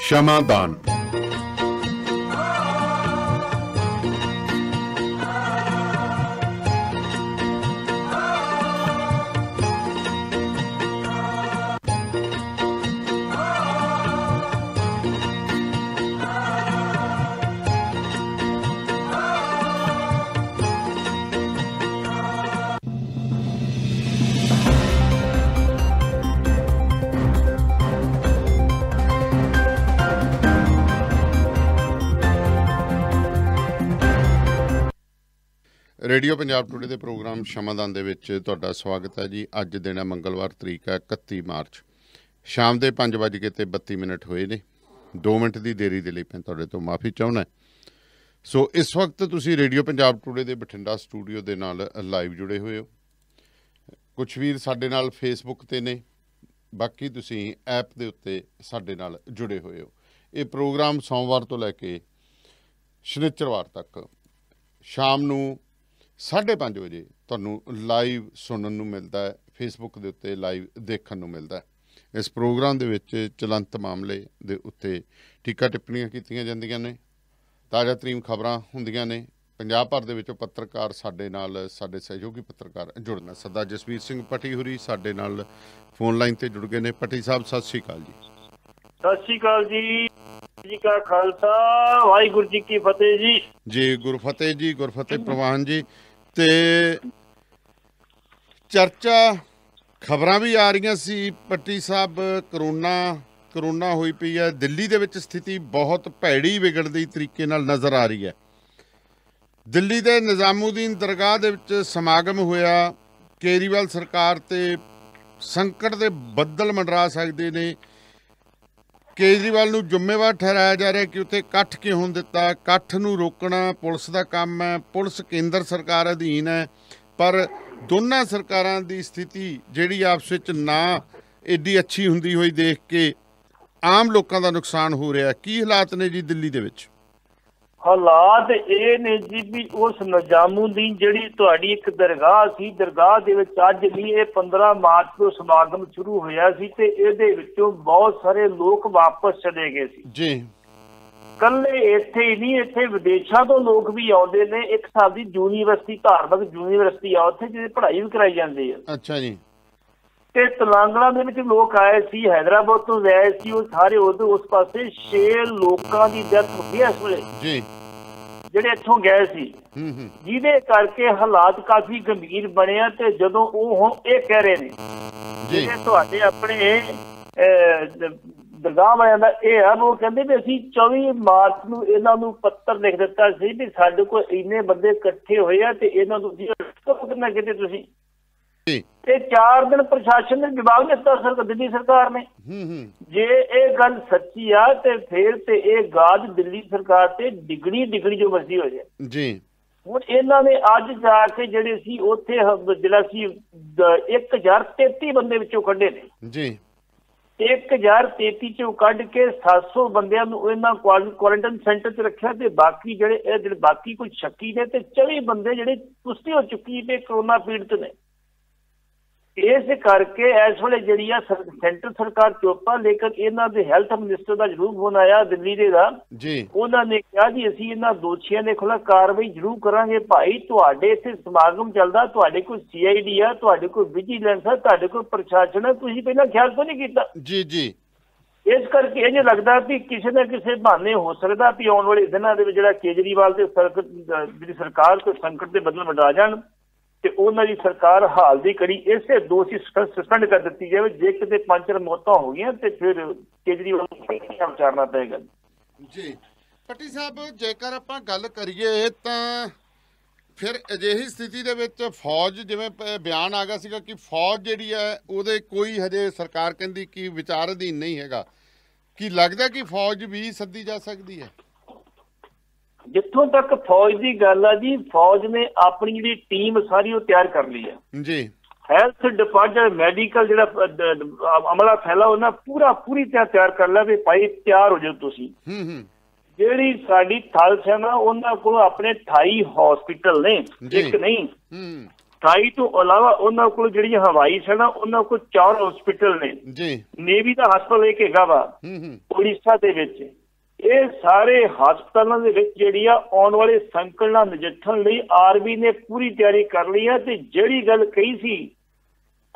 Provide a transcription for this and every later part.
ਸ਼ਮਾਦਾਨ radio Punjab today ਦੇ programme Shamadan ਦੇ ਵਿੱਚ ਤੁਹਾਡਾ ਸਵਾਗਤ ਹੈ ਜੀ। ਅੱਜ ਦਿਨ ਹੈ ਮੰਗਲਵਾਰ, ਤਰੀਕ ਹੈ 31 ਮਾਰਚ। ਸ਼ਾਮ ਦੇ 5:32 ਮਿੰਟ ਹੋਏ ਨੇ। 2 ਮਿੰਟ ਦੀ ਦੇਰੀ ਦੇ ਲਈ ਮੈਂ ਤੁਹਾਡੇ ਤੋਂ ਮਾਫੀ ਚਾਹੁੰਦਾ ਸੋ ਇਸ ਵਕਤ ਤੁਸੀਂ ਰੇਡੀਓ ਪੰਜਾਬ ਟੁਡੇ ਦੇ ਬਠਿੰਡਾ ਸਟੂਡੀਓ ਦੇ ਨਾਲ ਲਾਈਵ ਜੁੜੇ ਹੋਏ ਹੋ। ਕੁਝ ਵੀਰ ਸਾਡੇ ਨਾਲ ਫੇਸਬੁੱਕ ਤੇ ਨੇ, ਬਾਕੀ ਤੁਸੀਂ ਐਪ ਦੇ ਉੱਤੇ ਸਾਡੇ ਨਾਲ ਜੁੜੇ ਹੋਏ ਹੋ। ਇਹ ਪ੍ਰੋਗਰਾਮ ਸੋਮਵਾਰ ਤੋਂ ਲੈ ਕੇ ਸ਼ਨੀਚਰਵਾਰ ਤੱਕ ਸ਼ਾਮ ਨੂੰ 5:30 ਵਜੇ ਤੁਹਾਨੂੰ ਲਾਈਵ ਸੁਣਨ ਨੂੰ ਮਿਲਦਾ ਹੈ ਫੇਸਬੁੱਕ ਦੇ ਉੱਤੇ ਲਾਈਵ ਦੇਖਣ ਨੂੰ ਮਿਲਦਾ ਹੈ। ਇਸ ਪ੍ਰੋਗਰਾਮ ਦੇ ਵਿੱਚ ਚਲੰਤ ਮਾਮਲੇ ਦੇ ਉੱਤੇ ਟੀਕਾ ਟਿੱਪਣੀਆਂ ਕੀਤੀਆਂ ਜਾਂਦੀਆਂ ਨੇ ਤਾਜ਼ਾ ਤਰੀਮ ਖਬਰਾਂ ਹੁੰਦੀਆਂ ਨੇ। ਪੰਜਾਬ ਭਰ ਦੇ ਵਿੱਚੋਂ ਪੱਤਰਕਾਰ ਸਾਡੇ ਨਾਲ ਸਾਡੇ ਸਹਿਯੋਗੀ ਪੱਤਰਕਾਰ ਜੁੜਨਾ ਸਰਦਾਰ ਜਸਵੀਰ ਸਿੰਘ ਪੱਟੀ ਹੁਰੀ ਸਾਡੇ ਨਾਲ ਫੋਨ ਲਾਈਨ ਤੇ ਜੁੜ ਗਏ ਨੇ। ਪੱਟੀ ਸਾਹਿਬ ਸਤਿ ਸ਼੍ਰੀ ਅਕਾਲ ਜੀ। ਸਤਿ ਸ਼੍ਰੀ ਅਕਾਲ ਜੀ। ਜੀ ਕਾ ਖਾਲਸਾ। ਵਾਹਿਗੁਰੂ ਜੀ ਕੀ ਫਤਿਹ ਜੀ। ਜੀ ਗੁਰਫਤਿਹ ਜੀ ਗੁਰਫਤਿਹ ਪ੍ਰਵਾਨ ਜੀ। ਤੇ ਚਰਚਾ, ਖਬਰਾਂ ਵੀ ਆ ਰਹੀਆਂ ਸੀ। ਪੱਟੀ ਸਾਹਿਬ, ਕਰੋਨਾ ਕਰੋਨਾ ਹੋਈ ਪਈ ਹੈ। ਦਿੱਲੀ ਦੇ ਵਿੱਚ ਸਥਿਤੀ ਬਹੁਤ ਭੈੜੀ ਵਿਗੜਦੀ ਤਰੀਕੇ ਨਾਲ ਨਜ਼ਰ ਆ ਰਹੀ ਹੈ। ਦਿੱਲੀ ਦੇ ਨਿਜ਼ਾਮੂਦੀਨ ਦਰਗਾਹ ਦੇ ਵਿੱਚ ਸਮਾਗਮ ਹੋਇਆ। ਕੇਰੀਵਾਲ ਸਰਕਾਰ ਤੇ ਸੰਕਟ ਦੇ ਬੱਦਲ ਮੰਡਰਾ ਸਕਦੇ ਨੇ। ਕੇਜਰੀਵਾਲ ਨੂੰ ਜ਼ਿੰਮੇਵਾਰ ਠਹਿਰਾਇਆ ਜਾ ਰਿਹਾ ਕਿ ਉੱਥੇ ਇਕੱਠ ਕਿਉਂ ਹੋਣ ਦਿੱਤਾ? ਇਕੱਠ ਨੂੰ ਰੋਕਣਾ ਪੁਲਿਸ ਦਾ ਕੰਮ ਹੈ, ਪੁਲਿਸ ਕੇਂਦਰ ਸਰਕਾਰ ਅਧੀਨ ਹੈ, ਪਰ ਦੋਨਾਂ ਸਰਕਾਰਾਂ ਦੀ ਸਥਿਤੀ ਜਿਹੜੀ ਆਪਸ ਵਿੱਚ ਨਾ ਏਡੀ ਅੱਛੀ ਹੁੰਦੀ ਹੋਈ ਦੇਖ ਕੇ ਆਮ ਲੋਕਾਂ ਦਾ ਨੁਕਸਾਨ ਹੋ ਰਿਹਾ ਕੀ ਹਾਲਾਤ ਨੇ ਜੀ ਦਿੱਲੀ ਦੇ ਵਿੱਚ? ਹਾਲਾਤ ਇਹ ਨੇ ਜੀ ਵੀ ਉਸ ਨਜ਼ਾਮੂਦੀਨ ਜਿਹੜੀ ਤੁਹਾਡੀ ਇੱਕ ਦਰਗਾਹ ਸੀ ਦਰਗਾਹ ਦੇ ਵਿੱਚ ਅੱਜ ਵੀ ਇਹ 15 ਮਾਰਚ ਤੋਂ ਸਮਾਗਮ ਸ਼ੁਰੂ ਹੋਇਆ ਸੀ ਤੇ ਇਹਦੇ ਵਿੱਚੋਂ ਬਹੁਤ ਸਾਰੇ ਲੋਕ ਵਾਪਸ ਚਲੇ ਗਏ ਸੀ। ਜੀ। ਕੱਲੇ ਇੱਥੇ ਹੀ ਨਹੀਂ ਇੱਥੇ ਵਿਦੇਸ਼ਾਂ ਤੋਂ ਲੋਕ ਵੀ ਆਉਂਦੇ ਨੇ। ਇੱਕ ਦੀ ਯੂਨੀਵਰਸਿਟੀ ਧਾਰਮਿਕ ਯੂਨੀਵਰਸਿਟੀ ਆ ਉੱਥੇ ਜਿਹਦੀ ਪੜ੍ਹਾਈ ਵੀ ਕਰਾਈ ਜਾਂਦੀ ਹੈ ਅੱਛਾ ਜੀ। ਤੇ ਤਲੰਗਣਾ ਦੇ ਵਿੱਚ ਲੋਕ ਆਏ ਸੀ ਹైదరాబాద్ ਤੋਂ ਆਏ ਸੀ ਉਹ ਸਾਰੇ ਉਧਰ ਉਸ ਪਾਸੇ 6 ਲੋਕਾਂ ਦੀ ਡੈਥ ਹੋਈ ਇਸ ਵੇਲੇ। ਜੀ। ਜਿਹੜੇ ਇੱਥੋਂ ਗਏ ਸੀ। ਜਿਹਦੇ ਕਰਕੇ ਹਾਲਾਤ ਕਾਫੀ ਗੰਭੀਰ ਬਣਿਆ ਤੇ ਜਦੋਂ ਉਹ ਹੁਣ ਇਹ ਕਹਿ ਰਹੇ ਨੇ ਜਿਹੜੇ ਤੁਹਾਡੇ ਆਪਣੇ ਦਰਗਾਹ ਵਾਲਿਆਂ ਦਾ ਇਹ ਆ ਉਹ ਕਹਿੰਦੇ ਵੀ ਅਸੀਂ 24 ਮਾਰਚ ਨੂੰ ਇਹਨਾਂ ਨੂੰ ਪੱਤਰ ਲਿਖ ਦਿੱਤਾ ਸੀ ਵੀ ਸਾਡੇ ਕੋਲ ਇੰਨੇ ਬੰਦੇ ਇਕੱਠੇ ਹੋਏ ਆ ਤੇ ਇਹਨਾਂ ਨੂੰ ਤੁਸੀਂ ਕਿਤੇ ਤੁਸੀਂ। ਤੇ 4 ਦਿਨ ਪ੍ਰਸ਼ਾਸਨ ਨੇ ਜਵਾਬ ਨਹੀਂ ਦਿੱਤਾ ਸਰ ਦਿੱਲੀ ਸਰਕਾਰ ਨੇ। ਜੇ ਇਹ ਗੱਲ ਸੱਚੀ ਆ ਤੇ ਫਿਰ ਤੇ ਇਹ ਗਾਜ ਦਿੱਲੀ ਸਰਕਾਰ ਤੇ ਡਿਗਣੀ ਡਿਗਣੀ ਜੋ ਮਰਜ਼ੀ ਹੋ ਜਾਏ। ਜੀ। ਹੁਣ ਇਹਨਾਂ ਨੇ ਅੱਜ ਜਾ ਕੇ ਜਿਹੜੇ ਸੀ ਉੱਥੇ ਜਿਹੜਾ ਸੀ ਦ- 1033 ਬੰਦੇ ਵਿੱਚੋਂ ਕੱਢੇ ਨੇ। ਜੀ। 1033 ਚੋਂ ਕੱਢ ਕੇ 700 ਬੰਦਿਆਂ ਨੂੰ ਇਹਨਾਂ ਕੁਆਰੰਟਾਈਨ ਸੈਂਟਰ 'ਚ ਰੱਖਿਆ ਤੇ ਬਾਕੀ ਜਿਹੜੇ ਇਹ ਜਿਹੜੇ ਬਾਕੀ ਕੋਈ ਸ਼ੱਕੀ ਨੇ ਤੇ 24 ਬੰਦੇ ਜਿਹੜੇ ਪੁਸ਼ਟੀ ਹੋ ਚੁੱਕੀ ਤੇ ਕਰੋਨਾ ਪੀੜਤ ਨੇ। ਇਸ ਕਰਕੇ ਇਸ ਵੇਲੇ ਜਿਹੜੀ ਆ ਸੈਂਟਰ ਸਰਕਾਰ ਚੁੱਪ ਲੇਕਿਨ ਇਹਨਾਂ ਦੇ ਹੈਲਥ ਮਿਨਿਸਟਰ ਦਾ ਜ਼ਰੂਰ ਫੋਨ ਆਇਆ ਦਿੱਲੀ ਦੇ ਦਾ। ਜੀ। ਉਹਨਾਂ ਨੇ ਕਿਹਾ ਜੀ ਅਸੀਂ ਇਹਨਾਂ ਦੋਸ਼ੀਆਂ ਦੇ ਖਿਲਾਫ ਕਾਰਵਾਈ ਜ਼ਰੂਰ ਕਰਾਂਗੇ ਭਾਈ। ਤੁਹਾਡੇ ਇੱਥੇ ਸਮਾਗਮ ਚੱਲਦਾ ਤੁਹਾਡੇ ਕੋਲ ਸੀਆਈਡੀ ਆ ਤੁਹਾਡੇ ਕੋਲ ਵਿਜੀਲੈਂਸ ਆ ਤੁਹਾਡੇ ਕੋਲ ਪ੍ਰਸ਼ਾਸਨ ਆ। ਤੁਸੀਂ ਪਹਿਲਾਂ ਖਿਆਲ ਕਿਉਂ ਨਹੀਂ ਕੀਤਾ? ਜੀ ਜੀ। ਇਸ ਕਰਕੇ ਇਹ ਲੱਗਦਾ ਵੀ ਕਿਸੇ ਨਾ ਕਿਸੇ ਬਹਾਨੇ ਹੋ ਸਕਦਾ ਵੀ ਆਉਣ ਵਾਲੇ ਦਿਨਾਂ ਦੇ ਵਿੱਚ ਜਿਹੜਾ ਕੇਜਰੀਵਾਲ ਤੇ ਸਰਕਾਰ ਜਿਹੜੀ ਸਰਕਾਰ ਤੋਂ ਸੰਕਟ ਦੇ ਬਦਲ ਵਡਾ ਜਾਣ। ਤੇ ਉਹਨਾਂ ਦੀ ਸਰਕਾਰ ਹਾਲ ਦੀ ਕੜੀ ਇਸੇ ਦੋਸ਼ੀ ਸਸਪੈਂਡ ਕਰ ਦਿੱਤੀ ਜਾਵੇ, ਜੇ ਕਿਤੇ ਪੰਜ ਮੌਤਾਂ ਹੋ ਗਈਆਂ ਤੇ ਫਿਰ ਕੇਜਰੀਵਾਲ ਨੂੰ ਵਿਚਾਰਨਾ ਪਏਗਾ। ਜੀ। ਪੱਟੀ ਸਾਹਿਬ, ਜੇਕਰ ਆਪਾਂ ਗੱਲ ਕਰੀਏ ਤਾਂ ਫਿਰ ਅਜਿਹੀ ਸਥਿਤੀ ਦੇ ਵਿੱਚ ਫੌਜ ਜਿਵੇਂ ਬਿਆਨ ਆ ਗਿਆ ਸੀਗਾ ਕਿ ਫੌਜ ਜਿਹੜੀ ਹੈ, ਉਹਦੇ ਕੋਈ ਹਜੇ ਸਰਕਾਰ ਕਹਿੰਦੀ ਕਿ ਵਿਚਾਰ ਅਧੀਨ ਨਹੀਂ ਹੈਗਾ। ਕੀ ਲੱਗਦਾ ਕਿ ਫੌਜ ਵੀ ਸੱਦੀ ਜਾ ਸਕਦੀ ਹੈ? ਜਿੱਥੋਂ ਤੱਕ ਫੌਜ ਦੀ ਗੱਲ ਆ ਜੀ ਫੌਜ ਨੇ ਆਪਣੀ ਜਿਹੜੀ ਟੀਮ ਸਾਰੀ ਉਹ ਤਿਆਰ ਕਰ ਲਈ ਹੈ ਜੀ। ਹੈਲਥ ਡਿਪਾਰਟਮੈਂਟ ਮੈਡੀਕਲ ਜਿਹੜਾ ਅਮਲਾ ਫੈਲਾ ਉਹਨਾਂ ਪੂਰਾ ਪੂਰੀ ਤਰ੍ਹਾਂ ਤਿਆਰ ਕਰ ਲਿਆ ਵੀ ਭਾਈ ਤਿਆਰ ਹੋ ਜਾਓ ਤੁਸੀਂ। ਹੂੰ ਹੂੰ। ਜਿਹੜੀ ਸਾਡੀ ਥਲ ਸੈਨਾ ਉਹਨਾਂ ਕੋਲ ਆਪਣੇ 28 ਹਸਪੀਟਲ ਨੇ। ਇੱਕ ਨਹੀਂ। ਹੂੰ। 28 ਤੋਂ ਇਲਾਵਾ ਉਹਨਾਂ ਕੋਲ ਜਿਹੜੀਆਂ ਹਵਾਈ ਸੈਨਾ ਉਹਨਾਂ ਕੋਲ ਚਾਰ ਹਸਪੀਟਲ ਨੇ। ਜੀ। ਨੇਵੀ ਦਾ ਹਸਪਤਾਲ ਇੱਕ ਹੈਗਾ ਵਾ ਹੂੰ ਹੂੰ। ਉੜੀਸਾ ਦੇ ਵਿੱਚ। ਇਹ ਸਾਰੇ ਹਸਪਤਾਲਾਂ ਦੇ ਵਿੱਚ ਜਿਹੜੀ ਆ ਆਉਣ ਵਾਲੇ ਸੰਕਟ ਨਾਲ ਨਜਿੱਠਣ ਲਈ ਆਰਮੀ ਨੇ ਪੂਰੀ ਤਿਆਰੀ ਕਰ ਲਈ ਹੈ ਤੇ ਜਿਹੜੀ ਗੱਲ ਕਹੀ ਸੀ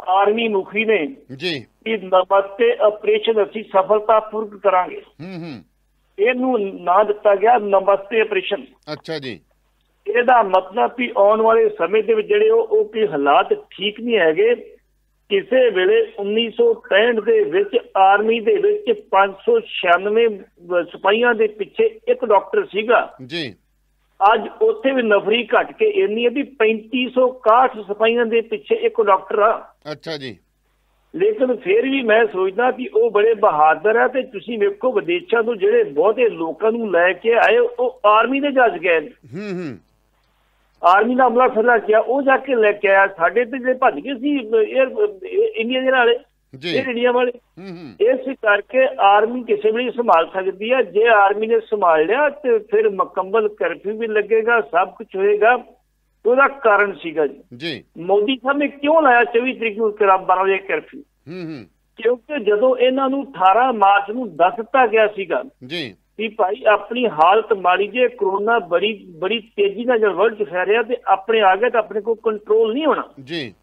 ਆਰਮੀ ਮੁਖੀ ਨੇ ਜੀ। ਕਿ ਨਮਸਤੇ ਆਪਰੇਸ਼ਨ ਅਸੀਂ ਸਫਲਤਾਪੂਰਵਕ ਕਰਾਂਗੇ। ਹੂੰ ਹੂੰ। ਇਹਨੂੰ ਨਾਂ ਦਿੱਤਾ ਗਿਆ ਨਮਸਤੇ ਆਪਰੇਸ਼ਨ। ਅੱਛਾ ਜੀ। ਇਹਦਾ ਮਤਲਬ ਵੀ ਆਉਣ ਵਾਲੇ ਸਮੇਂ ਦੇ ਵਿੱਚ ਜਿਹੜੇ ਉਹ ਉਹ ਕਿ ਹਾਲਾਤ ਠੀਕ ਨਹੀਂ ਹੈਗੇ। ਕਿਸੇ ਵੇਲੇ 1965 ਦੇ ਵਿੱਚ ਆਰਮੀ ਦੇ ਵਿੱਚ 596 ਸਿਪਾਹੀਆਂ ਦੇ ਪਿੱਛੇ ਇੱਕ ਡਾਕਟਰ ਸੀਗਾ। ਜੀ। ਅੱਜ ਉੱਥੇ ਵੀ ਨਫਰੀ ਘਟ ਕੇ ਇੰਨੀ ਹੈ ਵੀ 3561 ਸਿਪਾਹੀਆਂ ਦੇ ਪਿੱਛੇ ਇੱਕ ਡਾਕਟਰ ਆ। ਅੱਛਾ ਜੀ। ਲੇਕਿਨ ਫਿਰ ਵੀ ਮੈਂ ਸੋਚਦਾ ਕਿ ਉਹ ਬੜੇ ਬਹਾਦਰ ਆ ਤੇ ਤੁਸੀਂ ਵੇਖੋ ਵਿਦੇਸ਼ਾਂ ਤੋਂ ਜਿਹੜੇ ਬਹੁਤੇ ਲੋਕਾਂ ਨੂੰ ਲੈ ਕੇ ਆਏ ਉਹ ਆਰਮੀ ਦੇ ਜੱਜ ਗਏ। ਹੂੰ ਹੂੰ। ਆਰਮੀ ਦਾ ਅਮਲਾ ਫਰਲਾ ਕਿਹਾ ਉਹ ਜਾ ਕੇ ਲੈ ਕੇ ਆਇਆ। ਸਾਡੇ ਤੇ ਜਿਹੜੇ ਭੱਜ ਗਏ ਸੀ 에ਅਰ ਇੰਡੀਆ ਦੇ ਨਾਲੇ ਜੀ। ਇੰਡੀਆ ਵਾਲੇ। ਹੂੰ ਹੂੰ। ਇਸ ਕਰਕੇ ਆਰਮੀ ਕਿਸੇ ਵੇਲੇ ਸੰਭਾਲ ਸਕਦੀ ਹੈ ਜੇ ਆਰਮੀ ਨੇ ਸੰਭਾਲ ਲਿਆ ਤੇ ਫਿਰ ਮੁਕੰਮਲ ਕਰਫਿਊ ਵੀ ਲੱਗੇਗਾ ਸਭ ਕੁਝ ਹੋਏਗਾ। ਉਹਦਾ ਕਾਰਨ ਸੀਗਾ ਜੀ। ਜੀ। ਮੋਦੀ ਸਾਹਿਬ ਨੇ ਕਿਉਂ ਲਾਇਆ 24 ਤਰੀਕ ਨੂੰ ਕਰਾ 12 ਵਜੇ ਕਰਫਿਊ? ਹੂੰ ਹੂੰ। ਕਿਉਂਕਿ ਜਦੋਂ ਇਹਨਾਂ ਨੂੰ 18 ਮਾਰਚ ਨੂੰ ਦੱਸ ਦਿੱਤਾ ਗਿਆ ਸੀਗਾ ਜੀ। ਕਿ ਭਾਈ ਆਪਣੀ ਹਾਲਤ ਮਾੜੀ ਜੇ ਕਰੋਨਾ ਬੜੀ ਬੜੀ ਤੇਜ਼ੀ ਨਾਲ ਜਦ ਵਰਲਡ ਚ ਫੈਲਿਆ ਤੇ ਆਪਣੇ ਆ ਗਿਆ ਤਾਂ ਆਪਣੇ ਕੋਲ ਕੰਟਰੋਲ ਨਹੀਂ ਹੋਣਾ। ਜੀ।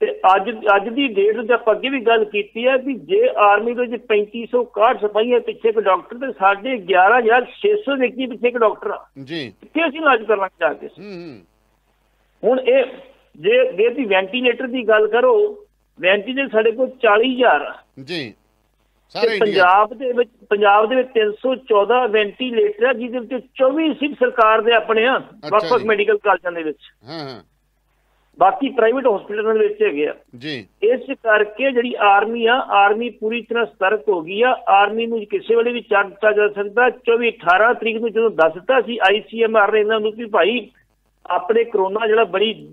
ਤੇ ਅੱਜ ਅੱਜ ਦੀ ਡੇਟ ਤੇ ਆਪਾਂ ਅੱਗੇ ਵੀ ਗੱਲ ਕੀਤੀ ਹੈ ਕਿ ਜੇ ਆਰਮੀ ਦੇ ਵਿੱਚ 3561 ਸਿਪਾਹੀਆਂ ਪਿੱਛੇ ਇੱਕ ਡਾਕਟਰ ਤੇ ਸਾਡੇ 11600 ਵਿਅਕਤੀ ਪਿੱਛੇ ਇੱਕ ਡਾਕਟਰ ਆ। ਜੀ। ਕਿੱਥੇ ਅਸੀਂ ਇਲਾਜ ਕਰਨਾ ਜਾ ਕੇ ਹੂੰ ਹੂੰ। ਹੁਣ ਇਹ ਜੇ ਜੇ ਤੁਸੀਂ ਵੈਂਟੀਲੇਟਰ ਦੀ ਗੱਲ ਕਰੋ ਵੈਂਟੀਲੇਟਰ ਸਾਡੇ ਕੋਲ 40000 ਆ। ਜੀ। ਸਾਰੇ ਪੰਜਾਬ ਦੇ ਵਿੱਚ ਪੰਜਾਬ ਦੇ ਵਿੱਚ 314 ਵੈਂਟੀਲੇਟਰ ਆ ਜਿਹਦੇ ਵਿੱਚ 24 ਸਿਰਫ ਸਰਕਾਰ ਦੇ ਆਪਣੇ ਆ ਵੱਖ-ਵੱਖ। ਮੈਡੀਕਲ ਕਾਲਜਾਂ ਦੇ ਵਿੱਚ। ਹਾਂ ਹਾਂ। ਬਾਕੀ ਪ੍ਰਾਈਵੇਟ ਹਸਪੀਟਲਾਂ ਦੇ ਵਿੱਚ ਹੈਗੇ ਆ। ਜੀ। ਇਸ ਕਰਕੇ ਜਿਹੜੀ ਆਰਮੀ ਆ ਆਰਮੀ ਪੂਰੀ ਤਰ੍ਹਾਂ ਸਤਰਕ ਹੋ ਗਈ ਆ। ਆਰਮੀ ਨੂੰ ਕਿਸੇ ਵੇਲੇ ਵੀ ਚੱਕ ਦਿੱਤਾ ਜਾ ਸਕਦਾ। 24 18 ਤਰੀਕ ਨੂੰ ਜਦੋਂ ਦੱਸ ਦਿੱਤਾ ਸੀ ਆਈਸੀਐਮਆਰ ਨੇ ਇਹਨਾਂ ਨੂੰ ਕਿ ਭਾਈ ਆਪਣੇ ਕਰੋਨਾ ਜਿਹੜਾ ਬੜੀ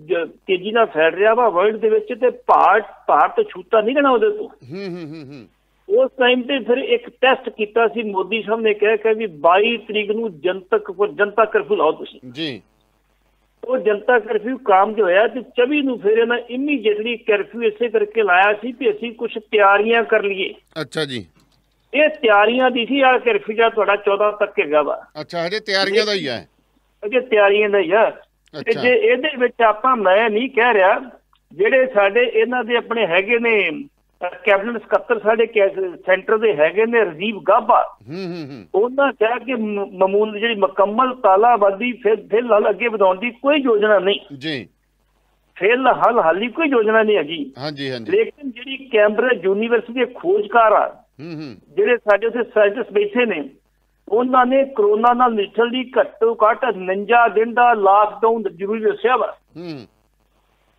ਤੇਜ਼ੀ ਨਾਲ ਫੈਲ ਰਿਹਾ ਵਾ ਵਰਲਡ ਦੇ ਵਿੱਚ ਤੇ ਭਾਰਤ ਭਾਰਤ ਛੂਤਾ ਨਹੀਂ ਰਹਿਣਾ ਉਹਦੇ ਤੋਂ। ਹੂੰ ਹੂੰ ਹੂੰ ਹੂੰ। ਉਸ ਟਾਈਮ ਤੇ ਫਿਰ ਇੱਕ ਟੈਸਟ ਕੀਤਾ ਸੀ ਮੋਦੀ ਸਾਹਿਬ ਨੇ ਕਿਹਾ ਕਿ ਵੀ 22 ਤਰੀਕ ਨੂੰ ਜਨਤਕ ਜਨਤਾ ਕਰਫਿਊ ਲਾਓ ਤੁਸੀਂ। ਜੀ। ਉਹ ਜਨਤਾ ਕਰਫਿਊ ਕਾਮਯਾਬ ਹੋਇਆ ਤੇ 24 ਨੂੰ ਫਿਰ ਇਹਨਾਂ ਇਮੀਡੀਏਟਲੀ ਕਰਫਿਊ ਇਸੇ ਕਰਕੇ ਲਾਇਆ ਸੀ ਕਿ ਅਸੀਂ ਕੁਝ ਤਿਆਰੀਆਂ ਕਰ ਲਈਏ। ਅੱਛਾ ਜੀ। ਇਹ ਤਿਆਰੀਆਂ ਦੀ ਸੀ ਆ ਕਰਫਿਊ ਜਿਹੜਾ ਤੁਹਾਡਾ 14 ਤੱਕ ਹੈਗਾ ਵਾ। ਅੱਛਾ ਹਜੇ ਤਿਆਰੀਆਂ ਦਾ ਹੀ ਹੈ ਅਜੇ ਤਿਆਰੀਆਂ ਦਾ ਹੀ ਆ। ਜੇ ਇਹਦੇ ਵਿੱਚ ਆਪਾਂ ਮੈਂ ਨਹੀਂ ਕਹਿ ਰਿਹਾ ਜਿਹੜੇ ਸਾਡੇ ਇਹਨਾਂ ਦੇ ਆਪਣੇ ਹੈਗੇ ਨੇ ਕੈਬਨਿਟ ਸਕੱਤਰ ਸਾਡੇ ਸੈਂਟਰ ਦੇ ਹੈਗੇ ਨੇ ਰਜੀਵ ਗਾਬਾ। ਹੂੰ ਹੂੰ ਉਹਨਾਂ ਕਿਹਾ ਕਿ ਮਾਮੂਲ ਜਿਹੜੀ ਮੁਕੰਮਲ ਤਾਲਾਬੰਦੀ ਫਿਰ ਫਿਲਹਾਲ ਅੱਗੇ ਵਧਾਉਣ ਦੀ ਕੋਈ ਯੋਜਨਾ ਨਹੀਂ। ਜੀ। ਫਿਲਹਾਲ ਹਾਲੀ ਕੋਈ ਯੋਜਨਾ ਨਹੀਂ ਹੈਗੀ। ਹਾਂਜੀ ਹਾਂਜੀ। ਲੇਕਿਨ ਜਿਹੜੀ ਕੈਂਬਰਿਜ ਯੂਨੀਵਰਸਿਟੀ ਦੇ ਖੋਜਕਾਰ ਆ ਹੂੰ ਹੂੰ। ਜਿਹੜੇ ਸਾਡੇ ਉੱਥੇ ਸਾਇੰਟਿਸਟ ਬੈਠੇ ਨੇ ਉਹਨਾਂ ਨੇ ਕਰੋਨਾ ਨਾਲ ਨਿਠਲ ਦੀ ਘੱਟੋ ਘੱਟ 49 ਦਿਨ ਦਾ ਲਾਕਡਾਊਨ ਜ਼ਰੂਰੀ ਦੱਸਿਆ ਵਾ। ਹੂੰ।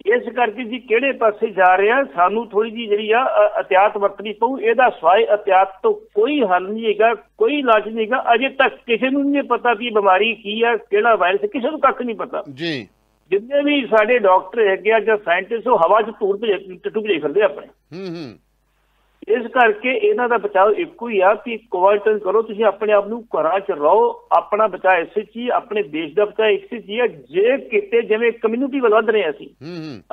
ਇਸ ਕਰਕੇ ਜੀ ਕਿਹੜੇ ਪਾਸੇ ਜਾ ਰਹੇ ਆ ਸਾਨੂੰ ਥੋੜੀ ਜੀ ਜਿਹੜੀ ਆ ਅ- ਅਹਤਿਆਤ ਵਰਤਣੀ ਪਊ। ਇਹਦਾ ਸਵਾਏ ਅਹਤਿਆਤ ਤੋਂ ਕੋਈ ਹੱਲ ਨਹੀਂ ਹੈਗਾ ਕੋਈ ਇਲਾਜ ਨਹੀਂ ਹੈਗਾ। ਅਜੇ ਤੱਕ ਕਿਸੇ ਨੂੰ ਨਹੀਂ ਪਤਾ ਕਿ ਬਿਮਾਰੀ ਕੀ ਆ ਕਿਹੜਾ ਵਾਇਰਸ ਕਿਸੇ ਨੂੰ ਕੱਖ ਨਹੀਂ ਪਤਾ। ਜੀ। ਜਿੰਨੇ ਵੀ ਸਾਡੇ ਡਾਕਟਰ ਹੈਗੇ ਆ ਜਾਂ ਸਾਇੰਟਿਸਟ ਉਹ ਹਵਾ 'ਚ ਧੂੜ ਭਜੇ ਟੱਟੂ ਫਿਰਦੇ ਆਪਣੇ। ਹੂੰ ਹੂੰ। ਇਸ ਕਰਕੇ ਇਹਨਾਂ ਦਾ ਬਚਾਅ ਇੱਕੋ ਹੀ ਆ ਕਿ ਕੁਆਰੰਟਾਈਨ ਕਰੋ ਤੁਸੀਂ ਆਪਣੇ ਆਪ ਨੂੰ ਘਰਾਂ 'ਚ ਰਹੋ ਆਪਣਾ ਬਚਾਅ ਇਸੇ 'ਚ ਆਪਣੇ ਦੇਸ਼ ਦਾ ਬਚਾਅ ਇਸੇ 'ਚ ਹੀ ਜੇ ਕਿਤੇ ਜਿਵੇਂ ਕਮਿਊਨਿਟੀ ਵੱਧ ਰਹੇ ਅਸੀਂ।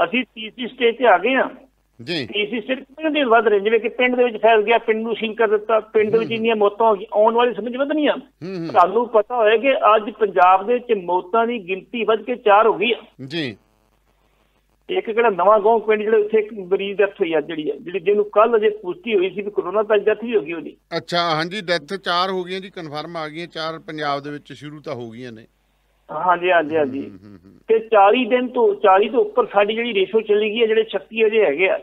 ਅਸੀਂ ਤੀਸਰੀ ਸਟੇਜ 'ਤੇ ਆ ਗਏ ਆ। ਜੀ। ਤੀਸਰੀ ਸਟੇਜ ਕਮਿਊਨਿਟੀ ਵੱਧ ਰਹੇ ਜਿਵੇਂ ਕਿ ਪਿੰਡ ਦੇ ਵਿੱਚ ਫੈਲ ਗਿਆ ਪਿੰਡ ਨੂੰ ਸੀਲ ਕਰ ਦਿੱਤਾ ਪਿੰਡ ਦੇ ਵਿੱਚ ਇੰਨੀਆਂ ਮੌਤਾਂ ਹੋ ਗਈਆਂ ਆਉਣ ਵਾਲੇ ਸਮੇਂ 'ਚ ਵਧਣੀਆਂ। ਤੁਹਾਨੂੰ ਪਤਾ ਹੋਇਆ ਕਿ ਅੱਜ ਪੰਜਾਬ ਦੇ ਵਿੱਚ ਮੌਤਾਂ ਦੀ ਗਿਣਤੀ ਵੱਧ ਕੇ 4 ਹੋ ਗਈ ਆ। ਜੀ। ਇੱਕ ਕਿਹੜਾ ਨਵਾਂ ਗਾਉਂ ਪਿੰਡ ਜਿਹੜੇ ਉੱਥੇ ਇੱਕ ਮਰੀਜ਼ ਡੈਥ ਹੋਈ ਆ ਜਿਹੜੀ ਜਿਹੜੀ ਜਿਹਨੂੰ ਕੱਲ ਅਜੇ ਪੁਸ਼ਟੀ ਹੋਈ ਸੀ ਕਿ ਕਰੋਨਾ ਤਾਂ ਡੈਥ ਵੀ ਹੋ ਗਈ ਉਹਦੀ। ਅੱਛਾ ਹਾਂਜੀ ਡੈਥ 4 ਹੋ ਗਈਆਂ ਜੀ ਕਨਫਰਮ ਆ ਗਈਆਂ 4 ਪੰਜਾਬ ਦੇ ਵਿੱਚ ਸ਼ੁਰੂ ਤਾਂ ਹੋ ਗਈਆਂ ਨੇ। ਹਾਂਜੀ ਹਾਂਜੀ ਹਾਂਜੀ। ਹੂੰ ਹੂੰ ਹੂੰ। ਤੇ 40 ਦਿਨ ਤੋਂ 40 ਤੋਂ ਉੱਪਰ ਸਾਡੀ ਜਿਹੜੀ ਰੇਸ਼ੋ ਚੱਲੀ ਗਈ ਹੈ ਜਿਹੜੇ 36 ਅਜੇ ਹੈਗੇ ਆ।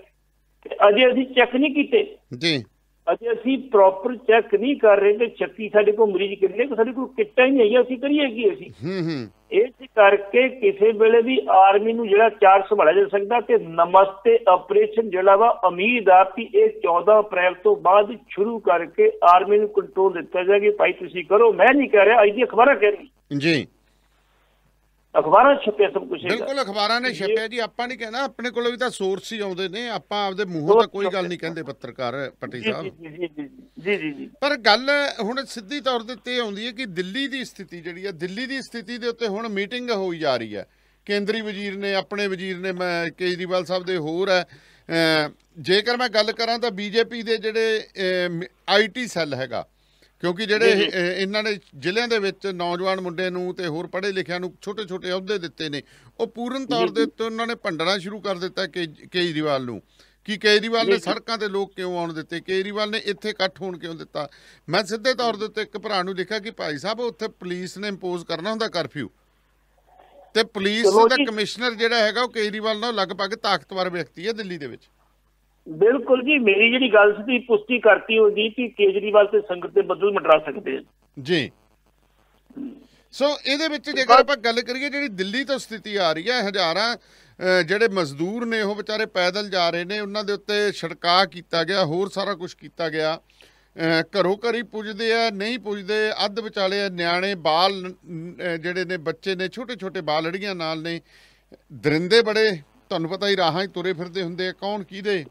ਤੇ ਅਜੇ ਅਸੀਂ ਚੈੱਕ ਨਹੀਂ ਕੀਤੇ। ਜੀ। ਅਜੇ ਅਸੀਂ ਪ੍ਰੋਪਰ ਚੈੱਕ ਨਹੀਂ ਕਰ ਰਹੇ ਕਿ 36 ਸਾਡੇ ਕੋਲ ਮਰੀਜ਼ ਕਿੰਨੇ ਕੋ ਸਾਡੇ ਕੋਲ ਕਿੱਟਾਂ ਹੀ ਨਹੀਂ ਹੈਗੀਆਂ ਅਸੀਂ ਕਰੀਏ ਕੀ ਅਸੀਂ? ਹੂੰ ਹੂੰ। ਇਸ ਕਰਕੇ ਕਿਸੇ ਵੇਲੇ ਵੀ ਆਰਮੀ ਨੂੰ ਜਿਹੜਾ ਚਾਰਜ ਸੰਭਾਲਿਆ ਜਾ ਸਕਦਾ ਤੇ ਨਮਸਤੇ ਆਪਰੇਸ਼ਨ ਜਿਹੜਾ ਵਾ ਉਮੀਦ ਆ ਕਿ ਇਹ 14 ਅਪ੍ਰੈਲ ਤੋਂ ਬਾਅਦ ਸ਼ੁਰੂ ਕਰਕੇ ਆਰਮੀ ਨੂੰ ਕੰਟਰੋਲ ਦਿੱਤਾ ਜਾਏਗਾ ਭਾਈ ਤੁਸੀਂ ਕਰੋ। ਮੈਂ ਨਹੀਂ ਕਹਿ ਰਿਹਾ ਅੱਜ ਦੀ ਅਖਬਾਰਾਂ ਕਹਿ ਰਹੀ ਜੀ। ਅਖਬਾਰਾਂ ਛਪਿਆ ਸਭ ਕੁਝ ਬਿਲਕੁਲ ਅਖਬਾਰਾਂ ਨੇ ਛਪਿਆ ਜੀ। ਆਪਾਂ ਨਹੀਂ ਕਹਿਣਾ ਆਪਣੇ ਕੋਲ ਵੀ ਤਾਂ ਸੋਰਸ ਹੀ ਆਉਂਦੇ ਨੇ। ਆਪਾਂ ਆਪਦੇ ਮੂੰਹੋਂ ਤਾਂ ਕੋਈ ਗੱਲ ਨਹੀਂ ਕਹਿੰਦੇ ਪੱਤਰਕਾਰ ਪੱਟੀ ਸਾਹਿਬ। ਜੀ ਜੀ ਜੀ ਜੀ ਪਰ ਗੱਲ ਹੁਣ ਸਿੱਧੀ ਤੌਰ ਦੇ ਉੱਤੇ ਆਉਂਦੀ ਹੈ ਕਿ ਦਿੱਲੀ ਦੀ ਸਥਿਤੀ ਜਿਹੜੀ ਹੈ ਦਿੱਲੀ ਦੀ ਸਥਿਤੀ ਦੇ ਉੱਤੇ ਹੁਣ ਮੀਟਿੰਗ ਹੋਈ ਜਾ ਰਹੀ ਹੈ। ਕੇਂਦਰੀ ਵਜ਼ੀਰ ਨੇ ਆਪਣੇ ਵਜ਼ੀਰ ਨੇ ਮੈਂ ਕੇਜਰੀਵਾਲ ਸਾਹਿਬ ਦੇ ਹੋਰ ਹੈ। ਜੇਕਰ ਮੈਂ ਗੱਲ ਕਰਾਂ ਤਾਂ ਬੀਜੇਪੀ ਦੇ ਜਿਹੜੇ ਆਈਟੀ ਸੈੱਲ ਹੈਗਾ ਕਿਉਂਕਿ ਜਿਹੜੇ ਇਹਨਾਂ ਨੇ ਜ਼ਿਲ੍ਹਿਆਂ ਦੇ ਵਿੱਚ ਨੌਜਵਾਨ ਮੁੰਡੇ ਨੂੰ ਤੇ ਹੋਰ ਪੜ੍ਹੇ ਲਿਖਿਆਂ ਨੂੰ ਛੋਟੇ ਛੋਟੇ ਅਹੁਦੇ ਦਿੱਤੇ ਨੇ। ਉਹ ਪੂਰਨ ਤੌਰ ਦੇ ਉੱਤੇ ਉਹਨਾਂ ਨੇ ਭੰਡਣਾ ਸ਼ੁਰੂ ਕਰ ਦਿੱਤਾ ਕੇਜ- ਕੇਜਰੀਵਾਲ ਨੂੰ। ਕਿ ਕੇਜਰੀਵਾਲ ਨੇ। ਸੜਕਾਂ ਤੇ ਲੋਕ ਕਿਉਂ ਆਉਣ ਦਿੱਤੇ? ਕੇਜਰੀਵਾਲ ਨੇ ਇੱਥੇ ਇਕੱਠ ਹੋਣ ਕਿਉਂ ਦਿੱਤਾ? ਮੈਂ ਸਿੱਧੇ ਤੌਰ ਦੇ ਉੱਤੇ ਇੱਕ ਭਰਾ ਨੂੰ ਲਿਖਿਆ ਕਿ ਭਾਈ ਸਾਹਿਬ ਉੱਥੇ ਪੁਲਿਸ ਨੇ ਇੰਪੋਜ਼ ਕਰਨਾ ਹੁੰਦਾ ਕਰਫਿਊ ਤੇ ਪੁਲਿਸ ਦਾ। ਕਮਿਸ਼ਨਰ ਜਿਹੜਾ ਹੈਗਾ ਉਹ ਕੇਜਰੀਵਾਲ ਨਾਲ ਲਗਭਗ ਤਾਕਤਵਰ ਵਿਅਕਤੀ ਹੈ ਦਿੱਲੀ ਦੇ ਵਿੱਚ। ਬਿਲਕੁਲ ਜੀ ਮੇਰੀ ਜਿਹੜੀ ਗੱਲ ਸੀ ਪੁਸ਼ਟੀ ਕਰਤੀ ਉਹਦੀ ਕਿ ਕੇਜਰੀਵਾਲ ਤੇ ਸੰਗਤ ਦੇ ਬਦਲ ਮੰਡਰਾ ਸਕਦੇ ਆ। ਜੀ। ਸੋ ਇਹਦੇ ਵਿੱਚ ਜੇਕਰ ਆਪਾਂ ਗੱਲ ਕਰੀਏ ਜਿਹੜੀ ਦਿੱਲੀ ਤੋਂ ਸਥਿਤੀ ਆ ਰਹੀ ਹੈ ਹਜ਼ਾਰਾਂ ਜਿਹੜੇ ਮਜ਼ਦੂਰ ਨੇ ਉਹ ਵਿਚਾਰੇ ਪੈਦਲ ਜਾ ਰਹੇ ਨੇ ਉਹਨਾਂ ਦੇ ਉੱਤੇ ਛੜਕਾ ਕੀਤਾ ਗਿਆ ਹੋਰ ਸਾਰਾ ਕੁਝ ਕੀਤਾ ਗਿਆ। ਘਰੋਂ ਘਰੀ ਪੁੱਜਦੇ ਆ ਨਹੀਂ ਪੁੱਜਦੇ ਅੱਧ ਵਿਚਾਲੇ ਆ, ਨਿਆਣੇ ਬਾਲ ਜਿਹੜੇ ਨੇ ਬੱਚੇ ਨੇ ਛੋਟੇ ਛੋਟੇ ਬਾਲੜੀਆਂ ਨਾਲ ਨੇ। ਦਰਿੰਦੇ ਬੜੇ ਤੁਹਾਨੂੰ ਪਤਾ ਹੀ ਰਾਹਾਂ 'ਚ ਤੁਰੇ ਫਿਰਦੇ ਹੁੰਦੇ ਆ ਕੌਣ ਕਿਹਦੇ?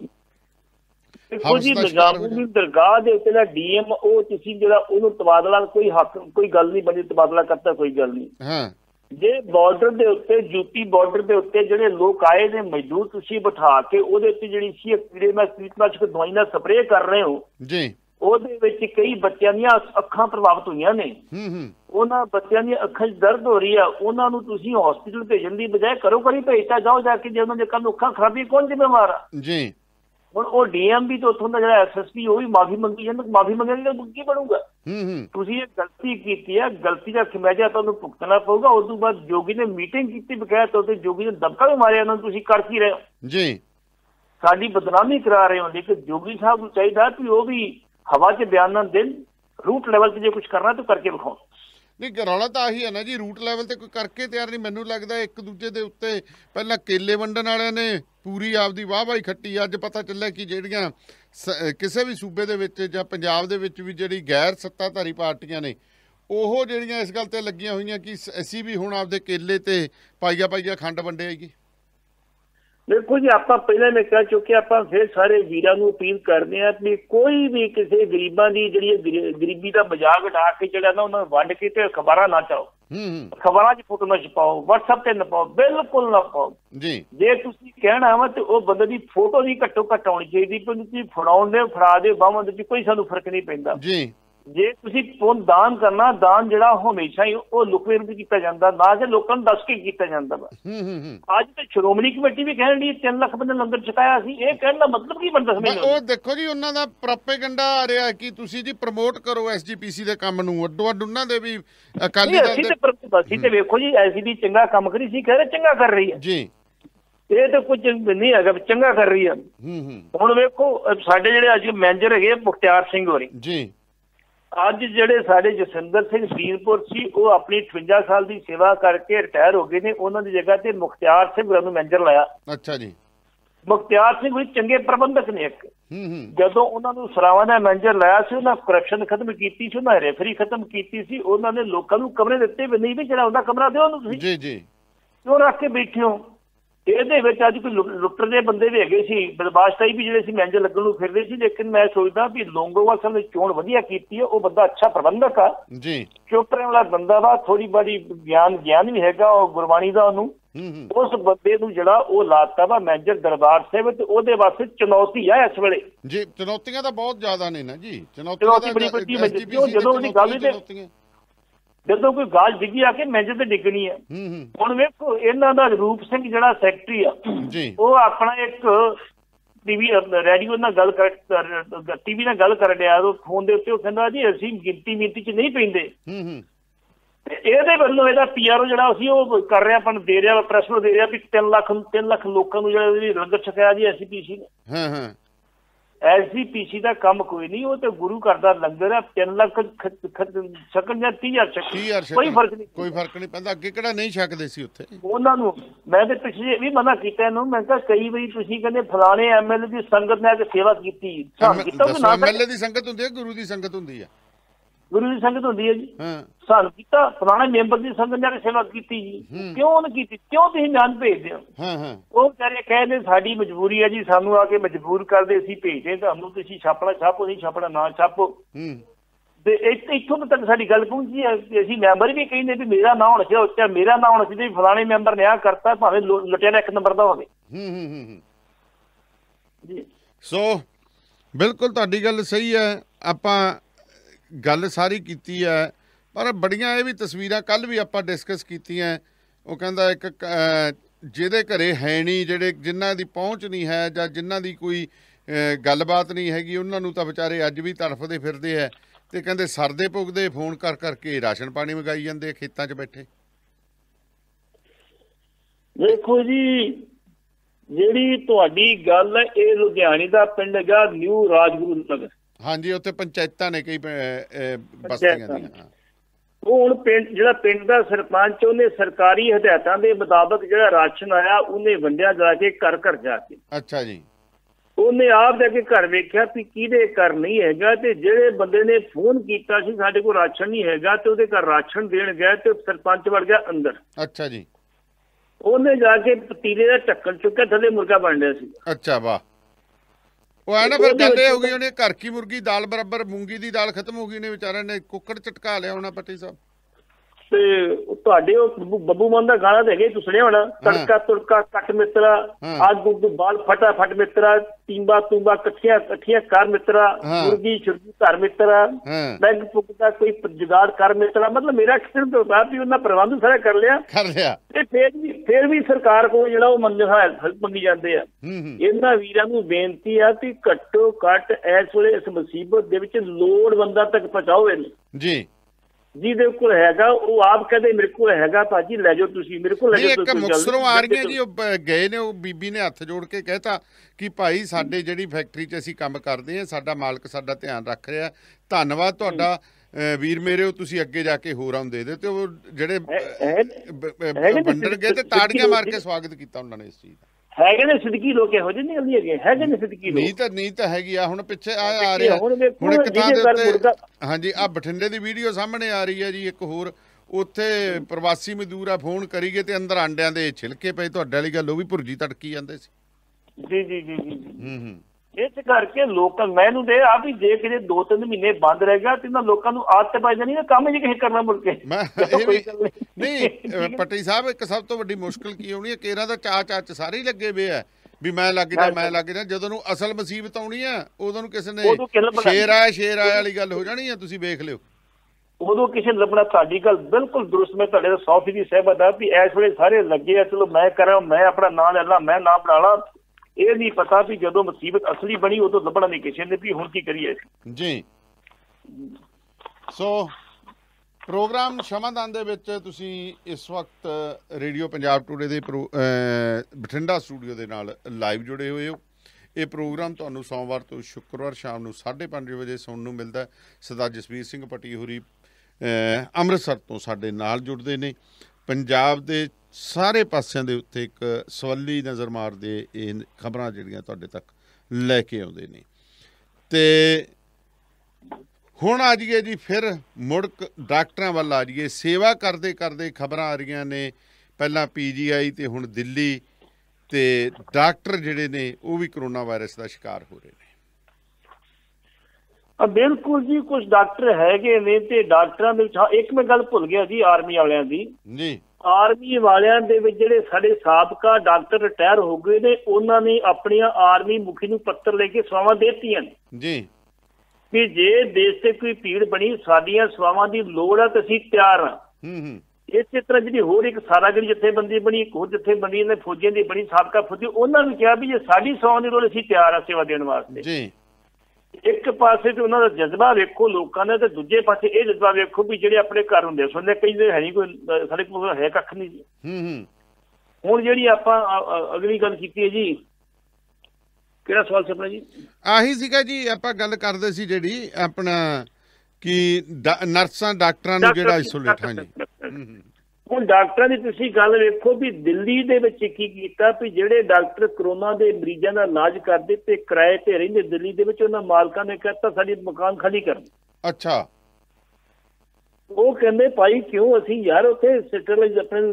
ਦੇਖੋ ਜੀ ਨਿਜ਼ਾਮੁddin ਦਰਗਾਹ ਦੇ ਉੱਤੇ ਦਾ ਡੀਐਮ ਉਹ ਤੁਸੀਂ ਜਿਹੜਾ ਉਹਨੂੰ ਤਬਾਦਲਾ ਕੋਈ ਹੱਕ ਕੋਈ ਗੱਲ ਨਹੀਂ ਬਣੀ ਤਬਾਦਲਾ ਕਰਤਾ ਕੋਈ ਗੱਲ ਨਹੀਂ। ਹਾਂ। ਜੇ ਬਾਰਡਰ ਦੇ ਉੱਤੇ ਯੂਪੀ ਬਾਰਡਰ ਦੇ ਉੱਤੇ ਜਿਹੜੇ ਲੋਕ ਆਏ ਨੇ ਮਜ਼ਦੂਰ ਤੁਸੀਂ ਬਿਠਾ ਕੇ ਉਹਦੇ ਉੱਤੇ ਜਿਹੜੀ ਸੀ ਕੀੜੇ ਨਾਲ ਕੀਟਨਾਸ਼ਕ ਦਵਾਈ ਨਾਲ ਸਪਰੇਅ ਕਰ ਰਹੇ ਹੋ ਜੀ। ਉਹਦੇ ਵਿੱਚ ਕਈ ਬੱਚਿਆਂ ਦੀਆਂ ਅੱਖਾਂ ਪ੍ਰਭਾਵਿਤ ਹੋਈਆਂ ਨੇ। ਹੂੰ ਹੂੰ। ਉਹਨਾਂ ਬੱਚਿਆਂ ਦੀਆਂ ਅੱਖਾਂ 'ਚ ਦਰਦ ਹੋ ਰਹੀ ਆ ਉਹਨਾਂ ਨੂੰ ਤੁਸੀਂ ਹਸਪੀਟਲ ਭੇਜਣ ਦੀ ਬਜਾਏ ਕਰੋ ਕਰੀ ਭੇਜਤਾ ਜਾਓ ਜਾ ਕੇ ਜੇ ਉਹਨਾਂ ਦੇ ਕੱਲ ਅੱਖਾਂ ਖਰਾਬੀ ਕੌਣ ਜ਼ਿੰਮੇਵਾਰ ਆ? ਜੀ। ਹੁਣ ਉਹ ਡੀਐਮ ਵੀ ਤੋਂ ਉੱਥੋਂ ਦਾ ਜਿਹੜਾ ਐਸਐਸਪੀ ਉਹ ਵੀ ਮਾਫੀ ਮੰਗੀ ਜਾਂਦਾ ਮਾਫੀ ਮੰਗਣ ਦਾ ਕੀ ਬਣੂਗਾ? ਹੂੰ ਹੂੰ। ਤੁਸੀਂ ਇਹ ਗਲਤੀ ਕੀਤੀ ਹੈ ਗਲਤੀ ਦਾ ਖਿਮਾਜਾ ਤੁਹਾਨੂੰ ਭੁਗਤਣਾ ਪਊਗਾ ਉਸ ਤੋਂ ਬਾਅਦ ਜੋਗੀ ਨੇ ਮੀਟਿੰਗ ਕੀਤੀ ਬਕਾਇਆ ਤੌਰ ਤੇ ਜੋਗੀ ਨੇ ਦਬਕਾ ਵੀ ਮਾਰਿਆ ਉਹਨਾਂ ਨੂੰ ਤੁਸੀਂ ਕਰ ਕੀ ਰਹੇ ਹੋ? ਜੀ। ਸਾਡੀ ਬਦਨਾਮੀ ਕਰਾ ਰਹੇ ਹੋ ਲੇਕਿਨ ਜੋਗੀ ਸਾਹਿਬ ਨੂੰ ਚਾਹੀਦਾ ਕਿ ਉਹ ਵੀ ਹਵਾ 'ਚ ਬਿਆਨ ਨਾ ਦੇਣ ਰੂਟ ਲੈਵਲ ਤੇ ਜੇ ਕੁਝ ਕਰਨਾ ਤਾਂ ਕਰਕੇ ਵਿਖਾਓ ਨਹੀਂ ਰੌਲਾ ਤਾਂ ਆਹੀ ਹੈ ਨਾ ਜੀ ਰੂਟ ਲੈਵਲ ਤੇ ਕੋਈ ਕਰਕੇ ਤਿਆਰ ਨਹੀਂ। ਮੈਨੂੰ ਲੱਗਦਾ ਇੱਕ ਦੂਜੇ ਦੇ ਉੱਤੇ ਪਹਿਲਾਂ ਕੇਲੇ ਵੰਡਣ ਵਾਲਿਆਂ ਨੇ ਪੂਰੀ ਆਪਦੀ ਵਾਹਵਾਈ ਖੱਟੀ। ਅੱਜ ਪਤਾ ਚੱਲਿਆ ਕਿ ਜਿਹੜੀਆਂ ਸ- ਕਿਸੇ ਵੀ ਸੂਬੇ ਦੇ ਵਿੱਚ ਜਾਂ ਪੰਜਾਬ ਦੇ ਵਿੱਚ ਵੀ ਜਿਹੜੀ ਗੈਰ ਸੱਤਾਧਾਰੀ ਪਾਰਟੀਆਂ ਨੇ, ਉਹ ਜਿਹੜੀਆਂ ਇਸ ਗੱਲ ਤੇ ਲੱਗੀਆਂ ਹੋਈਆਂ ਕਿ ਸ- ਅਸੀਂ ਵੀ ਹੁਣ ਆਪਦੇ ਕੇਲੇ ਤੇ ਪਾਈਆ ਪਾਈਆ ਖੰਡ ਵੰਡੇ ਆਈਏ ਦੇਖੋ ਜੀ ਆਪਾਂ ਪਹਿਲਾਂ ਮੈਂ ਕਹਿ ਚੁੱਕੇ ਆਪਾਂ ਫਿਰ ਸਾਰੇ ਵੀਰਾਂ ਨੂੰ ਅਪੀਲ ਕਰਦੇ ਆ ਕਿ ਕੋਈ ਵੀ ਕਿਸੇ ਗਰੀਬਾਂ ਦੀ ਜਿਹੜੀ ਗਰੀਬੀ ਦਾ ਮਜ਼ਾਕ ਉਡਾ ਕੇ ਜਿਹੜਾ ਨਾ ਉਹਨਾਂ ਨੂੰ ਵੰਡ ਕੇ ਤੇ ਖਬਰਾਂ ਨਾ ਚਾਓ ਹੂੰ ਹੂੰ। ਖਬਰਾਂ 'ਚ ਫੋਟੋ ਨਾ ਛਪਾਓ WhatsApp ਤੇ ਨਾ ਪਾਓ ਬਿਲਕੁਲ ਨਾ ਪਾਓ। ਜੀ। ਜੇ ਤੁਸੀਂ ਕਹਿਣਾ ਵਾ ਤੇ ਉਹ ਬੰਦੇ ਦੀ ਫੋਟੋ ਦੀ ਘੱਟੋ ਘੱਟ ਆਉਣੀ ਚਾਹੀਦੀ ਕਿ ਤੁਸੀਂ ਫੜਾਉਣ ਦੇ ਫੜਾ ਦੇ ਬਾਹਾਂ ਦੇ ਵਿੱਚ ਕੋਈ ਸਾਨੂੰ ਫ਼ਰਕ ਨਹੀਂ ਪੈਂਦਾ। ਜੀ। ਜੇ ਤੁਸੀਂ ਪੁੰਨ ਦਾਨ ਕਰਨਾ ਦਾਨ ਜਿਹੜਾ ਹਮੇਸ਼ਾ ਹੀ ਉਹ ਲੁਕਵੇਂ ਵਿੱਚ ਕੀਤਾ ਜਾਂਦਾ ਨਾ ਕਿ ਲੋਕਾਂ ਨੂੰ ਦੱਸ ਕੇ ਕੀਤਾ ਜਾਂਦਾ ਵਾ। ਹੂੰ ਹੂੰ ਹੂੰ। ਅੱਜ ਤੇ ਸ਼੍ਰੋਮਣੀ ਕਮੇਟੀ ਵੀ ਕਹਿਣ ਦੀ 3 ਲੱਖ ਬੰਦੇ ਲੰਗਰ ਛਕਾਇਆ ਸੀ ਇਹ ਕਹਿਣ ਦਾ ਮਤਲਬ ਕੀ ਬਸ ਸਮਝ ਉਹ ਦੇਖੋ ਜੀ ਉਹਨਾਂ ਦਾ ਪ੍ਰੋਪੇਗੈਂਡਾ ਆ ਰਿਹਾ ਕਿ ਤੁਸੀਂ ਜੀ ਪ੍ਰਮੋਟ ਕਰੋ ਐਸਜੀਪੀਸੀ ਦੇ ਕੰਮ ਨੂੰ ਅੱਡੋ ਅੱਡ ਉਹਨਾਂ ਦੇ ਵੀ ਅਕਾਲੀ ਦਲ ਦੇ ਅਸੀਂ ਤੇ ਵੇਖੋ ਜੀ ਐਸੀ ਵੀ ਚੰਗਾ ਕੰਮ ਕਰੀ ਸੀ ਕਹਿ ਰਹੇ ਚੰਗਾ ਕਰ ਰਹੀ ਹੈ। ਜੀ। ਇਹ ਤਾਂ ਕੁਝ ਨਹੀਂ ਹੈਗਾ ਚੰਗਾ ਕਰ ਰਹੀ ਹੈ। ਹੂੰ ਹੂੰ। ਹੁਣ ਵੇਖੋ ਸਾਡੇ ਜਿਹੜੇ ਅੱਜ ਮੈਨੇਜਰ ਹੈਗੇ ਮੁਖਤਿਆਰ ਸਿੰਘ ਹੋਰੀ। ਜੀ। ਅੱਜ ਜਿਹੜੇ ਸਾਡੇ ਜਸਵਿੰਦਰ ਸਿੰਘ ਵੀਰਪੁਰ ਸੀ ਉਹ ਆਪਣੀ 58 ਸਾਲ ਦੀ ਸੇਵਾ ਕਰਕੇ ਰਿਟਾਇਰ ਹੋ ਗਏ ਨੇ। ਉਹਨਾਂ ਦੀ ਜਗ੍ਹਾ ਤੇ ਮੁਖਤਿਆਰ ਸਿੰਘ ਹੋਰਾਂ ਨੂੰ ਮੈਨੇਜਰ ਲਾਇਆ। ਅੱਛਾ ਜੀ। ਮੁਖਤਿਆਰ ਸਿੰਘ ਵੀ ਚੰਗੇ ਪ੍ਰਬੰਧਕ ਨੇ ਇੱਕ। ਹੂੰ ਹੂੰ। ਜਦੋਂ ਉਹਨਾਂ ਨੂੰ ਸਰਾਵਾਂ ਦਾ ਮੈਨੇਜਰ ਲਾਇਆ ਸੀ ਉਹਨਾਂ ਕਰਪਸ਼ਨ ਖਤਮ ਕੀਤੀ ਸੀ ਉਹਨਾਂ ਰੈਫਰੀ ਖਤਮ ਕੀਤੀ ਸੀ ਉਹਨਾਂ ਨੇ ਲੋਕਾਂ ਨੂੰ ਕਮਰੇ ਦਿੱਤੇ ਵੀ ਨਹੀਂ ਵੀ ਜਿਹੜਾ ਉਹਦਾ ਕਮਰਾ ਦਿਓ ਉਹਨੂੰ ਤੁਸੀਂ। ਜੀ ਜੀ। ਕਿਉਂ ਰੱਖ ਕੇ ਬੈਠੇ ਹੋ? ਇਹਦੇ ਵਿੱਚ ਅੱਜ ਕੋਈ ਲੁੱਟਰ ਦੇ ਬੰਦੇ ਵੀ ਹੈਗੇ ਸੀ ਬਦਮਾਸ਼ਤਾਈ ਵੀ ਜਿਹੜੇ ਸੀ ਮੈਨੇਜਰ ਲੱਗਣ ਨੂੰ ਫਿਰਦੇ ਸੀ ਲੇਕਿਨ ਮੈਂ ਸੋਚਦਾ ਵੀ ਲੋਂਗੋਵਾਲ ਸਾਹਿਬ ਨੇ ਚੋਣ ਵਧੀਆ ਕੀਤੀ ਹੈ ਉਹ ਬੰਦਾ ਅੱਛਾ ਪ੍ਰਬੰਧਕ ਆ। ਜੀ। ਚੁੱਪ ਰਹਿਣ ਵਾਲਾ ਬੰਦਾ ਵਾ ਥੋੜੀ ਬਾੜੀ ਗਿਆਨ ਗਿਆਨ ਵੀ ਹੈਗਾ ਉਹ ਗੁਰਬਾਣੀ ਦਾ ਉਹਨੂੰ। ਉਸ ਬੰਦੇ ਨੂੰ ਜਿਹੜਾ ਉਹ ਲਾਤਾ ਵਾ ਮੈਨੇਜਰ ਦਰਬਾਰ ਸਾਹਿਬ ਤੇ ਉਹਦੇ ਵਾਸਤੇ ਚੁਣੌਤੀ ਆ ਇਸ ਵੇਲੇ। ਜੀ ਚੁਣੌਤੀਆਂ ਤਾਂ ਬਹੁਤ ਜ਼ਿਆਦਾ ਨੇ ਨਾ ਜੀ। ਚੁਣੌਤੀ ਤਾਂ ਜਦੋਂ ਉਹਦੀ ਗੱਲ ਹੀ ਤੇ- ਚੁਣੌਤੀਆਂ। ਜਦੋਂ ਕੋਈ ਗਾਜ ਡਿੱਗੀ ਆ ਕੇ ਮੈਨੇਜਰ ਤੇ ਡਿੱਗਣੀ ਆ। ਹੂੰ ਹੁਣ ਵੇਖੋ ਇਹਨਾਂ ਦਾ ਰੂਪ ਸਿੰਘ ਜਿਹੜਾ ਸੈਕਟਰੀ ਆ ਉਹ ਆਪਣਾ ਇੱਕ ਟੀਵੀ ਰੇਡੀਓ ਨਾਲ ਗੱਲ ਕਰ ਟੀਵੀ ਨਾਲ ਗੱਲ ਕਰ ਰਿਹਾ ਉਹ ਫੋਨ ਦੇ ਉੱਤੇ ਉਹ ਕਹਿੰਦਾ ਜੀ ਅਸੀਂ ਗਿਣਤੀ ਮਿੰਤੀ ਚ ਨਹੀਂ ਪੈਂਦੇ। ਇਹਦੇ ਵੱਲੋਂ ਇਹਦਾ ਪੀਆਰਓ ਜਿਹੜਾ ਅਸੀਂ ਉਹ ਕਰ ਰਿਹਾ ਆਪਾਂ ਨੂੰ ਦੇ ਰਿਹਾ ਪ੍ਰੈਸ ਨੂੰ ਦੇ ਰਿਹਾ ਵੀ 3 ਲੱਖ 3 ਲੱਖ ਲੋਕਾਂ ਨੂੰ ਜਿਹੜਾ ਲੰਗਰ ਛਕਾਇਆ ਜੀ ਐਸਪੀਸੀ ਨੇ। ਹਾਂ ਹਾਂ। ਐਸਜੀਪੀਸੀ ਦਾ ਕੰਮ ਕੋਈ ਨਹੀਂ ਉਹ ਤੇ ਗੁਰੂ ਘਰ ਦਾ ਲੰਗਰ ਹੈ 3 ਲੱਖ ਛਕਣ ਜਾਂ 30000 ਕੀ ਛਕਣ। ਕੋਈ ਫ਼ਰਕ ਨਹੀਂ। ਕੋਈ ਫ਼ਰਕ ਨਹੀਂ ਪੈਂਦਾ ਅੱਗੇ ਕਿਹੜਾ ਨਹੀਂ ਛਕਦੇ ਸੀ ਉੱਥੇ? ਉਹਨਾਂ ਨੂੰ ਮੈਂ ਤੇ ਪਿਛਲੇ ਵੀ ਮਨਾ ਕੀਤਾ ਇਹਨੂੰ ਮੈਂ ਕਿਹਾ ਕਈ ਵਾਰੀ ਤੁਸੀਂ ਕਹਿੰਦੇ ਫਲਾਣੇ ਐਮਐਲਏ ਦੀ ਸੰਗਤ ਨੇ ਆ ਕੇ ਸੇਵਾ ਕੀਤੀ ਸਾਨੂੰ ਕੀਤਾ ਨਾ ਐਮਐਲਏ ਦੀ ਸੰਗਤ ਹੁੰਦੀ ਹੈ ਗੁਰੂ ਦੀ ਸੰਗਤ ਹੁੰਦੀ ਹੈ? ਗੁਰੂ ਦੀ ਸੰਗਤ ਹੁੰਦੀ ਹੈ ਜੀ। ਹਾਂ। ਸਾਨੂੰ ਕੀਤਾ ਫਲਾਣੇ ਮੈਂਬਰ ਦੀ ਸੰਗਤ ਨੇ ਸੇਵਾ ਕੀਤੀ ਜੀ। ਕਿਉਂ ਉਹਨੇ ਕੀਤੀ? ਕਿਉਂ ਤੁਸੀਂ ਬਿਆਨ ਭੇਜਦੇ ਹੋ? ਹਾਂ ਹਾਂ। ਉਹ ਵਿਚਾਰੇ ਕਹਿੰਦੇ ਸਾਡੀ ਮਜਬੂਰੀ ਹੈ ਜੀ ਸਾਨੂੰ ਆ ਕੇ ਮਜਬੂਰ ਕਰਦੇ ਅਸੀਂ ਭੇਜਦੇ ਤੁਹਾਨੂੰ ਤੁਸੀਂ ਛਾਪਣਾ ਛਾਪੋ ਨਹੀਂ ਛਾਪਣਾ ਨਾ ਛਾਪੋ। ਹੂੰ। ਤੇ ਇੱਥੇ ਤੱਕ ਸਾਡੀ ਗੱਲ ਪਹੁੰਚੀ ਹੈ। ਕਿ ਅਸੀਂ ਮੈਂਬਰ ਵੀ ਕਹਿੰਦੇ ਵੀ ਮੇਰਾ ਨਾਂ ਹੋਣਾ ਚਾਹੀਦਾ ਉੱਚਾ ਮੇਰਾ ਨਾਂ ਹੋਣਾ ਚਾਹੀਦਾ ਫਲਾਣੇ ਮੈਂਬਰ ਨੇ ਆ ਕਰਤਾ ਭਾਵੇਂ ਲੁ- ਲੁਟੇਰਾ ਇੱਕ ਨੰਬਰ ਦਾ ਹੋਵੇ। ਹੂੰ ਹੂੰ ਹੂੰ। ਜੀ। ਸੋ ਬਿਲਕੁਲ ਤੁਹਾਡੀ ਗੱਲ ਸਹੀ ਹੈ। ਆਪਾਂ ਗੱਲ ਸਾਰੀ ਕੀਤੀ ਹੈ, ਪਰ ਬੜੀਆਂ ਇਹ ਵੀ ਤਸਵੀਰਾਂ ਕੱਲ ਵੀ ਆਪਾਂ ਡਿਸਕਸ ਕੀਤੀਆਂ। ਉਹ ਕਹਿੰਦਾ ਇੱਕ ਜਿਹਦੇ ਘਰੇ ਹੈ ਨਹੀਂ ਜਿਹੜੇ ਜਿਨ੍ਹਾਂ ਦੀ ਪਹੁੰਚ ਨਹੀਂ ਹੈ ਜਾਂ ਜਿਨ੍ਹਾਂ ਦੀ ਕੋਈ ਗੱਲਬਾਤ ਨਹੀਂ ਹੈਗੀ, ਉਹਨਾਂ ਨੂੰ ਤਾਂ ਵਿਚਾਰੇ ਅੱਜ ਵੀ ਤੜਫਦੇ ਫਿਰਦੇ ਐ ਤੇ ਕਹਿੰਦੇ ਸਰਦੇ ਪੁੱਗਦੇ, ਫੋਨ ਕਰ ਕਰਕੇ ਰਾਸ਼ਨ ਪਾਣੀ ਮੰਗਾਈ ਜਾਂਦੇ ਖੇਤਾਂ 'ਚ ਬੈਠੇ। ਦੇਖੋ ਜੀ, ਜਿਹੜੀ ਤੁਹਾਡੀ ਗੱਲ ਹੈ ਇਹ ਲੁਧਿਆਣੇ ਦਾ ਪਿੰਡ ਹੈਗਾ, ਨਿਊ ਰਾਜਗੁਰੂ ਨਗਰ। ਹਾਂਜੀ ਉੱਥੇ ਪੰਚਾਇਤਾਂ ਨੇ ਕਈ ਬਸਤੀਆਂ ਦੀਆਂ। ਉਹ ਹੁਣ ਪਿੰਡ ਜਿਹੜਾ ਪਿੰਡ ਦਾ ਸਰਪੰਚ ਉਹਨੇ ਸਰਕਾਰੀ ਹਦਾਇਤਾਂ ਦੇ ਮੁਤਾਬਕ ਜਿਹੜਾ ਰਾਸ਼ਨ ਆਇਆ ਉਹਨੇ ਵੰਡਿਆ ਜਾ ਕੇ ਘਰ ਘਰ ਜਾ ਕੇ। ਅੱਛਾ ਜੀ। ਉਹਨੇ ਆਪ ਜਾ ਕੇ ਘਰ ਵੇਖਿਆ ਵੀ ਕਿਹਦੇ ਘਰ ਨਹੀਂ ਹੈਗਾ ਤੇ ਜਿਹੜੇ ਬੰਦੇ ਨੇ ਫੋਨ ਕੀਤਾ ਸੀ ਸਾਡੇ ਕੋਲ ਰਾਸ਼ਨ ਨਹੀਂ ਹੈਗਾ ਤੇ ਉਹਦੇ ਘਰ ਰਾਸ਼ਨ ਦੇਣ ਗਿਆ ਤੇ ਸਰਪੰਚ ਵੜ ਗਿਆ ਅੰਦਰ। ਅੱਛਾ ਜੀ। ਉਹਨੇ ਜਾ ਕੇ ਪਤੀਲੇ ਦਾ ਢੱਕਣ ਚੁੱਕਿਆ ਥੱਲੇ ਮੁਰਗਾ ਬਣ ਰਿਹਾ ਸੀ। ਅੱਛਾ ਵਾਹ। ਉਹ ਨਾ ਫਿਰ ਗੱਲ ਹੋ ਗਈ ਉਹਨੇ ਘਰ ਕੀ ਮੁਰਗੀ ਦਾਲ ਬਰਾਬਰ ਮੂੰਗੀ ਦੀ ਦਾਲ ਖਤਮ ਹੋ ਗਈ ਨੇ ਵਿਚਾਰਿਆਂ ਨੇ ਕੁੱਕੜ ਚਟਕਾ ਲਿਆ ਹੋਣਾ ਪੱਟੀ ਸਾਹਿਬ। ਤੇ ਤੁਹਾਡੇ ਉਹ ਬੱਬੂ- ਮਾਨ ਦਾ ਗਾਣਾ ਤੇ ਹੈਗਾ ਹੀ, ਤੂੰ ਸੁਣਿਆ ਹੋਣਾ। ਤੜਕਾ ਤੁੜਕਾ ਕੱਟ ਮਿੱਤਰਾ। ਆਗ ਗੁੱਗ ਬਾਲ ਫਟਾ ਫਟ ਮਿੱਤਰਾ ਟੀਂਬਾ ਤੂੰਬਾ ਇਕੱਠੀਆਂ ਇਕੱਠੀਆਂ ਕਰ ਮਿੱਤਰਾ। ਮੁਰਗੀ ਛੁਰਗੀ ਘਰ ਮਿੱਤਰਾ ਬੈਂਕ ਪੁੱਗਦਾ ਕੋਈ ਜੁਗਾੜ ਕਰ ਮਿੱਤਰਾ। ਮਤਲਬ ਮੇਰਾ ਕਿਸਮ ਤੋਂ ਬਾਅਦ ਵੀ ਉਹਨਾਂ ਪ੍ਰਬੰਧ ਸਾਰਾ ਕਰ ਲਿਆ। ਕਰ ਲਿਆ। ਤੇ ਫੇਰ ਵੀ ਫੇਰ ਵੀ ਸਰਕਾਰ ਕੋਲ ਜਿਹੜਾ ਉਹ ਮੰਨ ਹੈਲਪ ਮੰਗੀ ਜਾਂਦੇ ਆ। ਇਹਨਾਂ ਵੀਰਾਂ ਨੂੰ ਬੇਨਤੀ ਆ ਕਿ ਘੱਟੋ ਘੱਟ ਇਸ ਵੇਲੇ ਇਸ ਮੁਸੀਬਤ ਦੇ ਵਿੱਚ ਲੋੜਵੰਦਾਂ ਤੱਕ ਪਹੁੰਚਾਓ ਇਹਨੂੰ। ਜੀ। ਜਿਹਦੇ ਕੋਲ ਹੈਗਾ ਉਹ ਆਪ ਕਹਦੇ ਮੇਰੇ ਕੋਲ ਹੈਗਾ ਭਾਜੀ ਲੈ ਜਾਓ ਤੁਸੀਂ ਮੇਰੇ ਕੋਲ ਲੈ ਜਾਓ ਗੱਲ ਮੁਕਸਰੋਂ। ਆ ਰਹੀਆਂ ਜੀ ਉਹ ਗਏ ਨੇ ਉਹ ਬੀਬੀ ਨੇ ਹੱਥ ਜੋੜ ਕੇ ਕਹਿਤਾ ਕਿ ਭਾਈ ਸਾਡੇ ਜਿਹੜੀ ਫੈਕਟਰੀ 'ਚ ਅਸੀਂ ਕੰਮ ਕਰਦੇ ਹਾਂ ਸਾਡਾ ਮਾਲਕ ਸਾਡਾ ਧਿਆਨ ਰੱਖ ਰਿਹਾ ਧੰਨਵਾਦ ਤੁਹਾਡਾ ਵੀਰ ਮੇਰੇ ਉਹ ਤੁਸੀਂ ਅੱਗੇ ਜਾ ਕੇ ਹੋਰਾਂ ਨੂੰ ਦੇ ਤੇ ਉਹ ਜਿਹੜੇ ਵੰਡਣ ਗਏ ਤੇ ਤਾੜੀਆਂ ਮਾਰ ਕੇ ਸਵਾਗਤ ਕੀਤਾ ਉਹਨਾਂ ਨੇ ਇਸ ਚੀਜ਼ ਦਾ ਹੈਗੇ ਨੇ ਸਿੱਧਕੀ ਲੋਕ ਇਹੋ ਜਿਹੇ ਨਹੀਂ ਹੁੰਦੀ ਹੈਗੇ ਹੈਗੇ ਨੇ ਸਿੱਧਕੀ ਨਹੀਂ ਲੋਕ ਤਾਂ ਨਹੀਂ ਤਾਂ ਹੈਗੀ ਆ ਹੁਣ ਪਿੱਛੇ ਆ ਆ ਰਿਹਾ। ਹੁਣ ਇੱਕ ਜਿਹਦੇ ਦੇ ਉੱਤੇ ਹਾਂਜੀ ਆ ਬਠਿੰਡੇ ਦੀ ਵੀਡੀਓ ਸਾਹਮਣੇ ਆ ਰਹੀ ਹੈ ਜੀ ਇੱਕ ਹੋਰ। ਉੱਥੇ ਪ੍ਰਵਾਸੀ ਮਜ਼ਦੂਰ ਆ ਫੋਨ ਕਰੀ ਗਏ ਤੇ ਅੰਦਰ ਆਂਡਿਆਂ ਦੇ ਛਿਲਕੇ ਪਏ। ਤੁਹਾਡੇ ਵਾਲੀ ਗੱਲ ਉਹ ਵੀ ਭੁਰਜੀ ਤੜਕੀ ਜਾਂਦੇ ਸੀ। ਜੀ ਜੀ ਜੀ ਜੀ। ਹੂੰ ਹੂੰ। ਇਸ ਕਰਕੇ ਲੋਕਾਂ ਮੈਨੂੰ ਦੇ ਆ ਵੀ ਜੇ ਕਿਤੇ 2-3 ਮਹੀਨੇ ਬੰਦ ਰਹਿ ਗਿਆ ਤੇ ਇਹਨਾਂ ਲੋਕਾਂ ਨੂੰ ਆਦਤ ਪੈ ਜਾਣੀ ਨਾ ਕੰਮ ਜੇ ਕਿਸੇ ਕਰਨਾ ਮੁੜ ਕੇ। ਨਹੀਂ। ਪੱਟੀ ਸਾਹਿਬ ਇੱਕ ਸਭ ਤੋਂ ਵੱਡੀ ਮੁਸ਼ਕਲ ਕੀ ਆਉਣੀ ਹੈ? ਕੇਰਾਂ ਦਾ ਚਾਹ ਚ ਸਾਰੇ ਹੀ ਲੱਗੇ ਵੇ ਆ ਵੀ ਮੈਂ ਲੱਗ ਜਾ ਮੈਂ ਲੱਗ ਜਾ ਜਦੋਂ ਨੂੰ ਅਸਲ ਮੁਸੀਬਤ ਆਉਣੀ ਆ ਉਦੋਂ ਨੂੰ ਕਿਸੇ ਨੇ ਸ਼ੇਰ ਆਇਆ ਸ਼ੇਰ ਆਇਆ ਵਾਲੀ ਗੱਲ ਹੋ ਜਾਣੀ ਆ ਤੁਸੀਂ ਵੇਖ ਲਿਓ। ਉਦੋਂ ਕਿਸੇ ਲੱਭਣਾ ਤੁਹਾਡੀ ਗੱਲ ਬਿਲਕੁਲ ਦਰੁਸਤ ਮੈਂ ਤੁਹਾਡੇ ਦਾ 100% ਸਹਿਮਤ ਆ ਵੀ ਇਸ ਵੇਲੇ ਸਾਰੇ ਲੱਗੇ ਆ ਚਲੋ ਮੈਂ ਕਰਾਂ ਮੈਂ ਆਪਣਾ ਨਾਂ ਲੈ ਲਾਂ ਮੈਂ ਨਾਂ ਬਣਾ ਲਾਂ ਇਹ ਨਹੀਂ ਪਤਾ ਵੀ ਜਦੋਂ ਮੁਸੀਬਤ ਅਸਲੀ ਬਣੀ, ਉਦੋਂ ਲੱਭਣਾ ਨਹੀਂ ਕਿਸੇ ਨੇ ਵੀ, ਹੁਣ ਕੀ ਕਰੀਏ ਜੀ। ਸੋ, ਪ੍ਰੋਗਰਾਮ ਸ਼ਮਾਦਾਨ ਦੇ ਵਿੱਚ ਤੁਸੀਂ ਇਸ ਵਕਤ ਰੇਡੀਓ ਪੰਜਾਬ ਟੂਡੇ ਦੇ ਪ੍ਰੋ- ਬਠਿੰਡਾ ਸਟੂਡੀਓ ਦੇ ਨਾਲ ਲਾਈਵ ਜੁੜੇ ਹੋਏ ਹੋ। ਇਹ ਪ੍ਰੋਗਰਾਮ ਤੁਹਾਨੂੰ ਸੋਮਵਾਰ ਤੋਂ ਸ਼ੁੱਕਰਵਾਰ ਸ਼ਾਮ ਨੂੰ 5:30 ਵਜੇ ਸੁਣਨ ਨੂੰ ਮਿਲਦਾ ਸਰਦਾਰ ਜਸਵੀਰ ਸਿੰਘ ਪੱਟੀ ਹੋਰੀ ਅੰਮ੍ਰਿਤਸਰ ਤੋਂ ਸਾਡੇ ਨਾਲ ਜੁੜਦੇ ਨੇ। ਪੰਜਾਬ ਦੇ ਸਾਰੇ ਪਾਸਿਆਂ ਦੇ ਉੱਤੇ ਇੱਕ ਸਵੱਲੀ ਨਜ਼ਰ ਮਾਰਦੇ ਇਹ ਖਬਰਾਂ ਜਿਹੜੀਆਂ ਤੁਹਾਡੇ ਤੱਕ ਲੈ ਕੇ ਆਉਂਦੇ ਨੇ। ਤੇ ਹੁਣ ਆ ਜਾਈਏ ਜੀ ਫਿਰ ਮੁੜ ਕ- ਡਾਕਟਰਾਂ ਵੱਲ ਆ ਜਾਈਏ। ਸੇਵਾ ਕਰਦੇ ਕਰਦੇ ਖਬਰਾਂ ਆ ਰਹੀਆਂ ਨੇ। ਪਹਿਲਾਂ ਪੀਜੀਆਈ ਤੇ ਹੁਣ ਦਿੱਲੀ ਤੇ ਡਾਕਟਰ ਜਿਹੜੇ ਨੇ ਉਹ ਵੀ ਕਰੋਨਾ ਵਾਇਰਸ ਦਾ ਸ਼ਿਕਾਰ ਹੋ ਰਹੇ ਨੇ। ਆ ਬਿਲਕੁਲ ਜੀ ਕੁਝ ਡਾਕਟਰ ਹੈਗੇ ਨੇ ਤੇ ਡਾਕਟਰਾਂ ਦੇ ਵਿੱਚ ਇੱਕ ਮੈਂ ਗੱਲ ਭੁੱਲ ਗਿਆ ਜੀ ਆਰਮੀ ਵਾਲਿਆਂ ਦੀ। ਜੀ। ਆਰਮੀ ਵਾਲਿਆਂ ਦੇ ਵਿੱਚ ਜਿਹੜੇ ਸਾਡੇ ਸਾਬਕਾ ਡਾਕਟਰ ਰਿਟਾਇਰ ਹੋ ਗਏ ਨੇ ਉਹਨਾਂ ਨੇ ਆਪਣੀਆਂ ਆਰਮੀ ਮੁਖੀ ਨੂੰ ਪੱਤਰ ਲੈ ਕੇ ਸੇਵਾਵਾਂ ਦੇ ਦਿੱਤੀਆਂ ਜੀ। ਕਿ ਜੇ ਦੇਸ਼ ਤੇ ਕੋਈ ਭੀੜ ਬਣੀ ਸਾਡੀਆਂ ਸੇਵਾਵਾਂ ਦੀ ਲੋੜ ਆ ਤੇ ਅਸੀਂ ਤਿਆਰ ਹਾਂ ਹੂੰ ਹੂੰ। ਇਸੇ ਤਰ੍ਹਾਂ ਜਿਹੜੀ ਹੋਰ ਇੱਕ ਸਾਰਾਗਰੀ ਜਥੇਬੰਦੀ ਬਣੀ ਇੱਕ ਹੋਰ ਜਥੇਬੰਦੀ ਨੇ ਫੌਜੀਆਂ ਦੀ ਬਣੀ ਸਾਬਕਾ ਫੌਜੀ ਉਹਨਾਂ ਨੂੰ ਕਿਹਾ ਵੀ ਜੇ ਸਾਡੀ ਸੇਵਾਵਾਂ ਦੀ ਲੋੜ ਅਸੀਂ ਤਿਆਰ ਹਾਂ ਸੇਵਾ ਦੇਣ ਵਾਸਤੇ। ਜੀ। ਇੱਕ ਪਾਸੇ ਤੇ ਉਹਨਾਂ ਦਾ ਜਜ਼ਬਾ ਵੇਖੋ ਲੋਕਾਂ ਦਾ ਤੇ ਦੂਜੇ ਪਾਸੇ ਇਹ ਜਜ਼ਬਾ ਵੇਖੋ ਵੀ ਜਿਹੜੇ ਆਪਣੇ ਘਰ ਹੁੰਦੇ ਸੁਣਦੇ ਕਈ ਦੇ ਹੈ ਨਹੀਂ ਕੋਈ ਸਾਡੇ ਕੋਲ ਹੈ ਕੱਖ ਨਹੀਂ ਜੀ। ਹੂੰ ਹੂੰ। ਹੁਣ ਜਿਹੜੀ ਆਪਾਂ ਅਗਲੀ ਗੱਲ ਕੀਤੀ ਹੈ ਜੀ ਕਿਹੜਾ ਸਵਾਲ ਸੀ ਆਪਣਾ ਜੀ? ਆਹੀ ਸੀਗਾ ਜੀ ਆਪਾਂ ਗੱਲ ਕਰਦੇ ਸੀ ਜਿਹੜੀ ਆਪਣਾ ਕਿ ਨਰਸਾਂ ਡਾਕਟਰਾਂ ਨੂੰ ਜਿਹੜਾ ਆਈਸੋਲੇਟ ਹਾਂਜੀ। ਹੂੰ ਹੂੰ। ਹੁਣ ਡਾਕਟਰਾਂ ਦੀ ਤੁਸੀਂ ਗੱਲ ਵੇਖੋ ਵੀ ਦਿੱਲੀ ਦੇ ਵਿੱਚ ਕੀ ਕੀਤਾ ਵੀ ਜਿਹੜੇ ਡਾਕਟਰ ਕਰੋਨਾ ਦੇ ਮਰੀਜ਼ਾਂ ਦਾ ਇਲਾਜ ਕਰਦੇ ਤੇ ਕਿਰਾਏ ਤੇ ਰਹਿੰਦੇ ਦਿੱਲੀ ਦੇ ਵਿੱਚ ਉਹਨਾਂ ਮਾਲਕਾਂ ਨੇ ਕਹਿਤਾ ਸਾਡੀ ਮਕਾਨ ਖਾਲੀ ਕਰ ਅੱਛਾ। ਉਹ ਕਹਿੰਦੇ ਭਾਈ ਕਿਉਂ ਅਸੀਂ ਯਾਰ ਉੱਥੇ ਸੈਂਟਰਲਾਈਜ਼ ਆਪਣੇ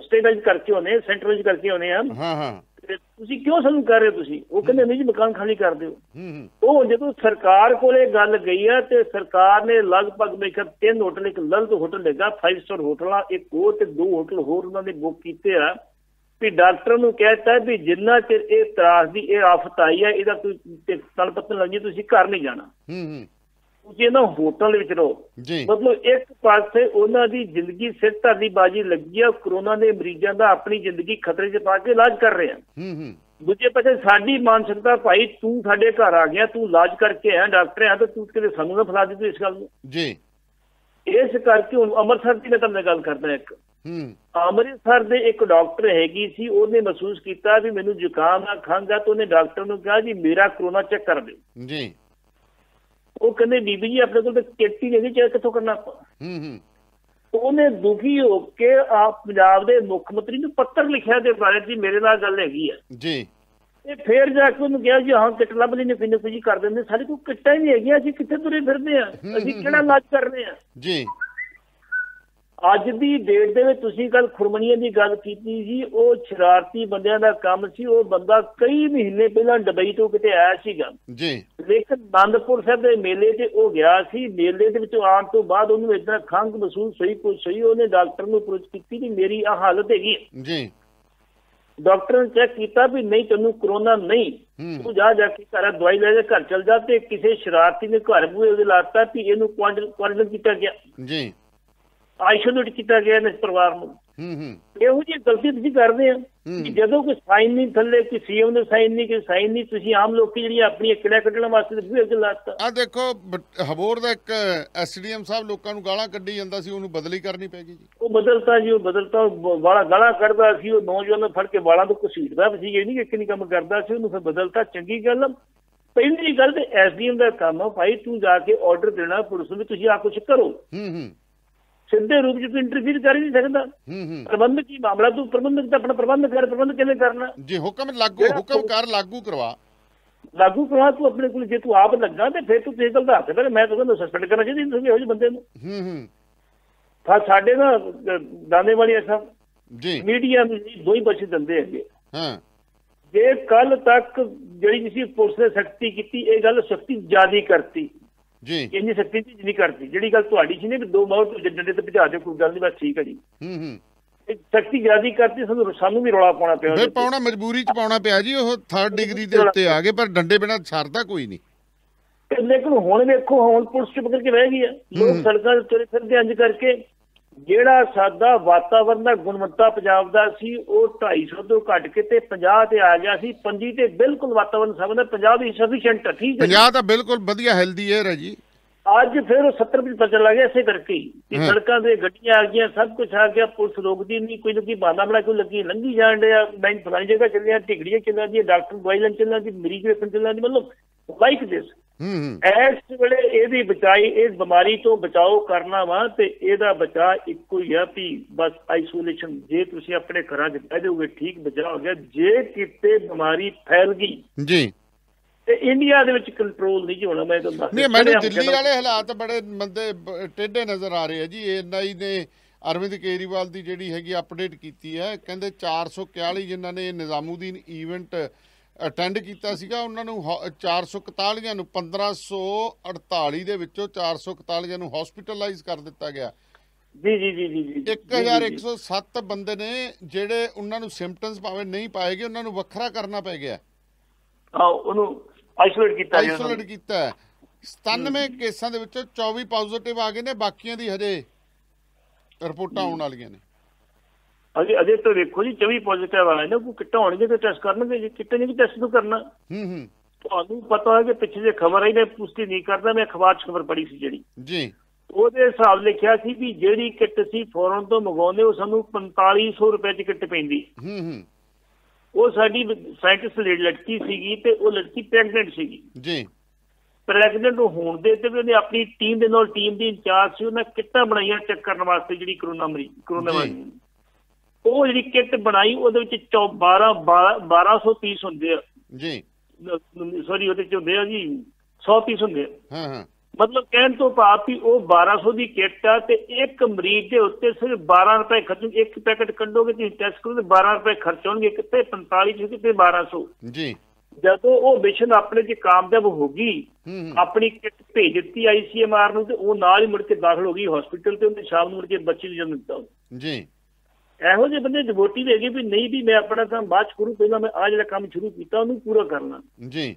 ਸਟੇਟਲਾਈਜ਼ ਕਰਕੇ ਹੋਨੇ ਸੈਂਟਰਲਾਈਜ਼ ਕਰਕੇ ਹੋਨੇ ਆ ਹਾਂ ਹਾਂ। ਤੁਸੀਂ ਕਿਉਂ ਸਾਨੂੰ ਕਰ ਰਹੇ ਤੁਸੀਂ? ਉਹ ਕਹਿੰਦੇ ਨਹੀਂ ਜੀ ਮਕਾਨ ਖਾਲੀ ਕਰ ਦਿਓ। ਉਹ ਜਦੋਂ ਸਰਕਾਰ ਕੋਲੇ ਗੱਲ ਗਈ ਆ ਤੇ ਸਰਕਾਰ ਨੇ ਲਗਭਗ ਖਿਆਲ ਤਿੰਨ ਹੋਟਲ ਇੱਕ ਲਲਿਤ ਹੋਟਲ ਲੱਗਾ 5 ਸਟਾਰ ਹੋਟਲ ਆ ਇੱਕ ਹੋਰ ਤੇ ਦੋ ਹੋਟਲ ਹੋਰ ਉਹਨਾਂ ਨੇ ਬੁੱਕ ਕੀਤੇ ਆ ਵੀ ਡਾਕਟਰ ਨੂੰ ਕਹਿਤਾ ਵੀ ਜਿੰਨਾ ਚਿਰ ਇਹ ਤਰਾਸ ਦੀ ਇਹ ਆਫਤ ਆਈ ਆ ਇਹਦਾ ਕੋਈ ਤਲਪਤਨ ਲੱਗੀ ਤੁਸੀਂ ਘਰ ਨਹੀਂ ਜਾਣਾ। ਹੂੰ ਹੂੰ। ਤੁਸੀਂ ਇਹਨਾਂ ਹੋਟਲ ਵਿੱਚ ਰਹੋ। ਜੀ। ਮਤਲਬ ਇੱਕ ਪਾਸੇ ਉਹਨਾਂ ਦੀ ਜ਼ਿੰਦਗੀ ਸਿਰ ਧਰਦੀ ਬਾਜੀ ਲੱਗੀ ਆ ਕਰੋਨਾ ਦੇ ਮਰੀਜ਼ਾਂ ਦਾ ਆਪਣੀ ਜ਼ਿੰਦਗੀ ਖਤਰੇ 'ਚ ਪਾ ਕੇ ਇਲਾਜ ਕਰ ਰਹੇ ਆ। ਹੂੰ ਹੂੰ। ਦੂਜੇ ਪਾਸੇ ਸਾਡੀ ਮਾਨਸਿਕਤਾ ਭਾਈ ਤੂੰ ਸਾਡੇ ਘਰ ਆ ਗਿਆ ਤੂੰ ਇਲਾਜ ਕਰਕੇ ਆਇਆ ਡਾਕਟਰ ਆ ਤਾਂ ਤੂੰ ਕਿਤੇ ਸਾਨੂੰ ਨਾ ਫਲਾ ਦੇ ਤੂੰ ਇਸ ਗੱਲ ਨੂੰ। ਜੀ। ਇਸ ਕਰਕੇ ਹੁਣ ਅੰਮ੍ਰਿਤਸਰ ਦੀ ਮੈਂ ਤੁਹਾਨੂੰ ਗੱਲ ਕਰਦਾ ਇੱਕ। ਹੂੰ। ਅੰਮ੍ਰਿਤਸਰ ਦੇ ਇੱਕ ਡਾਕਟਰ ਹੈਗੀ ਸੀ ਉਹਨੇ ਮਹਿਸੂਸ ਕੀਤਾ ਵੀ ਮੈਨੂੰ ਜ਼ੁਕਾਮ ਆ ਖੰਘ ਆ ਤਾਂ ਉਹਨੇ ਡਾਕਟਰ ਨੂੰ ਕਿਹਾ ਜੀ ਮੇਰਾ ਕਰੋਨਾ ਚੈੱਕ ਕਰ ਦਿਓ। ਜੀ। ਉਹ ਕਹਿੰਦੇ ਬੀਬੀ ਜੀ ਆਪਣੇ ਕੋਲ ਤਾਂ ਕਿੱਟ ਨਹੀਂ ਚੈੱਕ ਕਿੱਥੋਂ ਕਰਨਾ ਆਪਾਂ? ਹੂੰ ਹੂੰ। ਉਹਨੇ ਦੁਖੀ ਹੋ ਕੇ ਆ ਪੰਜਾਬ ਦੇ ਮੁੱਖ ਮੰਤਰੀ ਨੂੰ ਪੱਤਰ ਲਿਖਿਆ ਦੇ ਬਾਰੇ ਜੀ ਮੇਰੇ ਨਾਲ ਗੱਲ ਹੈਗੀ ਆ। ਜੀ। ਤੇ ਫੇਰ ਜਾ ਕੇ ਉਹਨੂੰ ਕਿਹਾ ਜੀ ਹਾਂ ਕਿੱਟ ਲੱਭ ਲੈਣੇ ਪਿੰਨੇ ਕੁਝ ਕਰ ਦਿੰਦੇ ਸਾਡੇ ਕੋਲ ਕਿੱਟਾਂ ਹੀ ਨਹੀਂ ਹੈਗੀਆਂ ਅਸੀਂ ਕਿੱਥੇ ਤੁਰੇ ਫਿਰਦੇ ਆ ਅਸੀਂ ਕਿਹੜਾ ਇਲਾਜ ਕਰ ਰਹੇ ਆ ਜੀ। ਅੱਜ ਦੀ ਡੇਟ ਦੇ ਵਿੱਚ ਤੁਸੀਂ ਕੱਲ ਖੁਰਮਣੀਆਂ ਦੀ ਗੱਲ ਕੀਤੀ ਸੀ ਉਹ ਸ਼ਰਾਰਤੀ ਬੰਦਿਆਂ ਦਾ ਕੰਮ ਸੀ ਉਹ ਬੰਦਾ ਕਈ ਮਹੀਨੇ ਪਹਿਲਾਂ ਦੁਬਈ ਤੋਂ ਕਿਤੇ ਆਇਆ ਸੀਗਾ। ਜੀ। ਲੇਕਿਨ ਆਨੰਦਪੁਰ ਸਾਹਿਬ ਦੇ ਮੇਲੇ ਤੇ ਉਹ ਗਿਆ ਸੀ ਮੇਲੇ ਦੇ ਵਿੱਚੋਂ ਆਉਣ ਤੋਂ ਬਾਅਦ ਉਹਨੂੰ ਇਦਾਂ ਖੰਘ ਮਹਿਸੂਸ ਹੋਈ ਕੁਛ ਹੋਈ ਉਹਨੇ ਡਾਕਟਰ ਨੂੰ ਅਪਰੋਚ ਕੀਤੀ ਕਿ ਮੇਰੀ ਆ ਹਾਲਤ ਹੈਗੀ। ਜੀ। ਡਾਕਟਰ ਨੇ ਚੈੱਕ ਕੀਤਾ ਵੀ ਨਹੀਂ ਤੈਨੂੰ ਕਰੋਨਾ ਨਹੀਂ। ਤੂੰ ਜਾ ਜਾ ਕੇ ਘਰ ਦਵਾਈ ਲੈ ਜਾ ਘਰ ਚਲ ਜਾ ਤੇ ਕਿਸੇ ਸ਼ਰਾਰਤੀ ਨੇ ਘਰ ਬੂਹੇ ਉਹਦੇ ਲਾਤਾ ਵੀ ਇਹਨੂੰ ਕੁਆਰੰਟਾਈਨ ਕੀਤਾ ਗਿਆ। ਜੀ। ਆਈਸੋਲੇਟ ਕੀਤਾ ਗਿਆ ਇਸ ਪਰਿਵਾਰ ਨੂੰ। ਹੂੰ ਹੂੰ। ਇਹੋ ਜਿਹੀ ਗਲਤੀ ਤੁਸੀਂ ਕਰਦੇ ਆ। ਕਿ ਜਦੋਂ ਕੋਈ ਸਾਈਨ ਨਹੀਂ ਥੱਲੇ ਕਿ ਸੀਐਮ ਨੇ ਸਾਈਨ ਨਹੀਂ ਕਿ ਸਾਈਨ ਨਹੀਂ ਤੁਸੀਂ ਆਮ ਲੋਕੀ ਜਿਹੜੀਆਂ ਆਪਣੀਆਂ ਕਿਹੜਾ ਕੱਢਣ ਵਾਸਤੇ ਬੂਹੇ ਅੱਗੇ ਲਾਤਾ। ਆ ਦੇਖੋ ਹਬੋਰ ਦਾ ਇੱਕ ਐਸਡੀਐਮ ਸਾਹਿਬ ਲੋਕਾਂ ਨੂੰ ਗਾਲਾਂ ਕੱਢੀ ਜਾਂਦਾ ਸੀ ਉਹਨੂੰ ਬਦਲੀ ਕਰਨੀ ਪੈ ਗਈ ਜੀ। ਉਹ ਬਦਲਤਾ ਜੀ ਉਹ ਬਦਲਤਾ ਵਾਲਾ ਗਾਲਾਂ ਕੱਢਦਾ ਸੀ ਉਹ ਨੌਜਵਾਨ ਨੂੰ ਫੜ ਕੇ ਵਾਲਾਂ ਤੋਂ ਵੀ ਸੀ। ਇਹ ਨਹੀਂ ਕਿ ਨਹੀਂ ਕੰਮ ਕਰਦਾ ਸੀ ਉਹਨੂੰ ਫਿਰ ਬਦਲਤਾ ਚੰਗੀ ਗੱਲ। ਪਹਿਲੀ ਗੱਲ ਤੇ ਐਸਡੀਐਮ ਦਾ ਕੰਮ ਆ ਭਾਈ ਤੂੰ ਜਾ ਕੇ ਆਰਡਰ ਦੇਣਾ ਪੁਲਿਸ ਨੂੰ ਵੀ ਤੁਸੀਂ ਆ ਕੁਝ ਕਰੋ। ਹੂੰ ਹੂੰ। ਸਿੱਧੇ ਰੂਪ 'ਚ ਤੂੰ ਇੰਟਰਫੀਅਰ ਕਰ ਹੀ ਨਹੀਂ ਸਕਦਾ। ਹੂੰ ਹੂੰ। ਪ੍ਰਬੰਧਕ ਕੀ ਮਾਮਲਾ? ਤੂੰ ਪ੍ਰਬੰਧਕ ਤਾਂ ਆਪਣਾ ਪ੍ਰਬੰਧ ਕਰ ਪ੍ਰਬੰਧ ਕਿਵੇਂ ਕਰਨਾ? ਜੀ ਹੁਕਮ ਲਾਗੂ ਹੁਕਮ ਕਰ ਲਾਗੂ ਕਰਵਾ। ਲਾਗੂ ਕਰਵਾ ਤੂੰ ਆਪਣੇ ਕੋਲ ਜੇ ਤੂੰ ਆਪ ਲੱਗਾ ਤੇ ਫਿਰ ਤੂੰ ਤੇ ਗੱਲ ਦੱਸ ਫਿਰ ਮੈਂ ਤਾਂ ਕਹਿੰਦਾ ਸਸਪੈਂਡ ਕਰਨਾ ਚਾਹੀਦਾ ਤੁਸੀਂ ਇਹੋ ਜਿਹੇ ਬੰਦੇ ਨੂੰ। ਹੂੰ ਹੂੰ। ਤਾਂ ਸਾਡੇ ਨਾ ਦਾਨੇ ਵਾਲੀ ਸਾਹਿਬ ਜੀ। ਮੀਡੀਆ ਨੂੰ ਜੀ ਦੋ ਹੀ ਬਚੇ ਦਿੰਦੇ ਹੈਗੇ। ਹਾਂ। ਜੇ ਕੱਲ ਤੱਕ ਜਿਹੜੀ ਤੁਸੀਂ ਪੁਲਿਸ ਨੇ ਸਖਤੀ ਕੀਤੀ ਇਹ ਗੱਲ ਸਖਤੀ ਜ਼ਿਆਦੀ ਕਰਤੀ। ਜੀ। ਇੰਨੀ ਸਖਤੀ ਨਹੀਂ ਕਰਤੀ ਜਿਹੜੀ ਗੱਲ ਤੁਹਾਡੀ ਸੀ ਨੇ ਵੀ ਦੋ ਮੌਰ ਤੋਂ ਡੰਡੇ ਤੇ ਭਜਾ ਦਿਓ ਕੋਈ ਗੱਲ ਨਹੀਂ ਬਸ ਠੀਕ ਹੈ ਜੀ। ਹੂੰ ਹੂੰ। ਇਹ ਸਖਤੀ ਜ਼ਿਆਦੀ ਕਰਤੀ ਸਾਨੂੰ ਸਾਨੂੰ ਵੀ ਰੌਲਾ ਪਾਉਣਾ ਪਿਆ ਫਿਰ। ਪਾਉਣਾ ਮਜਬੂਰੀ ਚ ਪਾਉਣਾ ਪਿਆ ਜੀ ਉਹ 3rd ਡਿਗਰੀ ਦੇ ਉੱਤੇ ਆ ਗਏ ਪਰ ਡੰਡੇ ਬਿਨਾਂ ਸਰਦਾ ਕੋਈ ਨਹੀਂ। ਤੇ ਲੇਕਿਨ ਹੁਣ ਵੇਖੋ ਹੁਣ ਪੁਲਿਸ ਚੁੱਪ ਕਰਕੇ ਬਹਿ ਗਈ ਹੈ। ਲੋਕ। ਸੜਕਾਂ ਤੇ ਤੁਰੇ ਫਿਰਦੇ ਇੰਜ ਕਰਕੇ। ਜਿਹੜਾ ਸਾਦਾ ਵਾਤਾਵਰਨ ਦਾ ਗੁਣਵੱਤਾ ਪੰਜਾਬ ਦਾ ਸੀ ਉਹ 250 ਤੋਂ ਘਟ ਕੇ ਤੇ 50 ਤੇ ਆ ਗਿਆ ਸੀ ਪੰਜੀ ਤੇ ਬਿਲਕੁਲ ਵਾਤਾਵਰਨ ਸਭ ਦਾ ਪੰਜਾਬ ਹੀ ਸਫੀਸ਼ੀਐਂਟ ਠੀਕ ਹੈ ਜੀ। 50 ਤਾਂ ਬਿਲਕੁਲ ਵਧੀਆ ਹੈਲਦੀ 에ਅਰ ਹੈ ਜੀ ਅੱਜ ਫਿਰ ਉਹ 70 ਵਿੱਚ ਪਤਾ ਲੱਗ ਗਿਆ ਇਸੇ ਕਰਕੇ ਕਿ। ਸੜਕਾਂ ਤੇ ਗੱਡੀਆਂ ਆ ਗਈਆਂ ਸਭ ਕੁਝ ਆ ਗਿਆ ਪੁਲਿਸ ਰੋਕਦੀ ਨਹੀਂ ਕੋਈ ਨਾ ਕੋਈ ਬਹਾਨਾ ਬਣਾ ਕੇ ਲੱਗੀ ਲੰਘੀ ਜਾਣ ਡਿਆ ਬੈਂਕ ਫਲਾਣੀ ਜਗ੍ਹਾ ਚੱਲਿਆ ਢਿਗੜੀਆਂ ਚੱਲਾਂ ਦੀ ਡਾਕਟਰ ਦਵਾਈ ਲੈਣ ਚੱਲਾਂ ਦੀ ਮਰੀਜ਼ ਵੇਖਣ ਚੱਲਾਂ ਦੀ ਮਤਲਬ ਲਾਈਕ ਦਿਸ ਇਸ ਵੇਲੇ ਇਹਦੀ ਬਚਾਈ ਇਸ ਬਿਮਾਰੀ ਤੋਂ ਬਚਾਓ ਕਰਨਾ ਵਾ ਤੇ ਇਹਦਾ ਬਚਾ ਇੱਕੋ ਹੀ ਆ ਵੀ ਬਸ ਆਈਸੋਲੇਸ਼ਨ ਜੇ ਤੁਸੀਂ ਆਪਣੇ ਘਰਾਂ 'ਚ ਬਹਿ ਜਾਓਗੇ ਠੀਕ ਬਚਾ ਹੋ ਗਿਆ ਜੇ ਕਿਤੇ ਬਿਮਾਰੀ ਫੈਲ ਗਈ ਜੀ। ਤੇ ਇੰਡੀਆ ਦੇ ਵਿੱਚ ਕੰਟਰੋਲ ਨਹੀਂ ਹੋਣਾ ਮੈਂ ਤੁਹਾਨੂੰ ਦੱਸ ਨਹੀਂ ਮੈਨੂੰ। ਦਿੱਲੀ ਵਾਲੇ ਹਾਲਾਤ ਬੜੇ ਮੰਦੇ ਟੇਢੇ ਨਜ਼ਰ ਆ ਰਹੇ ਆ ਜੀ। ਐਨਆਈ ਨੇ ਅਰਵਿੰਦ ਕੇਜਰੀਵਾਲ ਦੀ ਜਿਹੜੀ ਹੈਗੀ ਅਪਡੇਟ ਕੀਤੀ ਹੈ ਕਹਿੰਦੇ 441 ਜਿਨ੍ਹਾਂ ਨੇ ਨਿਜ਼ਾਮੂਦੀਨ ਇਵੈਂਟ ਅਟੈਂਡ ਕੀਤਾ ਸੀਗਾ ਉਹਨਾਂ ਨੂੰ ਹੋ- 441 ਨੂੰ 1548 ਦੇ ਵਿੱਚੋਂ 441 ਨੂੰ ਹਸਪੀਟਲਾਈਜ਼ ਕਰ ਦਿੱਤਾ ਗਿਆ। ਜੀ ਜੀ ਜੀ ਜੀ ਜੀ ਜੀ, ਜੀ, ਜੀ। 1107 ਬੰਦੇ ਨੇ ਜਿਹੜੇ ਉਹਨਾਂ ਨੂੰ ਸਿੰਪਟਮਸ ਭਾਵੇਂ ਨਹੀਂ ਪਾਏਗੇ ਉਹਨਾਂ ਨੂੰ ਵੱਖਰਾ ਕਰਨਾ ਪੈ ਗਿਆ। ਹਾਂ ਉਹਨੂੰ ਆਈਸੋਲੇਟ ਕੀਤਾ ਗਿਆ ਆਈਸੋਲੇਟ ਕੀਤਾ। ਹੈ। 97 ਕੇਸਾਂ ਦੇ ਵਿੱਚੋਂ 24 ਪੋਜ਼ਿਟਿਵ ਆ ਗਏ ਨੇ ਬਾਕੀਆਂ ਦੀ ਹਜੇ ਰਿਪੋਰਟਾਂ ਆਉਣ ਵਾਲੀਆਂ ਨੇ। ਅਜੇ ਅਜੇ ਤਾਂ ਵੇਖੋ ਜੀ 24 ਪੋਜ਼ਿਟਿਵ ਆਏ ਨੇ ਕੋਈ ਕਿੱਟਾਂ ਹੋਣਗੇ ਤੇ ਟੈਸਟ ਕਰਨਗੇ ਜੀ। ਕਿੱਟੇ ਨਹੀਂ ਟੈਸਟ ਤੋਂ ਕਰਨਾ। ਹੂੰ ਹੂੰ। ਤੁਹਾਨੂੰ ਪਤਾ ਹੈ ਕਿ ਪਿੱਛੇ ਜੇ ਖਬਰ ਆਈ ਨੇ ਪੁਸ਼ਟੀ ਨਹੀਂ ਕਰਦਾ ਮੈਂ ਅਖਬਾਰ 'ਚ ਖਬਰ ਪੜ੍ਹੀ ਸੀ ਜਿਹੜੀ। ਜੀ। ਉਹਦੇ ਹਿਸਾਬ ਲਿਖਿਆ ਸੀ ਵੀ ਜਿਹੜੀ ਕਿੱਟ ਸੀ ਫੋਰਨ ਤੋਂ ਮੰਗਵਾਉਂਦੇ ਉਹ ਸਾਨੂੰ 4500 ਰੁਪਏ ਦੀ ਕਿੱਟ ਪੈਂਦੀ। ਹੂੰ ਹੂੰ। ਉਹ ਸਾਡੀ ਸਾਇੰਟਿਸਟ ਲੜਕੀ ਸੀਗੀ ਤੇ ਉਹ ਲੜਕੀ ਪ੍ਰੈਗਨੈਂਟ ਸੀਗੀ। ਜੀ। ਪ੍ਰੈਗਨੈਂਟ ਹੋਣ ਦੇ ਤੇ ਵੀ ਉਹਨੇ ਆਪਣੀ ਟੀਮ ਦੇ ਨਾਲ ਟੀਮ ਦੀ ਇੰਚਾਰਜ ਸੀ ਉਹਨਾਂ ਕਿੱਟਾਂ ਬਣਾਈਆਂ ਚੈੱਕ ਕਰਨ ਵਾਸਤੇ ਜਿਹੜੀ ਕਰੋਨਾ ਮਰੀਜ਼ ਕਰੋਨਾ। ਵਾਲੀ। ਉਹ ਜਿਹੜੀ ਕਿੱਟ ਬਣਾਈ ਉਹਦੇ ਵਿੱਚ 12 1200 ਪੀਸ ਹੁੰਦੇ ਆ। ਜੀ। ਸੌਰੀ ਉਹਦੇ ਚ ਹੁੰਦੇ ਆ ਜੀ 100 ਪੀਸ ਹੁੰਦੇ ਆ। ਹਾਂ ਹਾਂ। ਮਤਲਬ ਕਹਿਣ ਤੋਂ ਭਾਵ ਵੀ ਉਹ 1200 ਦੀ ਕਿੱਟ ਆ ਤੇ ਇੱਕ ਮਰੀਜ਼ ਦੇ ਉੱਤੇ ਸਿਰਫ 12 ਰੁਪਏ ਖਰਚ ਇੱਕ ਪੈਕੇਟ ਕੱਢੋਗੇ ਤੁਸੀਂ ਟੈਸਟ ਕਰੋਗੇ 12 ਰੁਪਏ ਖਰਚ ਹੋਣਗੇ ਕਿਤੇ 45 ਕਿਤੇ 1200 ਜੀ। ਜਦੋਂ ਉਹ ਮਿਸ਼ਨ ਆਪਣੇ ਚ ਕਾਮਯਾਬ ਹੋ ਗਈ ਆਪਣੀ ਕਿੱਟ ਭੇਜ ਦਿੱਤੀ ਆਈਸੀਐਮਆਰ ਨੂੰ ਤੇ ਉਹ ਨਾਲ ਹੀ ਮੁੜ ਕੇ ਦਾਖਲ ਹੋ ਗਈ ਹਸਪੀਟਲ ਤੇ ਉਹਨੇ ਸ਼ਾਮ ਨੂੰ ਮੁੜ ਕੇ ਬੱਚੇ ਨੂੰ ਜਨਮ ਦਿੱਤਾ। ਜੀ। ਇਹੋ ਜਿਹੇ ਬੰਦੇ ਡਿਵੋਟੀ ਹੈਗੇ ਵੀ ਨਹੀਂ ਵੀ ਮੈਂ ਆਪਣਾ ਕੰਮ ਬਾਅਦ ਚ ਕਰੂ ਪਹਿਲਾਂ ਮੈਂ ਆ ਜਿਹੜਾ ਕੰਮ ਸ਼ੁਰੂ ਕੀਤਾ ਉਹਨੂੰ ਪੂਰਾ ਕਰਨਾ। ਜੀ।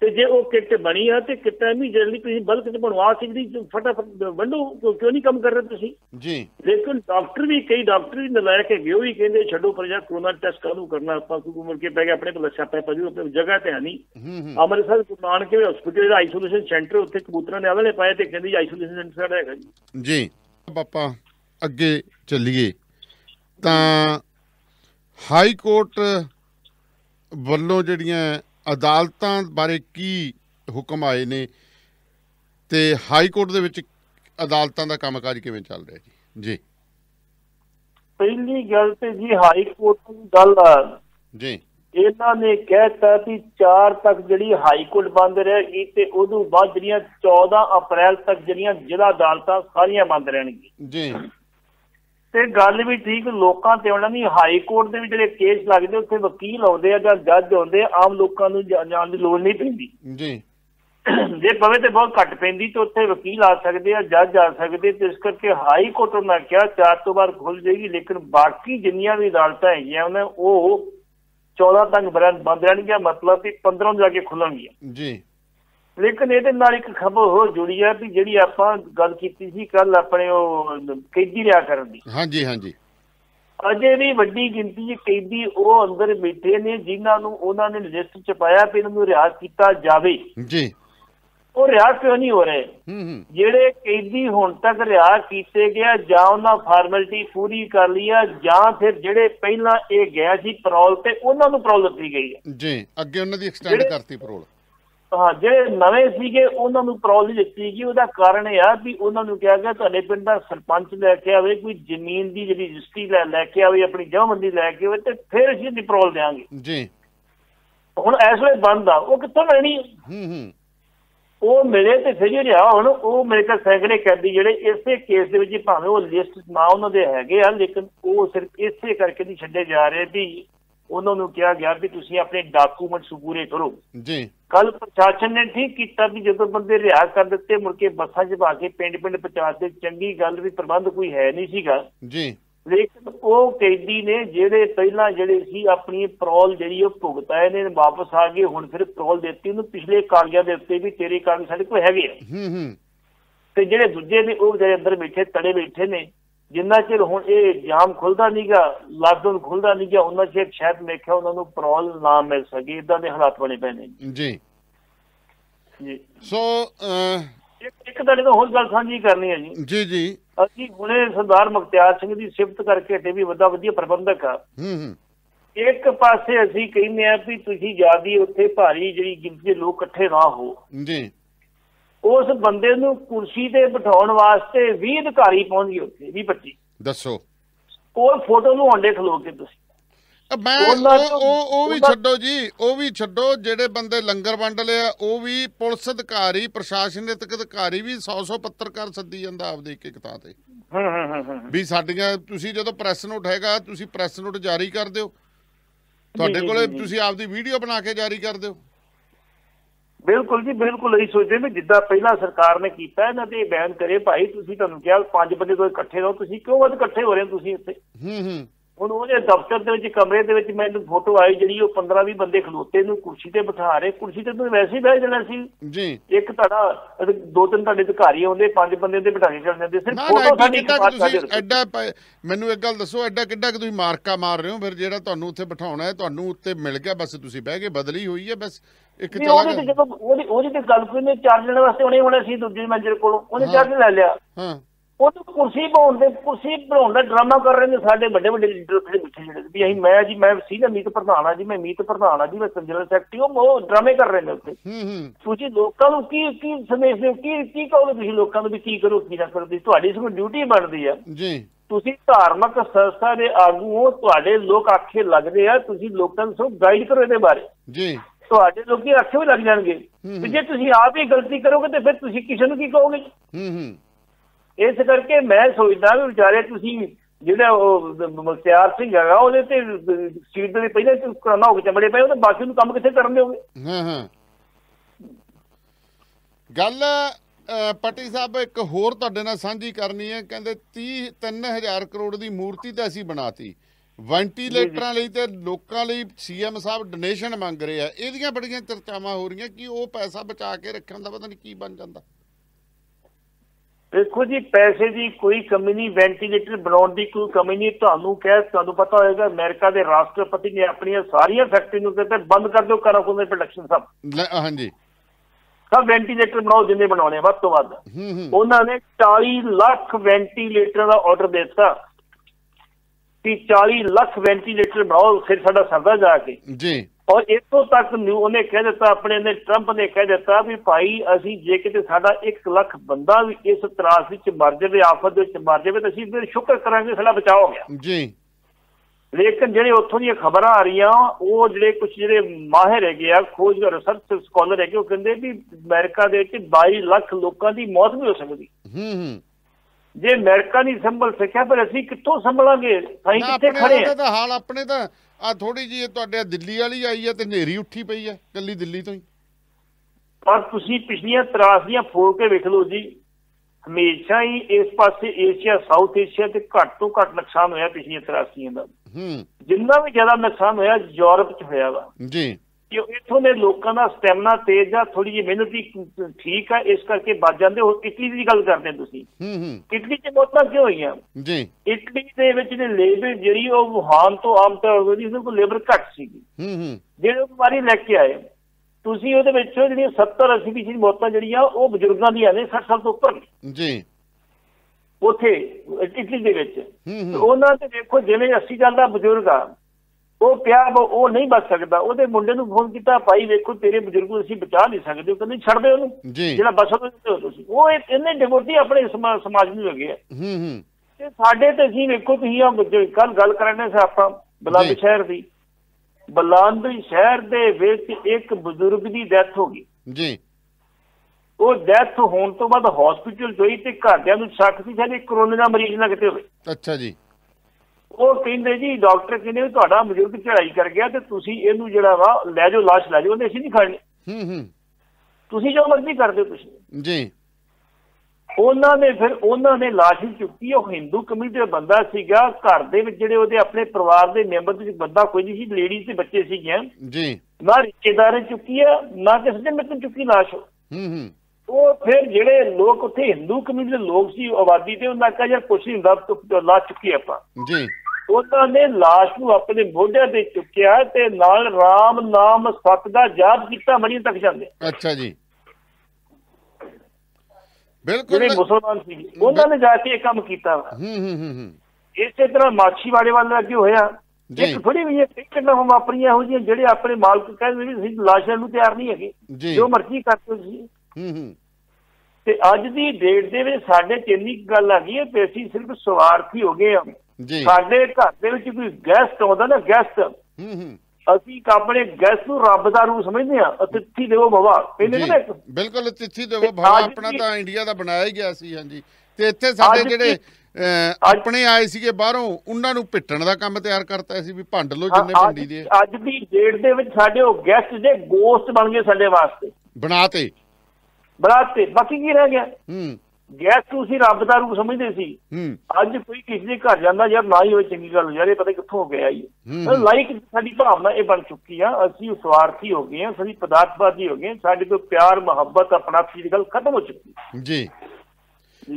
ਤੇ ਜੇ ਉਹ ਕਿੱਟ ਬਣੀ ਆ ਤੇ ਕਿੱਟ ਇਮੀਡੀਏਟਲੀ ਤੁਸੀਂ ਬਲਕ ਚ ਬਣਵਾ ਸਕਦੀ ਫਟਾਫਟ ਵੰਡੋ ਕਿਉਂ ਨਹੀਂ ਕੰਮ ਕਰ ਰਹੇ ਤੁਸੀਂ? ਜੀ। ਲੇਕਿਨ ਡਾਕਟਰ ਵੀ ਕਈ ਡਾਕਟਰ ਵੀ ਨਲਾਇਕ ਹੈਗੇ ਉਹ ਵੀ ਕਹਿੰਦੇ ਛੱਡੋ ਪਰ ਜਾ ਕਰੋਨਾ ਟੈਸਟ ਕਾਹਨੂੰ ਕਰਨਾ ਆਪਾਂ ਕੋਈ ਕੇ ਪੈ ਗਿਆ ਆਪਣੇ ਕੋਲ ਲੱਛਾ ਪੈ ਪਜੂ ਆਪਣੀ ਜਗ੍ਹਾ ਤੇ ਹੂੰ ਅੰਮ੍ਰਿਤਸਰ ਗੁਰੂ ਨਾਨਕ ਦੇ ਹਸਪੀਟਲ ਦਾ ਆਈਸੋਲੇਸ਼ਨ ਸੈਂਟਰ ਉੱਥੇ ਕਬੂਤਰਾਂ ਨੇ ਆਵਲੇ ਪਾਏ ਤੇ ਕਹਿੰਦੀ ਆਈਸੋਲੇਸ਼ਨ ਸੈਂਟਰ ਹੈਗਾ ਜੀ। ਜੀ। ਆਪਾਂ ਅੱਗੇ ਚੱਲੀਏ। ਤਾਂ ਹਾਈ ਕੋਰਟ ਵੱਲੋਂ ਜਿਹੜੀਆਂ ਅਦਾਲਤਾਂ ਬਾਰੇ ਕੀ ਹੁਕਮ ਆਏ ਨੇ ਤੇ ਹਾਈ ਕੋਰਟ ਦੇ ਵਿੱਚ ਅਦਾਲਤਾਂ ਦਾ ਕੰਮਕਾਜ ਕਿਵੇਂ ਚੱਲ ਰਿਹਾ ਜੀ? ਜੀ। ਪਹਿਲੀ ਗੱਲ ਤੇ ਜੀ ਹਾਈ ਕੋਰਟ ਦੀ ਗੱਲ ਆ। ਜੀ। ਇਹਨਾਂ ਨੇ ਕਹਿਤਾ ਕਿ 4 ਤੱਕ ਜਿਹੜੀ ਹਾਈ ਕੋਰਟ ਬੰਦ ਰਹੇਗੀ ਤੇ ਉਦੋਂ ਬਾਅਦ ਜਿਹੜੀਆਂ 14 ਅਪ੍ਰੈਲ ਤੱਕ ਜਿਹੜੀਆਂ ਜ਼ਿਲ੍ਹਾ ਅਦਾਲਤਾਂ ਸਾਰੀਆਂ ਬੰਦ ਰਹਿਣਗੀਆਂ। ਜੀ। ਤੇ ਗੱਲ ਵੀ ਠੀਕ ਲੋਕਾਂ ਤੇ ਉਹਨਾਂ ਦੀ ਹਾਈ ਕੋਰਟ ਦੇ ਵਿੱਚ ਜਿਹੜੇ ਕੇਸ ਲੱਗਦੇ ਉੱਥੇ ਵਕੀਲ ਆਉਂਦੇ ਆ ਜਾਂ ਜੱਜ ਆਉਂਦੇ ਆ ਆਮ ਲੋਕਾਂ ਨੂੰ ਜਾਣ ਦੀ ਲੋੜ ਨਹੀਂ ਪੈਂਦੀ। ਜੀ। ਜੇ ਪਵੇ ਤੇ ਬਹੁਤ ਘੱਟ ਪੈਂਦੀ ਤੇ ਉੱਥੇ ਵਕੀਲ ਆ ਸਕਦੇ ਆ ਜੱਜ ਆ ਸਕਦੇ ਤੇ ਇਸ ਕਰਕੇ ਹਾਈ ਕੋਰਟ ਉਹਨਾਂ ਕਿਹਾ ਚਾਰ ਤੋਂ ਬਾਅਦ ਖੁੱਲ ਜਾਏਗੀ ਲੇਕਿਨ ਬਾਕੀ ਜਿੰਨੀਆਂ ਵੀ ਅਦਾਲਤਾਂ ਹੈਗੀਆਂ ਉਹਨਾਂ ਉਹ 14 ਤੱਕ ਬੰਦ ਰਹਿਣਗੀਆਂ ਮਤਲਬ ਕਿ 15 ਨੂੰ ਜਾ ਕੇ ਖੁੱਲਣਗੀਆਂ ਜੀ। ਲੇਕਿਨ ਇਹਦੇ ਨਾਲ ਇੱਕ ਖਬਰ ਹੋਰ ਜੁੜੀ ਹੈ ਵੀ ਜਿਹੜੀ ਆਪਾਂ ਗੱਲ ਕੀਤੀ ਸੀ ਕੱਲ ਆਪਣੇ ਉਹ ਕੈਦੀ ਰਿਆ ਕਰਨ ਦੀ। ਹਾਂਜੀ ਹਾਂਜੀ। ਅਜੇ ਵੀ ਵੱਡੀ ਗਿਣਤੀ 'ਚ ਕੈਦੀ ਉਹ ਅੰਦਰ ਬੈਠੇ ਨੇ ਜਿਨ੍ਹਾਂ ਨੂੰ ਉਹਨਾਂ ਨੇ ਲਿਸਟ 'ਚ ਪਾਇਆ ਵੀ ਇਹਨਾਂ ਨੂੰ ਰਿਹਾ ਕੀਤਾ ਜਾਵੇ। ਜੀ। ਉਹ ਰਿਹਾ ਕਿਉਂ ਨਹੀਂ ਹੋ ਰਹੇ? ਹੂੰ ਹੂੰ। ਜਿਹੜੇ ਕੈਦੀ ਹੁਣ ਤੱਕ ਰਿਹਾ ਕੀਤੇ ਗਿਆ ਜਾਂ ਉਹਨਾਂ ਫਾਰਮੈਲਿਟੀ ਪੂਰੀ ਕਰ ਲਈ ਆ ਜਾਂ ਫਿਰ ਜਿਹੜੇ ਪਹਿਲਾਂ ਇਹ ਗਿਆ ਸੀ ਪੈਰੋਲ ਤੇ ਉਹਨਾਂ ਨੂੰ ਪੈਰੋਲ ਦਿੱਤੀ ਗਈ ਹੈ ਜੀ ਅੱਗੇ ਉਹਨਾਂ ਦੀ ਐਕਸਟੈਂਡ ਕਰਤੀ ਪਰੋਲ ਹਾਂ ਜਿਹੜੇ ਨਵੇਂ ਸੀਗੇ ਉਹਨਾਂ ਨੂੰ ਨਹੀਂ ਦਿੱਤੀ ਗਈ। ਉਹਦਾ ਕਾਰਨ ਇਹ ਆ ਵੀ ਉਹਨਾਂ ਨੂੰ ਕਿਹਾ ਗਿਆ ਤੁਹਾਡੇ ਪਿੰਡ ਦਾ ਸਰਪੰਚ ਲੈ ਕੇ ਆਵੇ ਕੋਈ ਜ਼ਮੀਨ ਦੀ ਜਿਹੜੀ ਰਜਿਸਟਰੀ ਲੈ ਲੈ ਕੇ ਆਵੇ ਆਪਣੀ ਜਮ੍ਹਾਂਬੰਦੀ ਲੈ ਕੇ ਆਵੇ ਤੇ ਫਿਰ ਅਸੀਂ ਦੀ ਪੈਰੋਲ ਦੇਵਾਂਗੇ ਜੀ। ਹੁਣ ਇਸ ਵੇਲੇ ਬੰਦ ਆ। ਉਹ ਕਿੱਥੋਂ ਲੈਣੀ? ਹੂੰ ਹੂੰ। ਉਹ ਮਿਲੇ ਤੇ ਫਿਰ ਹੀ ਰਿਹਾ ਹੁਣ। ਉਹ ਮੇਰੇ ਕੋਲ ਸੈਂਕੜੇ ਕੈਦੀ ਜਿਹੜੇ ਇਸੇ ਕੇਸ ਦੇ ਵਿੱਚ ਭਾਵੇਂ ਉਹ ਲਿਸਟ ਨਾ ਉਹਨਾਂ ਦੇ ਹੈਗੇ ਆ ਲੇਕਿਨ ਉਹ ਸਿਰਫ ਇਸੇ ਕਰਕੇ ਨਹੀਂ ਛੱਡੇ ਜਾ ਰਹੇ ਵੀ ਉਹਨਾਂ ਨੂੰ ਕਿਹਾ ਗਿਆ ਵੀ ਤੁਸੀਂ ਆਪਣੇ ਡਾਕੂਮੈਂਟਸ ਪੂਰੇ ਕਰੋ। ਜੀ। ਕੱਲ ਪ੍ਰਸ਼ਾਸਨ ਨੇ ਠੀਕ ਕੀਤਾ ਵੀ ਜਦੋਂ ਬੰਦੇ ਰਿਹਾ ਕਰ ਦਿੱਤੇ ਮੁੜ ਕੇ ਬੱਸਾਂ 'ਚ ਪਾ ਕੇ ਪਿੰਡ ਪਿੰਡ ਪਹੁੰਚਾ ਦਿੱਤੇ। ਚੰਗੀ ਗੱਲ ਵੀ ਪ੍ਰਬੰਧ ਕੋਈ ਹੈ ਨਹੀਂ ਸੀਗਾ। ਜੀ। ਲੇਕਿਨ ਉਹ ਕੈਦੀ ਨੇ ਜਿਹੜੇ ਪਹਿਲਾਂ ਜਿਹੜੇ ਸੀ ਆਪਣੀ ਪੈਰੋਲ ਜਿਹੜੀ ਉਹ ਭੁਗਤਾਏ ਨੇ ਵਾਪਸ ਆ ਗਏ ਹੁਣ ਫਿਰ ਪੈਰੋਲ ਦਿੱਤੀ। ਉਹਨੂੰ ਪਿਛਲੇ ਕਾਗਜ਼ਾਂ ਦੇ ਉੱਤੇ ਵੀ ਤੇਰੇ ਕਾਗਜ਼ ਸਾਡੇ ਕੋਲ ਹੈਗੇ ਆ। ਹੂੰ ਹੂੰ। ਤੇ ਜਿਹੜੇ ਦੂਜੇ ਨੇ ਉਹ ਜਿਹੜੇ ਅੰਦਰ ਬੈਠੇ ਤੜੇ ਬੈਠੇ ਨੇ ਜਿੰਨਾ ਚਿਰ ਹੁਣ ਇਹ ਜਾਮ ਖੁੱਲਦਾ ਨਹੀਂਗਾ ਲਾਕਡਾਊਨ ਖੁੱਲਦਾ ਨਹੀਂਗਾ ਉਹਨਾਂ ਚਿਰ ਸ਼ਾਇਦ ਮੇਖਿਆ ਉਹਨਾਂ ਨੂੰ ਪੈਰੋਲ ਨਾ ਮਿਲ ਸਕੇ ਇਦਾਂ ਦੇ ਹਾਲਾਤ ਬਣੇ ਪਏ ਨੇ। ਜੀ। ਜੀ। ਸੋ ਇੱਕ ਤੁਹਾਡੇ ਤੋਂ ਹੋਰ ਗੱਲ ਸਾਂਝੀ ਕਰਨੀ ਹੈ ਜੀ। ਜੀ ਜੀ। ਅਸੀਂ ਹੁਣੇ ਸਰਦਾਰ ਮੁਖਤਿਆਰ ਸਿੰਘ ਦੀ ਸਿਫਤ ਕਰਕੇ ਹਟੇ ਵੀ ਵੱਡਾ ਵਧੀਆ ਪ੍ਰਬੰਧਕ ਆ। ਹੂੰ ਹੂੰ। ਇੱਕ ਪਾਸੇ ਅਸੀਂ ਕਹਿੰਦੇ ਆ ਵੀ ਤੁਸੀਂ ਜਿਆਦੀ ਉੱਥੇ ਭਾਰੀ ਜਿਹੜੀ ਗਿਣਤੀ ਦੇ ਲੋਕ ਇਕੱਠੇ ਨਾ ਹੋ। ਜੀ। ਉਸ ਬੰਦੇ ਨੂੰ ਕੁਰਸੀ ਤੇ ਬਿਠਾਉਣ ਵਾਸਤੇ 20 ਅਧਿਕਾਰੀ ਪਹੁੰਚ ਗਏ ਉੱਥੇ 20 25 ਦੱਸੋ। ਉਹ ਫੋਟੋ ਨੂੰ ਹੰਡੇ ਖਲੋ ਕੇ ਤੁਸੀਂ। ਮੈਂ ਉਹ ਉਹ ਵੀ ਛੱਡੋ ਜੀ ਉਹ ਵੀ ਛੱਡੋ ਜਿਹੜੇ ਬੰਦੇ ਲੰਗਰ ਵੰਡ ਲਿਆ ਉਹ ਵੀ ਪੁਲਿਸ ਅਧਿਕਾਰੀ ਪ੍ਰਸ਼ਾਸਨਿਕ ਅਧਿਕਾਰੀ ਵੀ 100 100 ਪੱਤਰਕਾਰ ਸੱਦੀ ਜਾਂਦਾ ਆਪਦੇ ਇੱਕ ਇੱਕ ਥਾਂ ਤੇ। ਹੂੰ ਹੂੰ ਹੂੰ ਵੀ ਸਾਡੀਆਂ ਤੁਸੀਂ ਜਦੋਂ ਪ੍ਰੈਸ ਨੋਟ ਹੈਗਾ ਤੁਸੀਂ ਪ੍ਰੈਸ ਨੋਟ ਜਾਰੀ ਕਰ ਦਿਓ। ਤੁਹਾਡੇ ਕੋਲੇ। ਤੁਸੀਂ ਆਪਦੀ ਵੀਡੀਓ ਬਣਾ ਕੇ ਜਾਰੀ ਕਰ ਦਿਓ। ਬਿਲਕੁਲ ਜੀ, ਬਿਲਕੁਲ ਇਹੀ ਸੋਚਦੇ ਵੀ ਜਿੱਦਾਂ ਪਹਿਲਾਂ ਸਰਕਾਰ ਨੇ ਕੀਤਾ, ਇਹਨਾਂ ਤੇ ਇਹ ਬਿਆਨ ਕਰੇ, ਭਾਈ ਤੁਸੀਂ ਤੁਹਾਨੂੰ ਕਿਹਾ ਪੰਜ ਬੰਦੇ ਤੋਂ ਇਕੱਠੇ ਰਹੋ, ਤੁਸੀਂ ਕਿਉਂ ਵੱਧ ਇਕੱਠੇ ਹੋ ਰਹੇ ਹੋ ਤੁਸੀਂ ਇੱਥੇ? ਹੂੰ ਹੂੰ। ਹੁਣ ਉਹਦੇ ਦਫ਼ਤਰ ਦੇ ਵਿੱਚ ਕਮਰੇ ਦੇ ਵਿੱਚ ਮੈਨੂੰ ਫੋਟੋ ਆਈ ਜਿਹੜੀ ਉਹ 15 20 ਬੰਦੇ ਖਲੋਤੇ ਨੂੰ ਕੁਰਸੀ ਤੇ ਬਿਠਾ ਰਹੇ। ਕੁਰਸੀ ਤੇ ਤੁਸੀਂ ਵੈਸੇ ਹੀ ਬਹਿ ਜਾਣਾ ਸੀ। ਜੀ। ਇੱਕ ਤੁਹਾਡਾ ਦੋ ਤਿੰਨ ਤੁਹਾਡੇ ਅਧਿਕਾਰੀ ਆਉਂਦੇ ਪੰਜ ਬੰਦੇ ਤੇ ਬਿਠਾ ਕੇ ਚੱਲ ਜਾਂਦੇ। ਸਿਰਫ ਫੋਟੋ ਸਾਡੀ ਐਡਾ ਮੈਨੂੰ ਇੱਕ ਗੱਲ ਦੱਸੋ ਐਡਾ ਕਿੱਡਾ ਕਿ ਤੁਸੀਂ ਮਾਰਕਾ ਮਾਰ ਰਹੇ ਹੋ? ਫਿਰ ਜਿਹੜਾ ਤੁਹਾਨੂੰ ਉੱਥੇ ਬਿਠਾਉਣਾ ਹੈ ਤੁਹਾਨੂੰ ਉੱਤੇ ਮਿਲ ਗਿਆ ਬਸ ਤੁਸੀਂ ਬਹਿ ਕੇ ਬਦਲੀ ਹੋਈ ਹੈ ਬਸ ਇੱਕ ਚਲਾ ਉਹਦੇ ਤੇ ਜਦੋਂ ਉਹਦੀ ਉਹਦੀ ਤੇ ਗੱਲ ਕੋਈ ਨਹੀਂ ਚਾਰ ਜਣੇ ਵਾਸਤੇ ਉਹਨੇ ਹੋਣਾ ਸੀ ਦੂਜੇ ਮੈਨੇਜਰ ਕੋਲੋਂ। ਉਹਨੇ ਹਾਂ। ਚਾਰਜ ਲੈ ਲਿਆ। ਹਾਂ। ਉਹ ਤਾਂ ਕੁਰਸੀ ਪਾਉਣ ਦੇ ਕੁਰਸੀ ਬਣਾਉਣ ਦਾ ਡਰਾਮਾ ਕਰ ਰਹੇ ਨੇ ਸਾਡੇ ਵੱਡੇ ਵੱਡੇ ਲੀਡਰ ਖੜੇ ਬੈਠੇ ਜਿਹੜੇ ਵੀ ਅਸੀਂ ਮੈਂ ਜੀ ਮੈਂ ਸੀ ਨਾ ਮੀਤ ਪ੍ਰਧਾਨ ਆ ਜੀ ਮੈਂ ਮੀਤ ਪ੍ਰਧਾਨ ਆ ਜੀ ਮੈਂ ਜਨਰਲ ਸੈਕਟਰੀ ਉਹ ਡਰਾਮੇ ਕਰ ਰਹੇ ਨੇ ਉੱਥੇ। ਹੂੰ ਹੂੰ। ਤੁਸੀਂ ਲੋਕਾਂ ਨੂੰ ਕੀ ਕੀ ਸੰਦੇਸ਼ ਦਿਓ ਕੀ ਕੀ ਕਹੋਗੇ ਤੁਸੀਂ ਲੋਕਾਂ ਨੂੰ ਵੀ ਕੀ ਕਰੋ ਕੀ ਨਾ ਕਰੋ? ਤੁਹਾਡੀ ਸਗੋਂ ਡਿਊਟੀ ਬਣਦੀ ਆ। ਜੀ। ਤੁਸੀਂ ਧਾਰਮਿਕ ਸੰਸਥਾ ਦੇ ਆਗੂ ਹੋ ਤੁਹਾਡੇ ਲੋਕ ਆਖੇ ਲੱਗਦੇ ਆ ਤੁਸੀਂ ਲੋਕਾਂ ਨੂੰ ਸਭ ਗਾਈਡ ਕਰੋ ਇਹਦੇ ਬਾਰੇ। ਜੀ। ਤੁਹਾਡੇ ਲੋਕੀ ਆਖੇ ਵੀ ਲੱਗ ਜਾਣਗੇ। ਤੇ ਜੇ ਤੁਸੀਂ ਆਪ ਹੀ ਗਲਤੀ ਕਰੋਗੇ ਤੇ ਫਿਰ ਤੁਸੀਂ ਕਿਸੇ ਨੂੰ ਕੀ ਕਹੋਗੇ? ਹੂੰ ਹੂੰ। ਇਸ ਕਰਕੇ ਮੈਂ ਸੋਚਦਾ ਵੀ ਵਿਚਾਰੇ ਤੁਸੀਂ ਜਿਹੜਾ ਉਹ ਮੁਖਤਿਆਰ ਸਿੰਘ ਹੈਗਾ ਉਹਦੇ ਤੇ ਸੀਟ ਦੇ ਪਹਿਲੇ ਤੇ ਹੋ ਕੇ ਚਮੜੇ ਪਏ ਉਹ ਬਾਕੀ ਨੂੰ ਕੰਮ ਕਿੱਥੇ ਕਰਨ ਦਿਓਗੇ? ਹਾਂ ਹਾਂ। ਗੱਲ ਅ, ਸਾਹਿਬ ਇੱਕ ਹੋਰ ਤੁਹਾਡੇ ਨਾਲ ਸਾਂਝੀ ਕਰਨੀ ਹੈ ਕਹਿੰਦੇ 30 3000 ਕਰੋੜ ਦੀ ਮੂਰਤੀ ਤਾਂ ਅਸੀਂ ਬਣਾਤੀ। ਵੈਂਟੀਲੇਟਰਾਂ ਲਈ ਤੇ ਲੋਕਾਂ ਲਈ ਸੀਐਮ ਸਾਹਿਬ ਡੋਨੇਸ਼ਨ ਮੰਗ ਰਹੇ ਆ। ਇਹਦੀਆਂ ਬੜੀਆਂ ਚਰਚਾਵਾਂ ਹੋ ਰਹੀਆਂ ਕਿ ਉਹ ਪੈਸਾ ਬਚਾ ਕੇ ਰੱਖਣ ਦਾ ਪਤਾ ਨਹੀਂ ਕੀ ਬਣ ਜਾਂਦਾ। ਦੇਖੋ ਜੀ ਪੈਸੇ ਦੀ ਕੋਈ ਕਮੀ ਨਹੀਂ ਵੈਂਟੀਲੇਟਰ ਬਣਾਉਣ ਦੀ ਕੋਈ ਕਮੀ ਨਹੀਂ ਤੁਹਾਨੂੰ ਕਹਿ ਤੁਹਾਨੂੰ ਪਤਾ ਹੋਏਗਾ ਅਮਰੀਕਾ ਦੇ ਰਾਸ਼ਟਰਪਤੀ ਨੇ ਆਪਣੀਆਂ ਸਾਰੀਆਂ ਫੈਕਟਰੀ ਨੂੰ ਕਹਿੰਦੇ ਬੰਦ ਕਰ ਦਿਓ ਕਰਾ ਕੋਲ ਪ੍ਰੋਡਕਸ਼ਨ ਸਭ। ਹਾਂਜੀ। ਸਭ ਵੈਂਟੀਲੇਟਰ ਬਣਾਓ ਜਿੰਨੇ ਬਣਾਉਣੇ ਵੱਧ ਤੋਂ ਵੱਧ। ਉਹਨਾਂ ਨੇ 40 ਲੱਖ ਵੈਂਟੀਲੇਟਰ ਦਾ ਆਰਡਰ ਦਿੱਤਾ। ਕਿ 40 ਲੱਖ ਵੈਂਟੀਲੇਟਰ ਬਣਾਓ ਫਿਰ ਸਾਡਾ ਸਰਦਾ ਜਾ ਕੇ। ਜੀ। ਔਰ ਇਤੋਂ ਤੱਕ ਉਹਨੇ ਕਹਿ ਦਿੱਤਾ ਆਪਣੇ ਨੇ ਟਰੰਪ ਨੇ ਕਹਿ ਦਿੱਤਾ ਵੀ ਭਾਈ ਅਸੀਂ ਜੇ ਕਿਤੇ ਸਾਡਾ 1 ਲੱਖ ਬੰਦਾ ਵੀ ਇਸ ਤਰਾਸ ਵਿੱਚ ਮਰ ਜਾਵੇ ਆਫਤ ਵਿੱਚ ਮਰ ਜਾਵੇ ਤਾਂ ਅਸੀਂ ਫਿਰ ਸ਼ੁਕਰ ਕਰਾਂਗੇ ਸਾਡਾ ਬਚਾਅ ਹੋ ਗਿਆ। ਜੀ। ਲੇਕਿਨ ਜਿਹੜੇ ਉੱਥੋਂ ਦੀਆਂ ਖਬਰਾਂ ਆ ਰਹੀਆਂ ਉਹ ਜਿਹੜੇ ਕੁਝ ਜਿਹੜੇ ਮਾਹਿਰ ਹੈਗੇ ਆ ਖੋਜ ਰਿਸਰਚ ਸਕਾਲਰ ਹੈਗੇ ਉਹ ਕਹਿੰਦੇ ਵੀ ਅਮਰੀਕਾ ਦੇ ਵਿੱਚ 22 ਲੱਖ ਲੋਕਾਂ ਦੀ ਮੌਤ ਵੀ ਹੋ ਸਕਦੀ। ਹੂੰ ਹੂੰ। ਜੇ ਅਮਰੀਕਾ ਨਹੀਂ ਸੰਭਲ ਸਕਿਆ ਫਿਰ ਅਸੀਂ ਕਿੱਥੋਂ ਸੰਭਲਾਂਗੇ? ਅਸੀਂ ਕਿੱਥੇ ਖੜੇ ਆ? ਤਾਂ ਹਾਲ ਆਪਣੇ ਤਾਂ ਆ ਥੋੜੀ ਜੀ ਤੁਹਾਡੇ ਦਿੱਲੀ ਵਾਲੀ ਆਈ ਹੈ ਤੇ ਹਨੇਰੀ ਉੱਠੀ ਪਈ ਹੈ ਕੱਲੀ ਦਿੱਲੀ ਤੋਂ ਹੀ। ਪਰ ਤੁਸੀਂ ਪਿਛਲੀਆਂ ਤਰਾਸਦੀਆਂ ਫੋੜ ਕੇ ਵੇਖ ਲਓ ਜੀ। ਹਮੇਸ਼ਾ ਹੀ ਇਸ ਪਾਸੇ ਏਸ਼ੀਆ ਸਾਊਥ ਏਸ਼ੀਆ ਤੇ ਘੱਟ ਤੋਂ ਘੱਟ ਨੁਕਸਾਨ ਹੋਇਆ ਪਿਛਲੀਆਂ ਤਰਾਸਦੀਆਂ ਦਾ। ਹੂੰ। ਜਿੰਨਾ ਵੀ ਜ਼ਿਆਦਾ ਨੁਕਸਾਨ ਹੋਇਆ ਯੂਰਪ 'ਚ ਹੋਇਆ ਵਾ। ਜੀ। ਇੱਥੋਂ ਦੇ ਲੋਕਾਂ ਦਾ ਸਟੈਮਨਾ ਤੇਜ਼ ਆ ਥੋੜੀ ਜਿਹੀ ਮਿਹਨਤੀ ਠੀਕ ਆ ਇਸ ਕਰਕੇ ਬਚ ਜਾਂਦੇ। ਹੋ ਇਟਲੀ ਦੀ ਗੱਲ ਕਰਦੇ ਤੁਸੀਂ? ਹੂੰ ਹੂੰ। ਇਟਲੀ 'ਚ ਮੌਤਾਂ ਕਿਉਂ ਹੋਈਆਂ? ਜੀ। ਇਟਲੀ ਦੇ ਵਿੱਚ ਜਿਹੜੇ ਲੇਬਰ ਜਿਹੜੀ ਉਹ ਵੁਹਾਨ ਤੋਂ ਆਮ ਤੌਰ ਤੇ ਉਹਨਾਂ ਕੋਲ ਲੇਬਰ ਘੱਟ ਸੀਗੀ। ਹੂੰ ਹੂੰ। ਜਿਹੜੇ ਬਿਮਾਰੀ ਲੈ ਕੇ ਆਏ ਤੁਸੀਂ ਉਹਦੇ ਵਿੱਚ ਜਿਹੜੀਆਂ 70 80 ਦੀ ਮੌਤਾਂ ਜਿਹੜੀਆਂ ਉਹ ਬਜ਼ੁਰਗਾਂ ਦੀਆਂ ਨੇ 60 ਸਾਲ ਤੋਂ ਉੱਪਰ ਨੇ। ਜੀ। ਉੱਥੇ ਇਟਲੀ ਦੇ ਵਿੱਚ। ਹੂੰ ਤੇ ਹੂੰ। ਉਹਨਾਂ ਤੇ ਦੇਖੋ ਜਿਵੇਂ 80 ਸਾਲ ਦਾ ਬਜ਼ੁਰਗ ਆ ਉਹ ਪਿਆ ਉਹ ਨਹੀਂ ਬਚ ਸਕਦਾ। ਉਹਦੇ ਮੁੰਡੇ ਨੂੰ ਫੋਨ ਕੀਤਾ ਭਾਈ ਵੇਖੋ ਤੇਰੇ ਬਜ਼ੁਰਗ ਨੂੰ ਅਸੀਂ ਬਚਾ ਨਹੀਂ ਸਕਦੇ। ਉਹ ਕਹਿੰਦੇ ਛੱਡ ਦੇ ਉਹਨੂੰ। ਜਿਹੜਾ ਬਚ ਸਕਦਾ ਤੁਸੀਂ। ਉਹ ਇੱਕ ਇੰਨੇ ਡਿਵੋਟੀ ਆਪਣੇ ਸਮਾ- ਸਮਾਜ ਨੂੰ ਆ। ਹੂੰ ਹੂੰ। ਤੇ ਸਾਡੇ ਤੇ ਅਸੀਂ ਵੇਖੋ ਤੁਸੀਂ ਆ ਕੱਲ ਗੱਲ ਕਰਨੇ ਸੀ ਆਪਾਂ ਬਲੰਦ। ਸ਼ਹਿਰ ਦੀ। ਬਲੰਦ ਸ਼ਹਿਰ ਦੇ ਵਿੱਚ ਇੱਕ ਬਜ਼ੁਰਗ ਦੀ ਡੈਥ ਹੋ ਗਈ। ਜੀ। ਉਹ ਡੈਥ ਹੋਣ ਤੋਂ ਬਾਅਦ ਹਸਪੀਟਲ ਗਈ ਤੇ ਘਰਦਿਆਂ ਨੂੰ ਸ਼ੱਕ ਸੀ ਇਹ ਕਰੋਨਾ ਦਾ ਮਰੀਜ਼ ਨਾ ਕਿਤੇ ਹੋਵੇ। ਅੱਛਾ ਜੀ। ਉਹ ਕਹਿੰਦੇ ਜੀ ਡਾਕਟਰ ਕਹਿੰਦੇ ਤੁਹਾਡਾ ਬਜ਼ੁਰਗ ਚੜਾਈ ਕਰ ਗਿਆ ਤੇ ਤੁਸੀਂ ਇਹਨੂੰ ਜਿਹੜਾ ਵਾ ਲੈ ਜਾਓ ਲਾਸ਼ ਲੈ ਜਾਓ ਉਹਨੇ ਅਸੀਂ ਨਹੀਂ ਖੜਨੀ ਹੂੰ ਹੂੰ। ਤੁਸੀਂ ਜੋ ਮਰਜ਼ੀ ਕਰ ਦਿਓ ਤੁਸੀਂ ਜੀ। ਉਹਨਾਂ ਨੇ ਫਿਰ ਉਹਨਾਂ ਨੇ ਲਾਸ਼ ਹੀ ਚੁੱਕੀ ਉਹ ਹਿੰਦੂ ਕਮਿਊਨਿਟੀ ਦਾ ਬੰਦਾ ਸੀਗਾ ਘਰ ਦੇ ਵਿੱਚ ਜਿਹੜੇ ਉਹਦੇ ਆਪਣੇ ਪਰਿਵਾਰ ਦੇ ਮੈਂਬਰ ਦੇ ਵਿੱਚ ਬੰਦਾ ਕੋਈ ਨਹੀਂ ਸੀ ਲੇਡੀਜ਼ ਤੇ ਬੱਚੇ ਸੀਗੇ। ਜੀ। ਨਾ ਰਿਸ਼ਤੇਦਾਰ ਚੁੱਕੀ ਆ ਨਾ ਕਿਸੇ ਨੇ ਮੇਰੇ ਚੁੱਕੀ ਲਾਸ਼। ਹੂੰ ਹੂੰ। ਉਹ ਫਿਰ ਜਿਹੜੇ ਲੋਕ ਉੱਥੇ ਹਿੰਦੂ ਕਮਿਊਨਿਟੀ ਦੇ ਲੋਕ ਸੀ ਆਬਾਦੀ ਤੇ ਉਹਨਾਂ ਕਹਾ ਯਾਰ ਕੁਛ ਨਹੀਂ ਹੁੰਦਾ ਲਾਸ਼ ਚੁੱਕੀ ਆਪਾਂ। ਜੀ। ਉਹਨਾਂ ਨੇ ਲਾਸ਼ ਨੂੰ ਆਪਣੇ ਮੋਢਿਆਂ ਤੇ ਚੁੱਕਿਆ ਤੇ ਨਾਲ ਰਾਮ ਨਾਮ ਸਤ ਦਾ ਜਾਪ ਕੀਤਾ ਮਰੀਆਂ ਤੱਕ ਜਾਂਦੇ। ਅੱਛਾ ਜੀ। ਜਿਹੜੇ ਬਿਲਕੁਲ ਮੁਸਲਮਾਨ ਸੀ ਉਹਨਾਂ ਨੇ ਜਾ ਕੇ ਇਹ ਕੰਮ ਕੀਤਾ। ਹੂੰ ਹੂੰ ਹੂੰ ਹੂੰ। ਇਸੇ ਤਰ੍ਹਾਂ ਮਾਛੀਵਾੜੇ ਵੱਲ ਅੱਗੇ ਹੋਇਆ। ਇੱਕ ਥੋੜੀ ਵੀ ਇਹ ਕਈ ਘਟਨਾ ਵਾਪਰੀਆਂ ਇਹੋ ਜਿਹੀਆਂ ਜਿਹੜੇ ਆਪਣੇ ਮਾਲਕ ਕਹਿੰਦੇ ਵੀ ਅਸੀਂ ਲਾਸ਼ਾਂ ਨੂੰ ਤਿਆਰ ਨਹੀਂ ਹੈਗੇ। ਜੀ। ਮਰਜ਼ੀ ਕਰਦੇ ਸੀ ਹੂੰ ਹੂੰ। ਤੇ ਅੱਜ ਦੀ ਡੇਟ ਦੇ ਵਿੱਚ ਸਾਡੇ ਚ ਇੰਨੀ ਗੱਲ ਆ ਗਈ ਹੈ ਕਿ ਅਸੀਂ ਸਿਰਫ ਸਵਾਰਥੀ ਹੋ ਗਏ ਹਾਂ। ਜੀ। ਸਾਡੇ ਘਰ ਦੇ ਵਿੱਚ ਕੋਈ ਗੈਸਟ ਆਉਂਦਾ ਨਾ ਗੈਸਟ ਹੂੰ ਹੂੰ। ਅਸੀਂ ਆਪਣੇ ਗੈਸਟ ਨੂੰ ਰੱਬ ਦਾ ਰੂਪ ਸਮਝਦੇ ਹਾਂ ਅਤਿਥੀ ਦੇਵੋ ਭਵਾ। ਕਹਿੰਦੇ ਨੇ ਬਿਲਕੁਲ ਤਿੱਥੀ ਦੇਵੋ ਭਵਾ ਆਪਣਾ ਤਾਂ ਇੰਡੀਆ ਦਾ ਬਣਾਇਆ ਹੀ ਗਿਆ ਸੀ ਹਾਂਜੀ। ਤੇ ਇੱਥੇ ਸਾਡੇ ਜਿਹੜੇ ਆਪਣੇ ਆਏ ਸੀਗੇ ਬਾਹਰੋਂ ਉਹਨਾਂ ਨੂੰ ਪਿੱਟਣ ਦਾ ਕੰਮ ਤਿਆਰ ਕਰਤਾ ਸੀ ਵੀ ਭੰਡ ਲਓ ਜਿੰਨੇ ਭੰਡੀ ਦੇ। ਅੱਜ ਦੀ ਡੇਟ ਦੇ ਵਿੱਚ ਸਾਡੇ ਉਹ ਗੈਸਟ ਦੇ ਗੋਸਟ ਬਣ ਗਏ ਸਾਡੇ ਵਾਸਤੇ। ਬਣਾਤੇ। ਬਰਾਤੇ ਬਾਕੀ ਕੀ ਰਹਿ ਗਿਆ? ਹੂੰ। ਗੈਸਟ ਨੂੰ ਅਸੀਂ ਰੱਬ ਦਾ ਰੂਪ ਸਮਝਦੇ ਸੀ। ਅੱਜ ਕੋਈ ਕਿਸੇ ਦੇ ਘਰ ਜਾਂਦਾ ਯਾਰ ਨਾ ਹੀ ਹੋਏ ਚੰਗੀ ਗੱਲ ਯਾਰ ਇਹ ਪਤਾ ਕਿੱਥੋਂ ਹੋ ਗਿਆ ਇਹ। ਲਾਈਕ ਸਾਡੀ ਭਾਵਨਾ ਇਹ ਬਣ ਚੁੱਕੀ ਆ ਅਸੀਂ ਸਵਾਰਥੀ ਹੋ ਗਏ ਆ ਸਾਡੀ ਪਦਾਰਥਵਾਦੀ ਹੋ ਗਏ ਸਾਡੇ ਤੋਂ ਪਿਆਰ ਮੁਹੱਬਤ ਆਪਣਾ ਦੀ ਗੱਲ ਖਤਮ ਹੋ ਚੁੱਕੀ ਜੀ।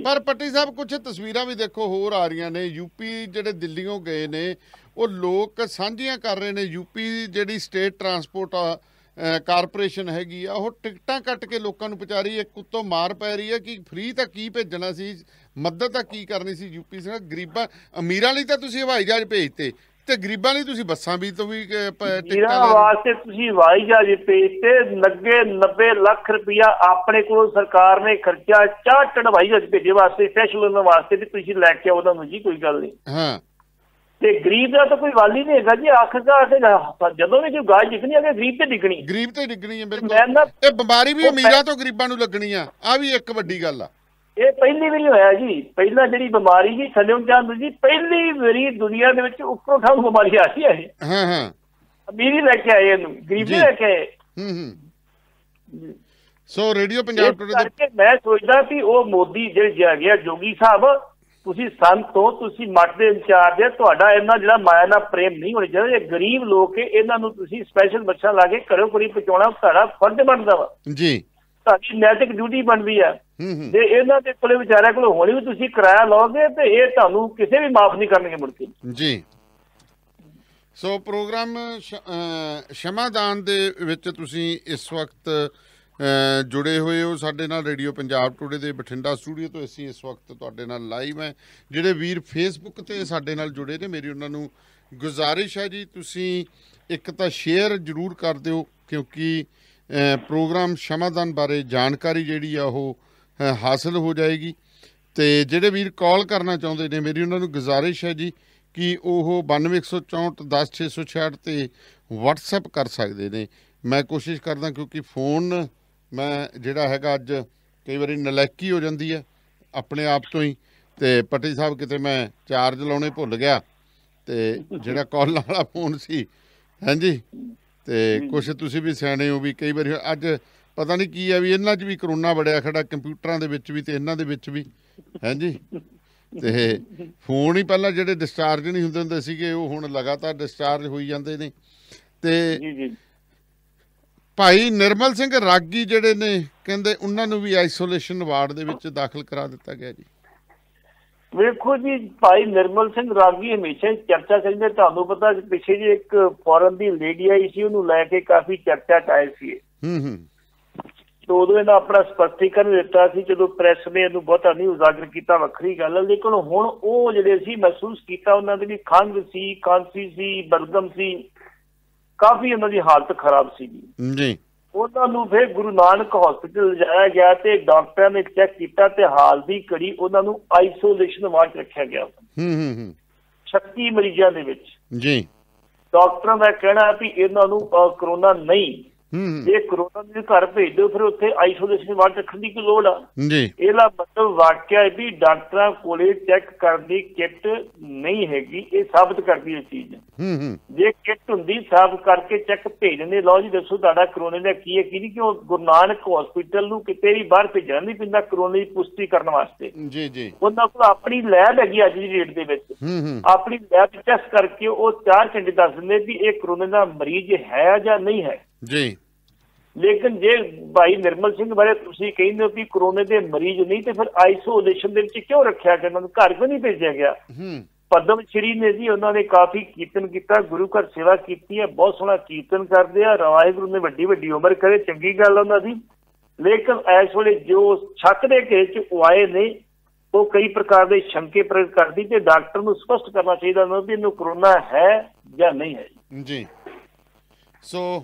ਪਰ ਪੱਟੀ ਸਾਹਿਬ ਕੁਝ ਤਸਵੀਰਾਂ ਵੀ ਦੇਖੋ ਹੋਰ ਆ ਰਹੀਆਂ ਨੇ। ਯੂਪੀ ਜਿਹੜੇ ਦਿੱਲੀੋਂ ਗਏ ਨੇ ਉਹ ਲੋਕ ਸਾਂਝੀਆਂ ਕਰ ਰਹੇ ਨੇ। ਯੂਪੀ ਜਿਹੜੀ ਸਟੇਟ ਟਰਾਂਸਪੋਰਟ ਆ ਕਾਰਪੋਰੇਸ਼ਨ ਹੈਗੀ ਆ ਉਹ ਟਿਕਟਾਂ ਕੱਟ ਕੇ ਲੋਕਾਂ ਨੂੰ ਪਹੁੰਚਾ ਰਹੀ ਹੈ ਇੱਕ ਉੱਤੋਂ ਮਾਰ ਪੈ ਰਹੀ ਹੈ ਕਿ ਫ੍ਰੀ ਤਾਂ ਕੀ ਭੇਜਣਾ ਸੀ ਮਦਦ ਤਾਂ ਕੀ ਕਰਨੀ ਸੀ ਯੂਪੀ ਸਰਕਾਰ ਗਰੀਬਾਂ ਅਮੀਰਾਂ ਲਈ ਤਾਂ ਤੁਸੀਂ ਹਵਾਈ ਜਹਾਜ਼ ਭੇਜਤੇ ਤੇ ਗਰੀਬਾਂ ਲਈ ਤੁਸੀਂ ਬੱਸਾਂ ਵੀ ਤੋਂ ਵੀ ਟਿਕਟਾਂ ਵਾਸਤੇ ਤੁਸੀਂ ਹਵਾਈ ਜਹਾਜ਼ ਭੇਜ ਤੇ ਲੱਗੇ 90 ਲੱਖ ਰੁਪਇਆ ਆਪਣੇ ਕੋਲੋਂ ਸਰਕਾਰ ਨੇ ਖਰਚਾ ਚਾਰਟਡ ਹਵਾਈ ਜਹਾਜ਼ ਭੇਜੇ ਵਾਸਤੇ ਸਪੈਸ਼ਲ ਉਹਨਾਂ ਵਾਸਤੇ ਵੀ ਤੁਸੀਂ ਲੈ ਕੇ ਉਹਨਾਂ ਨੂੰ ਜੀ ਕੋਈ ਗੱਲ ਨਹੀਂ। ਹਾਂ। ਤੇ ਗਰੀਬ ਦਾ ਤਾਂ ਕੋਈ ਵਾਲੀ ਨਹੀਂ ਹੈਗਾ ਜੀ ਆਖਰਕਾਰ ਤੇ ਜਦੋਂ ਵੀ ਕੋਈ ਗਾਜ ਦਿਖਣੀ ਅਗੇ ਗਰੀਬ ਤੇ ਡਿੱਗਣੀ ਗਰੀਬ ਤੇ ਡਿੱਗਣੀ ਹੈ ਬਿਲਕੁਲ। ਇਹ ਬਿਮਾਰੀ ਵੀ ਅਮੀਰਾਂ ਤੋਂ ਗਰੀਬਾਂ ਨੂੰ ਲੱਗਣੀ ਆ ਆ ਵੀ ਇੱਕ ਵੱਡੀ ਗੱਲ ਆ। ਇਹ ਪਹਿਲੀ ਵਾਰੀ ਹੋਇਆ ਜੀ ਪਹਿਲਾਂ ਜਿਹੜੀ ਬਿਮਾਰੀ ਜੀ ਥੱਲੇ ਚੰਦ ਜੀ ਪਹਿਲੀ ਵਾਰੀ ਦੁਨੀਆ ਦੇ ਵਿੱਚ ਉੱਪਰੋਂ ਠਾਂ ਬਿਮਾਰੀ ਆਈ ਹੈ ਇਹ। ਹਾਂ ਹਾਂ। ਅਮੀਰੀ ਲੈ ਕੇ ਆਏ ਇਹਨੂੰ ਗਰੀਬੀ। ਲੈ ਕੇ ਹੂੰ ਹੂੰ। ਸੋ ਰੇਡੀਓ ਪੰਜਾਬ ਟੁਡੇ ਦੇ ਮੈਂ ਸੋਚਦਾ ਕਿ ਉਹ ਮੋਦੀ ਜਿਹੜੇ ਗਿਆ ਜੋਗੀ ਸਾਹਿਬ ਤੁਸੀਂ ਸੰਤ ਹੋ ਤੁਸੀਂ ਮੱਠ ਦੇ ਇੰਚਾਰਜ ਹੈ ਤੁਹਾਡਾ ਇਹਨਾਂ ਜਿਹੜਾ ਮਾਇਆ ਨਾਲ ਪ੍ਰੇਮ ਨਹੀਂ ਹੋਣਾ ਚਾਹੀਦਾ। ਇਹ ਗਰੀਬ ਲੋਕ ਹੈ ਇਹਨਾਂ ਨੂੰ ਤੁਸੀਂ ਸਪੈਸ਼ਲ ਬੱਚਾ ਲਾ ਕੇ ਘਰੋਂ ਘਰੀ ਪਹੁੰਚਾਉਣਾ ਤੁਹਾਡਾ ਫਰਜ਼ ਬਣਦਾ ਵਾ। ਜੀ। ਤੁਹਾਡੀ ਨੈਤਿਕ ਡਿਊਟੀ ਬਣਦੀ ਆ ਜੇ ਇਹਨਾਂ ਦੇ ਕੋਲੇ ਵਿਚਾਰਿਆਂ ਕੋਲ ਹੋਣੀ ਵੀ ਤੁਸੀਂ ਕਿਰਾਇਆ ਲਓਗੇ ਤੇ ਇਹ ਤੁਹਾਨੂੰ ਕਿਸੇ ਵੀ ਮਾਫ ਨਹੀਂ ਕਰਨਗੇ ਮੁੜ ਕੇ। ਜੀ। ਸੋ ਪ੍ਰੋਗਰਾਮ ਸ਼ਮਾਦਾਨ ਦੇ ਵਿੱਚ ਤੁਸੀਂ ਇਸ ਵਕਤ ਜੁੜੇ ਹੋਏ ਹੋ ਸਾਡੇ ਨਾਲ ਰੇਡੀਓ ਪੰਜਾਬ ਟੂਡੇ ਦੇ ਬਠਿੰਡਾ ਸਟੂਡੀਓ ਤੋਂ। ਅਸੀਂ ਇਸ ਵਕਤ ਤੁਹਾਡੇ ਨਾਲ ਲਾਈਵ ਹੈ। ਜਿਹੜੇ ਵੀਰ ਫੇਸਬੁੱਕ ਤੇ ਸਾਡੇ ਨਾਲ ਜੁੜੇ ਨੇ ਮੇਰੀ ਉਹਨਾਂ ਨੂੰ ਗੁਜ਼ਾਰਿਸ਼ ਹੈ ਜੀ ਤੁਸੀਂ ਇੱਕ ਤਾਂ ਸ਼ੇਅਰ ਜ਼ਰੂਰ ਕਰ ਦਿਓ ਕਿਉਂਕਿ ਪ੍ਰੋਗਰਾਮ ਸ਼ਮਾਦਾਨ ਬਾਰੇ ਜਾਣਕਾਰੀ ਜਿਹੜੀ ਆ ਉਹ ਅਹ, ਹਾਸਲ ਹੋ ਜਾਏਗੀ। ਤੇ ਜਿਹੜੇ ਵੀਰ ਕਾਲ ਕਰਨਾ ਚਾਹੁੰਦੇ ਨੇ ਮੇਰੀ ਉਹਨਾਂ ਨੂੰ ਗੁਜ਼ਾਰਿਸ਼ ਹੈ ਜੀ ਕਿ ਉਹ 9264 10666 ਤੇ WhatsApp ਕਰ ਸਕਦੇ ਨੇ। ਮੈਂ ਕੋਸ਼ਿਸ਼ ਕਰਦਾ ਕਿਉਂਕਿ ਫੋਨ ਮੈਂ ਜਿਹੜਾ ਹੈਗਾ ਅੱਜ ਕਈ ਵਾਰੀ ਨਲੈਕੀ ਹੋ ਜਾਂਦੀ ਹੈ, ਆਪਣੇ ਆਪ ਤੋਂ ਹੀ। ਤੇ ਪੱਟੀ ਸਾਹਿਬ ਕਿਤੇ ਮੈਂ ਚਾਰਜ ਲਾਉਣੇ ਭੁੱਲ ਗਿਆ, ਤੇ ਜਿਹੜਾ ਕਾਲ ਵਾਲਾ ਫੋਨ ਸੀ, ਹਾਂਜੀ? ਤੇ ਕੁਛ ਤੁਸੀਂ ਵੀ ਸਿਆਣੇ ਹੋ ਵੀ ਕਈ ਵਾਰੀ ਅੱਜ ਪਤਾ ਨਹੀਂ ਕੀ ਆ ਵੀ ਇਹਨਾਂ 'ਚ ਵੀ ਕਰੋਨਾ ਬੜਿਆ ਖੜਾ, ਕੰਪਿਊਟਰਾਂ ਦੇ ਵਿੱਚ ਵੀ ਤੇ ਇਹਨਾਂ ਦੇ ਵਿੱਚ ਵੀ, ਹਾਂਜੀ? ਤੇ ਫੋਨ ਹੀ ਪਹਿਲਾਂ ਜਿਹੜੇ ਡਿਸਚਾਰਜ ਨਹੀਂ ਹੁੰਦੇ ਹੁੰਦੇ ਸੀਗੇ, ਉਹ ਹੁਣ ਲਗਾਤਾਰ ਡਿਸਚਾਰਜ ਹੋਈ ਜਾਂਦੇ ਨੇ। ਤੇ ਭਾਈ ਨਿਰਮਲ ਸਿੰਘ ਰਾਗੀ ਜਿਹੜੇ ਨੇ ਕਹਿੰਦੇ ਉਹਨਾਂ ਨੂੰ ਵੀ ਆਈਸੋਲੇਸ਼ਨ ਵਾਰਡ ਦੇ ਵਿੱਚ ਦਾਖਲ ਕਰਾ ਦਿੱਤਾ ਗਿਆ ਜੀ। ਵੇਖੋ ਜੀ ਭਾਈ ਨਿਰਮਲ ਸਿੰਘ ਰਾਗੀ ਹਮੇਸ਼ਾ ਹੀ ਚਰਚਾ ਕਰਦੇ ਤੁਹਾਨੂੰ ਪਤਾ ਕਿ ਪਿੱਛੇ ਜੀ ਇੱਕ ਫੋਰਨ ਦੀ ਲੇਡੀ ਆਈ ਸੀ ਉਹਨੂੰ ਲੈ ਕੇ ਕਾਫੀ ਚਰਚਾ ਚ ਆਏ ਸੀ ਹੂੰ ਹੂੰ। ਤੇ ਉਦੋਂ ਇਹਨਾਂ ਆਪਣਾ ਸਪਸ਼ਟੀਕਰਨ ਦਿੱਤਾ ਸੀ ਜਦੋਂ ਪ੍ਰੈਸ ਨੇ ਇਹਨੂੰ ਬਹੁਤਾ ਨਹੀਂ ਉਜਾਗਰ ਕੀਤਾ ਵੱਖਰੀ ਗੱਲ ਹੈ ਲੇਕਿਨ ਹੁਣ ਉਹ ਜਿਹੜੇ ਸੀ ਮਹਿਸੂਸ ਕੀਤਾ ਉਹਨਾਂ ਦੀ ਵੀ ਖੰਘ ਸੀ ਖਾਂਸੀ ਸੀ ਬਲਗਮ ਸੀ। ਕਾਫੀ ਉਹਨਾਂ ਦੀ ਹਾਲਤ ਖਰਾਬ ਸੀ ਜੀ। ਉਹਨਾਂ ਨੂੰ ਫਿਰ ਗੁਰੂ ਨਾਨਕ ਹਸਪੀਟਲ ਲਿਜਾਇਆ ਗਿਆ ਤੇ ਡਾਕਟਰਾਂ ਨੇ ਚੈੱਕ ਕੀਤਾ ਤੇ ਹਾਲ ਦੀ ਘੜੀ ਉਹਨਾਂ ਨੂੰ ਆਈਸੋਲੇਸ਼ਨ ਵਾਰਡ ਰੱਖਿਆ ਗਿਆ। ਹੂੰ ਹੂੰ ਹੂੰ। 36 ਮਰੀਜ਼ਾਂ ਦੇ ਵਿੱਚ। ਜੀ। ਡਾਕਟਰਾਂ ਦਾ ਕਹਿਣਾ ਹੈ ਵੀ ਇਹਨਾਂ ਨੂੰ ਕਰੋਨਾ ਨਹੀਂ। ਜੇ ਕਰੋਨਾ ਦੇ ਘਰ ਭੇਜ ਦਿਓ ਫਿਰ ਉੱਥੇ ਆਈਸੋਲੇਸ਼ਨ ਵਾਰਡ ਰੱਖਣ ਦੀ ਕੀ ਲੋੜ ਆ। ਜੀ। ਇਹਦਾ ਮਤਲਬ ਵਾਕਿਆ ਹੈ ਵੀ ਡਾਕਟਰਾਂ ਕੋਲੇ ਚੈੱਕ ਕਰਨ ਦੀ ਕਿੱਟ ਨਹੀਂ ਹੈਗੀ ਇਹ ਸਾਬਤ ਕਰਦੀ ਹੈ ਚੀਜ਼ ਹੂੰ ਹੂੰ। ਜੇ ਕਿੱਟ ਹੁੰਦੀ ਸਾਬਤ ਕਰਕੇ ਚੈੱਕ ਭੇਜ ਦਿੰਦੇ ਲਓ ਜੀ ਦੱਸੋ ਤੁਹਾਡਾ ਕਰੋਨੇ ਦਾ ਕੀ ਹੈ ਕੀ ਨਹੀਂ ਕਿਉਂ ਗੁਰੂ ਨਾਨਕ ਹਸਪੀਟਲ ਨੂੰ ਕਿਤੇ ਵੀ ਬਾਹਰ ਭੇਜਣਾ ਨਹੀਂ ਪੈਂਦਾ ਕਰੋਨੇ ਦੀ ਪੁਸ਼ਟੀ ਕਰਨ ਵਾਸਤੇ? ਜੀ ਜੀ। ਉਹਨਾਂ ਕੋਲ ਆਪਣੀ ਲੈਬ ਹੈਗੀ ਅੱਜ ਦੀ ਡੇਟ ਦੇ ਵਿੱਚ। ਹੂੰ ਹੂੰ। ਆਪਣੀ ਲੈਬ ਟੈਸਟ ਕਰਕੇ ਉਹ 4 ਘੰਟੇ ਦੱਸ ਦਿੰਦੇ ਵੀ ਇਹ ਕਰੋਨਾ ਦਾ ਮਰੀਜ਼ ਹੈ ਜਾਂ ਨਹੀਂ ਹੈ। ਜੀ। ਲੇਕਿਨ ਜੇ ਭਾਈ ਨਿਰਮਲ ਸਿੰਘ ਬਾਰੇ ਤੁਸੀਂ ਕਹਿੰਦੇ ਹੋ ਕਿ ਕਰੋਨੇ ਦੇ ਮਰੀਜ਼ ਨਹੀਂ ਤੇ ਫਿਰ ਆਈਸੋਲੇਸ਼ਨ ਦੇ ਵਿੱਚ ਕਿਉਂ ਰੱਖਿਆ ਗਿਆ? ਉਹਨਾਂ ਨੂੰ ਘਰ ਕਿਉਂ ਨਹੀਂ ਭੇਜਿਆ ਗਿਆ? ਹੂੰ। ਪਦਮ ਸ਼੍ਰੀ ਨੇ ਜੀ ਉਹਨਾਂ ਨੇ ਕਾਫੀ ਕੀਰਤਨ ਕੀਤਾ ਗੁਰੂ ਘਰ ਸੇਵਾ ਕੀਤੀ ਹੈ ਬਹੁਤ ਸੋਹਣਾ ਕੀਰਤਨ ਕਰਦੇ ਆ ਵਾਹਿਗੁਰੂ ਨੇ ਵੱਡੀ ਵੱਡੀ ਉਮਰ ਕਰੇ ਚੰਗੀ ਗੱਲ ਉਹਨਾਂ ਦੀ। ਲੇਕਿਨ ਇਸ ਵੇਲੇ ਜੋ ਛੱਕ ਦੇ ਘੇਰ ਚ ਆਏ ਨੇ ਉਹ ਕਈ ਪ੍ਰਕਾਰ ਦੇ ਸ਼ੰਕੇ ਪ੍ਰਗਟ ਕਰਦੀ ਤੇ ਡਾਕਟਰ ਨੂੰ ਸਪਸ਼ਟ ਕਰਨਾ ਚਾਹੀਦਾ ਉਹਨਾਂ ਨੂੰ ਵੀ ਇਹਨੂੰ ਕਰੋਨਾ ਹੈ ਜਾਂ ਨਹੀਂ ਹੈ ਜੀ। ਸੋ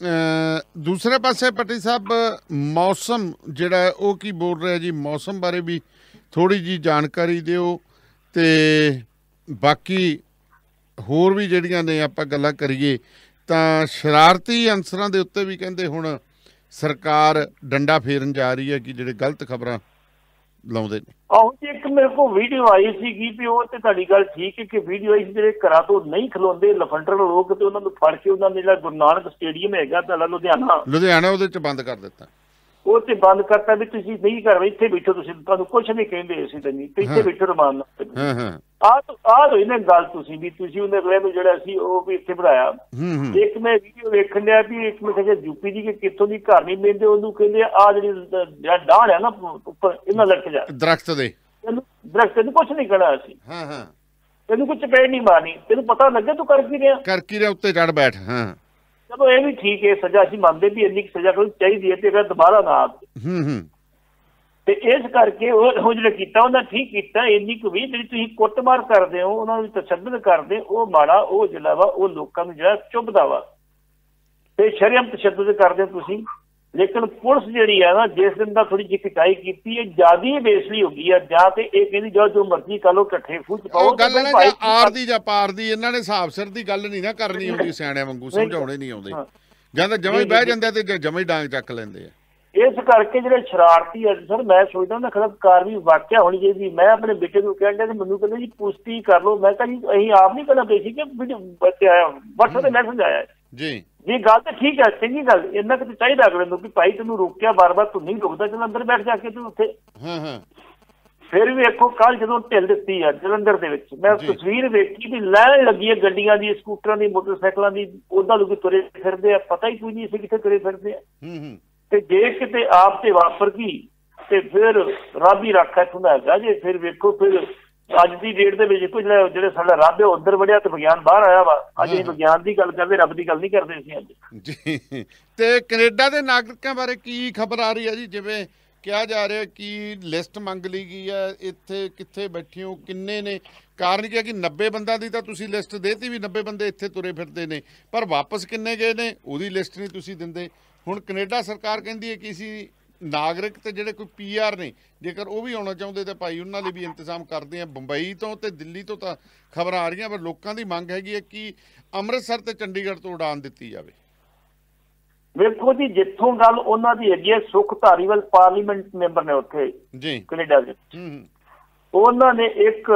ਦੂਸਰੇ ਪਾਸੇ ਪੱਟੀ ਸਾਹਿਬ, ਮੌਸਮ ਜਿਹੜਾ ਉਹ ਕੀ ਬੋਲ ਰਿਹਾ ਜੀ? ਮੌਸਮ ਬਾਰੇ ਵੀ ਥੋੜੀ ਜੀ ਜਾਣਕਾਰੀ ਦਿਓ ਤੇ ਬਾਕੀ ਹੋਰ ਵੀ ਜਿਹੜੀਆਂ ਨੇ ਆਪਾਂ ਗੱਲਾਂ ਕਰੀਏ, ਤਾਂ ਸ਼ਰਾਰਤੀ ਅਨਸਰਾਂ ਦੇ ਉੱਤੇ ਵੀ ਕਹਿੰਦੇ ਹੁਣ ਸਰਕਾਰ ਡੰਡਾ ਫੇਰਨ ਜਾ ਰਹੀ ਹੈ ਕਿ ਜਿਹੜੇ ਗਲਤ ਖਬਰਾਂ ਲਾਉਂਦੇ ਨੇ। ਆਹੋ ਇੱਕ ਮੇਰੇ ਕੋਲ ਵੀਡੀਓ ਆਈ ਸੀਗੀ ਵੀ ਉਹ ਤੇ ਤੁਹਾਡੀ ਗੱਲ ਠੀਕ ਹੈ ਕਿ ਵੀਡੀਓ ਆਈ ਸੀ ਜਿਹੜੇ ਘਰਾਂ ਤੋਂ ਨਹੀਂ ਖਲੋਂਦੇ ਲਫੰਡਰ ਲੋਕ ਤੇ ਉਹਨਾਂ ਨੂੰ ਫੜ ਕੇ ਉਹਨਾਂ ਦੇ ਜਿਹੜਾ ਗੁਰੂ ਨਾਨਕ ਸਟੇਡੀਅਮ ਹੈਗਾ ਤੁਹਾਡਾ ਲੁਧਿਆਣਾ ਲੁਧਿਆਣਾ ਉਹਦੇ ਚ ਬੰਦ ਕਰ ਦਿੱਤਾ। ਉਹ ਤੇ ਬੰਦ ਕਰਤਾ ਵੀ ਤੁਸੀਂ ਨਹੀਂ ਕਰ ਇੱਥੇ ਬੈਠੋ ਤੁਸੀਂ ਤੁਹਾਨੂੰ ਕੁਝ ਨਹੀਂ ਕਹਿੰਦੇ ਅਸੀਂ ਤਾਂ ਨਹੀਂ ਇੱਥੇ। ਬੈਠੋ ਰਮਾਨ ਨਾਲ ਹਾਂ ਹਾਂ। ਤਾਂ- ਆਹ ਹੋਈ ਨਾ ਗੱਲ ਤੁਸੀਂ ਵੀ ਤੁਸੀਂ ਉਹਨੇ ਅਗਲੇ ਨੂੰ ਜਿਹੜਾ ਸੀ ਉਹ ਵੀ ਇੱਥੇ ਬਣਾਇਆ। ਇੱਕ ਮੈਂ ਵੀਡੀਓ ਵੇਖਣ ਲਿਆ ਵੀ ਇੱਕ ਮੈਂ ਕਿਹਾ ਯੂਪੀ ਦੀ ਕਿ ਕਿੱਥੋਂ ਦੀ ਘਰ ਨਹੀਂ ਮਿਲਦੇ ਉਹਨੂੰ ਕਹਿੰਦੇ ਆ ਜਿਹੜੀ ਡਾਣ ਹੈ ਨਾ ਉੱਪਰ ਇਹਨਾਂ ਲਟਕ ਜਾ ਦਰਖਤ ਦੇ। ਦਰਖਤ ਨੂੰ ਕੁਝ ਨਹੀਂ ਕਹਿਣਾ ਅਸੀਂ। ਹਾਂ ਹਾਂ। ਤੈਨੂੰ ਕੁਝ ਚਪੇੜ ਨਹੀਂ ਮਾਰਨੀ ਤੈਨੂੰ ਪਤਾ ਲੱਗੇ ਤੂੰ ਕਰ ਕੀ ਰਿਹਾ? ਕਰ ਕੀ ਰਿਹਾ ਉੱਤੇ ਚੜ ਬੈਠ ਹਾਂ। ਚਲੋ ਇਹ ਵੀ ਠੀਕ ਹੈ ਸਜ਼ਾ ਅਸੀਂ ਮੰਨਦੇ ਵੀ ਇੰਨੀ ਸਜ਼ਾ ਕੋਈ ਚਾਹੀਦੀ ਹੈ ਤੇ ਅਗਰ ਦੁਬਾਰਾ ਨਾ ਆਵੇ। ਹੂੰ ਹੂੰ। ਤੇ ਇਸ ਕਰਕੇ ਉਹ ਜਿਹੜਾ ਕੀਤਾ ਉਹਨਾਂ ਠੀਕ ਕੀਤਾ ਇੰਨੀ ਕੁ ਵੀ ਜਿਹੜੀ ਤੁਸੀਂ ਕੁੱਟਮਾਰ ਕਰਦੇ ਹੋ ਉਹਨਾਂ ਨੂੰ ਤਸ਼ੱਦਦ ਕਰਦੇ ਉਹ ਮਾੜਾ ਉਹ ਜਿਹੜਾ ਵਾ ਉਹ ਲੋਕਾਂ ਨੂੰ ਜਿਹੜਾ ਚੁੱਭਦਾ ਵਾ। ਤੇ ਸ਼ਰਮ ਤਸ਼ੱਦਦ ਕਰਦੇ ਤੁਸੀਂ। ਲੇਕਿਨ ਪੁਲਿਸ ਜਿਹੜੀ ਆ ਨਾ ਜਿਸ ਦਿਨ ਦਾ ਥੋੜੀ ਜਿਹੀ ਕਟਾਈ ਕੀਤੀ ਹੈ ਜਿਆਦੀ ਬੇਸਲੀ ਹੋ ਗਈ ਆ ਜਾਂ ਤੇ ਇਹ ਕਹਿੰਦੀ ਜੋ ਜੋ ਮਰਜ਼ੀ ਕਰ ਲੋ ਇਕੱਠੇ ਫੂਚ ਪਾਓ ਉਹ ਗੱਲ ਨਾ ਆਰ ਦੀ ਜਾਂ ਪਾਰ ਦੀ ਇਹਨਾਂ ਨੇ ਹਿਸਾਬ ਸਿਰ ਦੀ ਗੱਲ ਨਹੀਂ ਨਾ ਕਰਨੀ ਹੁੰਦੀ ਸਿਆਣਿਆਂ ਵਾਂਗੂ ਸਮਝਾਉਣੇ ਨਹੀਂ ਆਉਂਦੇ। ਜਾਂ ਤਾਂ ਜਮਾਂ ਹੀ ਬਹਿ। ਜਾਂਦੇ ਤੇ ਜਮਾਂ ਹੀ ਡਾਂਗ ਚੱਕ ਲੈਂਦੇ ਆ ਇਸ ਕਰਕੇ ਜਿਹੜੇ ਸ਼ਰਾਰਤੀ ਆ ਸਰ ਮੈਂ ਸੋਚਦਾ ਨਾ ਖਰਾਬ ਕਾਰਵਾਈ ਵਾਕਿਆ ਹੋਣੀ ਚਾਹੀਦੀ ਮੈਂ ਆਪਣੇ ਬੇਟੇ ਨੂੰ ਕਹਿੰਦਾ ਤੇ ਮੈਨੂੰ ਕਹਿੰਦੇ ਜੀ ਪੁਸ਼ਟੀ ਕਰ ਲਓ ਮੈਂ ਕਿਹਾ ਜੀ ਅਸੀਂ ਆਪ ਨਹੀਂ ਕਰਨਾ ਪਈ ਸੀ ਕਿ ਵੀਡੀਓ ਬੱਚੇ ਆਇਆ WhatsApp ਤੇ ਮੈਸੇਜ ਆਇਆ। ਜੀ ਇਹ ਗੱਲ ਤਾਂ ਠੀਕ ਹੈ ਚੰਗੀ ਗੱਲ ਇੰਨਾ ਕਿ ਚਾਹੀਦਾ ਅਗਲੇ ਨੂੰ ਕਿ ਭਾਈ ਤੈਨੂੰ ਰੋਕਿਆ ਬਾਰ-ਬਾਰ ਤੂੰ ਨਹੀਂ ਰੁਕਦਾ ਚਲ ਅੰਦਰ ਬੈਠ ਜਾ ਕੇ ਤੂੰ ਉੱਥੇ। ਹਾਂ ਹਾਂ। ਫਿਰ ਵੀ ਵੇਖੋ ਕੱਲ ਜਦੋਂ ਢਿੱਲ ਦਿੱਤੀ ਆ ਜਲੰਧਰ ਦੇ ਵਿੱਚ ਮੈਂ। ਤਸਵੀਰ ਵੇਖੀ ਵੀ ਲੈਣ ਲੱਗੀ ਹੈ ਗੱਡੀਆਂ ਦੀ ਸਕੂਟਰਾਂ ਦੀ ਮੋਟਰਸਾਈਕਲਾਂ ਦੀ ਉਹਨਾਂ ਲੋਕ ਤੁਰੇ ਫਿਰਦੇ ਆ ਪਤਾ ਹੀ ਕੋਈ ਨਹੀਂ ਸੀ ਕਿੱਥੇ ਤੁਰੇ ਫਿਰਦੇ ਆ। ਹੂੰ ਹੂੰ। ਤੇ ਜੇ ਕਿਤੇ ਆਪ ਤੇ ਵਾਪਰ ਗਈ ਤੇ ਫਿਰ ਰੱਬ ਰੱਖਾ ਹੁੰਦਾ ਹੈਗਾ ਜੇ ਫਿਰ ਵੇਖੋ ਫਿਰ ਅੱਜ ਦੀ ਡੇਟ ਦੇ ਵਿੱਚ ਕੋਈ ਜਿਹੜਾ ਸਾਡਾ ਰੱਬ ਹੈ ਅੰਦਰ ਵੜਿਆ ਤੇ ਵਿਗਿਆਨ ਬਾਹਰ ਆਇਆ ਵਾ। ਅੱਜ ਅਸੀਂ। ਵਿਗਿਆਨ ਦੀ ਗੱਲ ਕਰਦੇ ਰੱਬ ਦੀ ਗੱਲ ਨਹੀਂ ਕਰਦੇ ਅਸੀਂ ਅੱਜ। ਜੀ। ਤੇ ਕੈਨੇਡਾ ਦੇ ਨਾਗਰਿਕਾਂ ਬਾਰੇ ਕੀ ਖਬਰ ਆ ਰਹੀ ਹੈ ਜੀ? ਜਿਵੇਂ ਕਿਹਾ ਜਾ ਰਿਹਾ ਕਿ ਲਿਸਟ ਮੰਗ ਲਈ ਗਈ ਹੈ ਇੱਥੇ ਕਿੱਥੇ ਬੈਠੇ ਹੋ ਕਿੰਨੇ ਨੇ? ਕਾਰਨ ਕੀ ਹੈ ਕਿ 90 ਬੰਦਿਆਂ ਦੀ ਤਾਂ ਤੁਸੀਂ ਲਿਸਟ ਦੇਤੀ ਵੀ 90 ਬੰਦੇ ਇੱਥੇ ਤੁਰੇ ਫਿਰਦੇ ਨੇ ਪਰ ਵਾਪਸ ਕਿੰਨੇ ਗਏ ਨੇ? ਉਹਦੀ ਲਿਸਟ ਨਹੀਂ ਤੁਸੀਂ ਦਿੰਦੇ। ਹੁਣ ਕੈਨੇਡਾ ਸਰਕਾਰ ਕਹਿੰਦੀ ਹੈ ਕਿ ਅਸੀਂ ਨਾਗਰਿਕ ਤੇ ਜਿਹੜੇ ਕੋਈ ਪੀਆਰ ਨੇ ਜੇਕਰ ਉਹ ਵੀ ਆਉਣਾ ਚਾਹੁੰਦੇ ਤਾਂ ਭਾਈ ਉਹਨਾਂ ਲਈ ਵੀ ਇੰਤਜ਼ਾਮ ਕਰਦੇ ਆ ਬੰਬਈ ਤੋਂ ਤੇ ਦਿੱਲੀ ਤੋਂ ਤਾਂ ਖਬਰਾਂ ਆ ਰਹੀਆਂ ਪਰ ਲੋਕਾਂ ਦੀ ਮੰਗ ਹੈਗੀ ਹੈ ਕਿ ਅੰਮ੍ਰਿਤਸਰ ਤੇ ਚੰਡੀਗੜ੍ਹ ਤੋਂ ਉਡਾਨ ਦਿੱਤੀ ਜਾਵੇ। ਵੇਖੋ ਜੀ ਜਿੱਥੋਂ ਗੱਲ ਉਹਨਾਂ ਦੀ ਹੈਗੀ ਹੈ ਸੁਖ ਧਾਰੀਵਾਲ ਪਾਰਲੀਮੈਂਟ ਮੈਂਬਰ ਨੇ ਉੱਥੇ ਜੀ। ਕੈਨੇਡਾ ਦੇ ਹੂੰ ਹੂੰ। ਉਹਨਾਂ ਨੇ ਇੱਕ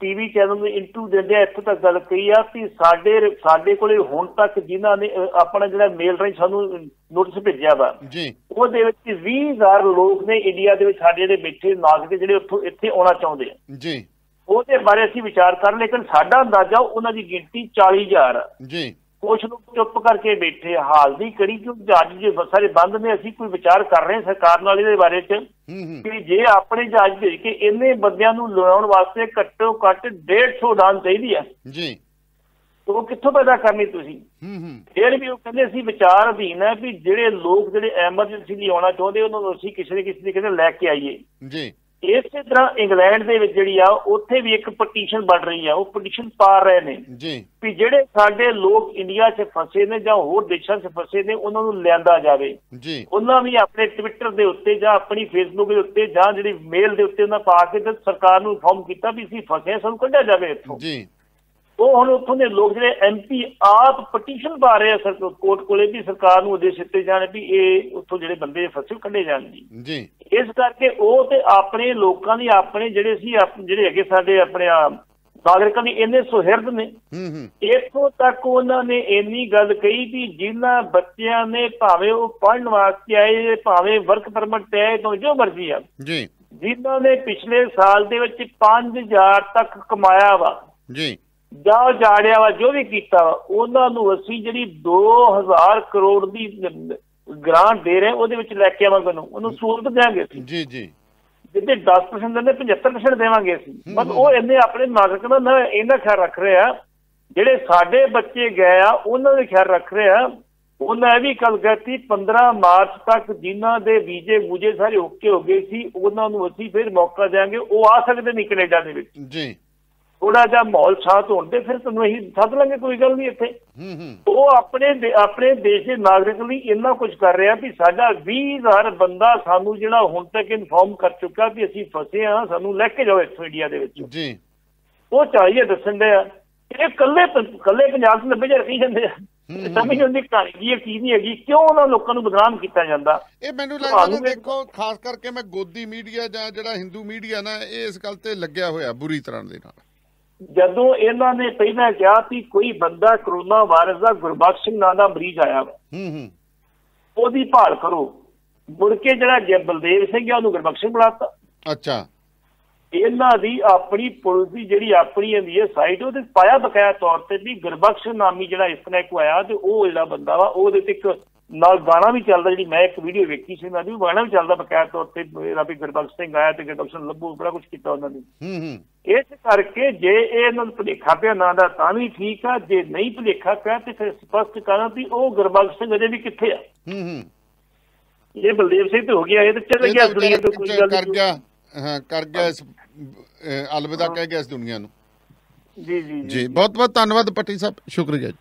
ਟੀਵੀ ਚੈਨਲ ਨੂੰ ਇੰਟਰਵਿਊ ਦਿੰਦੇ ਆ ਇੱਥੋਂ ਤੱਕ ਗੱਲ ਕਹੀ ਆ ਕਿ ਸਾਡੇ ਸਾਡੇ ਕੋਲੇ ਹੁਣ ਤੱਕ ਜਿਨ੍ਹਾਂ ਨੇ ਆਪਣਾ ਜਿਹੜਾ ਮੇਲ ਰਾਹੀਂ ਸਾਨੂੰ ਨੋਟਿਸ ਭੇਜਿਆ ਵਾ ਜੀ। ਉਹਦੇ ਵਿੱਚ 20000 ਲੋਕ ਨੇ ਇੰਡੀਆ ਦੇ ਵਿੱਚ ਸਾਡੇ ਜਿਹੜੇ ਬੈਠੇ ਨਾਗਰਿਕ ਜਿਹੜੇ ਉੱਥੋਂ ਇੱਥੇ ਆਉਣਾ ਚਾਹੁੰਦੇ ਆ। ਜੀ। ਉਹਦੇ ਬਾਰੇ ਅਸੀਂ ਵਿਚਾਰ ਕਰ ਲੇਕਿਨ ਸਾਡਾ ਅੰਦਾਜ਼ਾ ਉਹਨਾਂ ਦੀ ਗਿਣਤੀ 40000 ਆ। ਜੀ। ਕੁਛ ਲੋਕ ਚੁੱਪ ਕਰਕੇ ਬੈਠੇ। ਹਾਲ ਦੀ ਕੜੀ ਕਿਉਂ ਜਹਾਜ਼ ਜੇ ਸਾਰੇ ਬੰਦ ਨੇ ਅਸੀਂ ਕੋਈ ਵਿਚਾਰ ਕਰ ਰਹੇ ਹਾਂ ਸਰਕਾਰ ਨਾਲ ਇਹਦੇ ਬਾਰੇ ਚ? ਕਿ ਜੇ ਆਪਣੇ ਜਹਾਜ਼ ਭੇਜ ਕੇ ਇੰਨੇ ਬੰਦਿਆਂ ਨੂੰ ਲਿਆਉਣ ਵਾਸਤੇ ਘੱਟੋ ਘੱਟ 150 ਉਡਾਨ ਚਾਹੀਦੀ ਹੈ ਜੀ। ਉਹ ਕਿੱਥੋਂ ਪੈਦਾ ਕਰਨੀ ਤੁਸੀਂ? ਹੂੰ ਹੂੰ। ਫਿਰ ਵੀ ਉਹ ਕਹਿੰਦੇ ਅਸੀਂ ਵਿਚਾਰ ਅਧੀਨ ਹੈ ਵੀ ਜਿਹੜੇ ਲੋਕ ਜਿਹੜੇ ਐਮਰਜੈਂਸੀ ਲਈ ਆਉਣਾ ਚਾਹੁੰਦੇ ਉਹਨਾਂ ਨੂੰ ਅਸੀਂ ਕਿਸੇ ਨਾ ਕਿਸੇ ਤਰੀਕੇ ਨਾਲ ਲੈ ਕੇ ਆਈਏ। ਜੀ। ਇਸੇ ਤਰ੍ਹਾਂ ਇੰਗਲੈਂਡ ਦੇ ਵਿੱਚ ਜਿਹੜੀ ਆ ਉੱਥੇ ਵੀ ਇੱਕ ਪਟੀਸ਼ਨ ਬਣ ਰਹੀ ਆ ਉਹ ਪਟੀਸ਼ਨ ਪਾ ਰਹੇ ਨੇ। ਜੀ। ਵੀ ਜਿਹੜੇ ਸਾਡੇ ਲੋਕ ਇੰਡੀਆ 'ਚ ਫਸੇ ਨੇ ਜਾਂ ਹੋਰ ਦੇਸ਼ਾਂ 'ਚ ਫਸੇ ਨੇ ਉਹਨਾਂ ਨੂੰ ਲਿਆਂਦਾ ਜਾਵੇ। ਜੀ। ਉਹਨਾਂ ਵੀ ਆਪਣੇ ਟਵਿੱਟਰ ਦੇ ਉੱਤੇ ਜਾਂ ਆਪਣੀ ਫੇਸਬੁੱਕ ਦੇ ਉੱਤੇ ਜਾਂ ਜਿਹੜੀ ਮੇਲ ਦੇ ਉੱਤੇ ਉਹਨਾਂ ਪਾ ਕੇ ਤੇ ਸਰਕਾਰ ਨੂੰ ਇਨਫੋਰਮ ਕੀਤਾ ਵੀ ਅਸੀਂ ਫਸੇ ਸਾਨੂੰ ਕੱਢਿਆ ਜਾਵੇ ਇੱਥੋਂ। ਜੀ। ਉਹ ਹੁਣ ਉੱਥੋਂ ਦੇ ਲੋਕ ਜਿਹੜੇ ਐਮਪੀ ਆਪ ਪਟੀਸ਼ਨ ਪਾ ਰਹੇ ਆ ਸਰ ਕੋਰਟ ਕੋਲੇ ਵੀ ਸਰਕਾਰ ਨੂੰ ਆਦੇਸ਼ ਦਿੱਤੇ ਜਾਣ ਵੀ ਇਹ ਉੱਥੋਂ ਜਿਹੜੇ ਬੰਦੇ ਫਸੇ ਕੱਢੇ ਜਾਣ ਜੀ। ਇਸ ਕਰਕੇ ਉਹ ਤੇ ਆਪਣੇ ਲੋਕਾਂ ਦੀ ਆਪਣੇ ਜਿਹੜੇ ਸੀ ਜਿਹੜੇ ਹੈਗੇ ਸਾਡੇ ਆਪਣੇ ਆ ਨਾਗਰਿਕਾਂ ਦੀ ਇੰਨੇ ਸੁਹਿਰਦ ਨੇ। ਹੂੰ ਹੂੰ। ਇੱਥੋਂ ਤੱਕ ਉਹਨਾਂ ਨੇ ਇੰਨੀ ਗੱਲ ਕਹੀ ਵੀ ਜਿਨ੍ਹਾਂ ਬੱਚਿਆਂ ਨੇ ਭਾਵੇਂ ਉਹ ਪੜ੍ਹਨ ਵਾਸਤੇ ਆਏ ਭਾਵੇਂ ਵਰਕ ਪਰਮਿਟ ਤੇ ਆਏ ਤੋਂ ਜੋ ਮਰਜ਼ੀ ਆ। ਜੀ। ਜਿਨ੍ਹਾਂ ਨੇ ਪਿਛਲੇ ਸਾਲ ਦੇ ਵਿੱਚ 5000 ਤੱਕ ਕਮਾਇਆ ਵਾ। ਜੀ। ਜਾਂ ਜਾੜਿਆ ਵਾ ਜੋ ਵੀ ਕੀਤਾ ਉਹਨਾਂ ਨੂੰ ਅਸੀਂ ਜਿਹੜੀ 2000 ਕਰੋੜ ਦੀ ਗ੍ਰਾਂਟ ਦੇ ਰਹੇ ਉਹਦੇ ਵਿੱਚ ਲੈ ਕੇ ਆਵਾਂਗੇ ਉਹਨੂੰ। ਉਹਨੂੰ ਸਹੂਲਤ ਦਿਆਂਗੇ ਅਸੀਂ। ਜੀ ਜੀ। ਜਿੱਦੇ 10% ਦਿੰਦੇ 75% ਦੇਵਾਂਗੇ ਅਸੀਂ। ਬਸ ਉਹ ਇੰਨੇ ਆਪਣੇ ਨਾਗਰਿਕ ਦਾ ਨਾ ਇਹਨਾਂ ਖਿਆਲ ਰੱਖ ਰਹੇ ਆ ਜਿਹੜੇ ਸਾਡੇ ਬੱਚੇ ਗਏ ਆ ਉਹਨਾਂ ਦੇ ਖਿਆਲ ਰੱਖ ਰਹੇ ਆ। ਉਹਨਾਂ ਇਹ ਵੀ ਗੱਲ ਕਰਤੀ 15 ਮਾਰਚ ਤੱਕ ਜਿਨ੍ਹਾਂ ਦੇ ਵੀਜ਼ੇ ਵੂਜੇ ਸਾਰੇ ਓਕੇ ਹੋ ਗਏ ਸੀ ਉਹਨਾਂ ਨੂੰ ਅਸੀਂ ਫਿਰ ਮੌਕਾ ਦੇਵਾਂਗੇ ਉਹ ਆ ਸਕਦੇ ਨੇ ਕੈਨੇਡਾ ਦੇ ਵਿੱਚ। ਜੀ। ਥੋੜਾ ਜਿਹਾ ਮਾਹੌਲ ਸ਼ਾਂਤ ਹੋਣ ਤੇ ਫਿਰ ਤੁਹਾਨੂੰ ਅਸੀਂ ਸੱਦ ਲਾਂਗੇ ਕੋਈ ਗੱਲ ਨਹੀਂ ਇੱਥੇ। ਹੂੰ ਹੂੰ। ਉਹ ਆਪਣੇ ਦੇ- ਆਪਣੇ ਦੇਸ਼ ਦੇ ਨਾਗਰਿਕ ਲਈ ਇੰਨਾ ਕੁਝ ਕਰ ਰਿਹਾ ਵੀ ਸਾਡਾ 20000 ਬੰਦਾ ਸਾਨੂੰ ਜਿਹੜਾ ਹੁਣ ਤੱਕ ਇਨਫੋਰਮ ਕਰ ਚੁੱਕਾ ਵੀ ਅਸੀਂ ਫਸੇ ਆ ਸਾਨੂੰ ਲੈ ਕੇ ਜਾਓ ਇੱਥੋਂ ਇੰਡੀਆ ਦੇ ਵਿੱਚ। ਜੀ। ਉਹ ਚਾਹੀਏ ਦੱਸਣ ਦੇ ਆ। ਇਹ ਕੱਲੇ ਕੱਲੇ ਪੰਜਾਬ ਤੋਂ 90000 ਰੱਖੀ ਜਾਂਦੇ ਆ? ਸਮਝ ਨਹੀਂ ਆਉਂਦੀ ਕਹਾਣੀ ਕੀ ਹੈ ਕੀ ਨਹੀਂ ਹੈਗੀ। ਕਿਉਂ ਉਹਨਾਂ ਲੋਕਾਂ ਨੂੰ ਬਦਨਾਮ ਕੀਤਾ ਜਾਂਦਾ? ਇਹ ਮੈਨੂੰ ਲੱਗਦਾ ਦੇਖੋ ਖਾਸ ਕਰਕੇ ਮੈਂ ਗੋਦੀ ਮੀਡੀਆ ਜਾਂ ਜਿਹੜਾ ਹਿੰਦੂ ਮੀਡੀਆ ਨਾ ਇਹ ਇਸ ਗੱਲ ਤੇ ਲੱਗਿਆ ਹੋਇਆ ਬੁਰੀ ਤਰ੍ਹਾਂ ਦੇ ਨਾਲ। ਜਦੋਂ ਇਹਨਾਂ ਨੇ ਪਹਿਲਾਂ ਕਿਹਾ ਕਿ ਕੋਈ ਬੰਦਾ ਕਰੋਨਾ ਵਾਇਰਸ ਦਾ ਗੁਰਬਖਸ਼ ਸਿੰਘ ਨਾਂ ਦਾ ਮਰੀਜ਼ ਆਇਆ ਹੂੰ ਹੂੰ। ਉਹਦੀ ਭਾਲ ਕਰੋ। ਮੁੜ ਕੇ ਜਿਹੜਾ ਜੇ ਬਲਦੇਵ ਸਿੰਘ ਆ ਉਹਨੂੰ ਗੁਰਬਖਸ਼ ਸਿੰਘ ਬਣਾਤਾ ਅੱਛਾ। ਇਹਨਾਂ ਦੀ ਆਪਣੀ ਪੁਲਿਸ ਦੀ ਜਿਹੜੀ ਆਪਣੀ ਹੁੰਦੀ ਹੈ ਸਾਈਟ ਉਹਦੇ ਪਾਇਆ ਬਕਾਇਆ ਤੌਰ ਤੇ ਵੀ ਗੁਰਬਖਸ਼ ਨਾਮੀ ਜਿਹੜਾ ਇਸ ਤਰ੍ਹਾਂ ਆਇਆ ਤੇ ਉਹ ਜਿਹੜਾ ਬੰਦਾ ਵਾ ਉਹਦੇ ਤੇ ਇੱਕ ਨਾਲ ਗਾਣਾ ਵੀ ਚੱਲਦਾ ਜਿਹੜੀ ਮੈਂ ਇੱਕ ਵੀਡੀਓ ਵੇਖੀ ਸੀ ਦੀ ਉਹ ਗਾਣਾ ਵੀ ਚੱਲਦਾ ਬਕਾਇਆ ਤੌਰ ਤੇ ਮੇਰਾ ਵੀ ਗੁਰਬਖਸ਼ ਸਿੰਘ ਆਇਆ ਤੇ ਗੁਰਬਖਸ਼ ਨੂੰ ਲੱਭੂ ਬੜਾ ਕੁਝ ਕੀਤਾ ਉਹਨਾਂ ਨੇ। ਹੂੰ ਹੂੰ। ਇਸ ਕਰਕੇ ਜੇ ਇਹ ਇਹਨਾਂ ਨੂੰ ਭੁਲੇਖਾ ਪਿਆ ਨਾਂ ਦਾ ਤਾਂ ਵੀ ਠੀਕ ਆ ਜੇ ਨਹੀਂ ਭੁਲੇਖਾ ਪਿਆ ਤੇ ਫਿਰ ਸਪਸ਼ਟ ਕਰਾਂ ਵੀ ਉਹ ਗੁਰਬਖਸ਼ ਸਿੰਘ ਅਜੇ ਵੀ ਕਿੱਥੇ ਆ। ਹੂੰ ਹੂੰ। ਇਹ ਬਲਦੇਵ ਸਿੰਘ ਤੇ ਹੋ ਗਿਆ ਇਹ ਤੇ ਚਲੇ ਗਿਆ ਦੁਨੀਆ ਤੋਂ ਕੋਈ ਗੱਲ ਕਰ ਗਿਆ ਹਾਂ ਕਰ ਗਿਆ ਇਸ ਅਲਵਿਦਾ ਕਹਿ ਗਿਆ ਇਸ ਦੁਨੀਆ ਨੂੰ। ਜੀ ਜੀ ਜੀ ਬਹੁਤ ਬਹੁਤ ਧੰਨਵਾਦ ਪੱਟੀ ਸਾਹਿਬ ਸ਼ੁਕਰੀਆ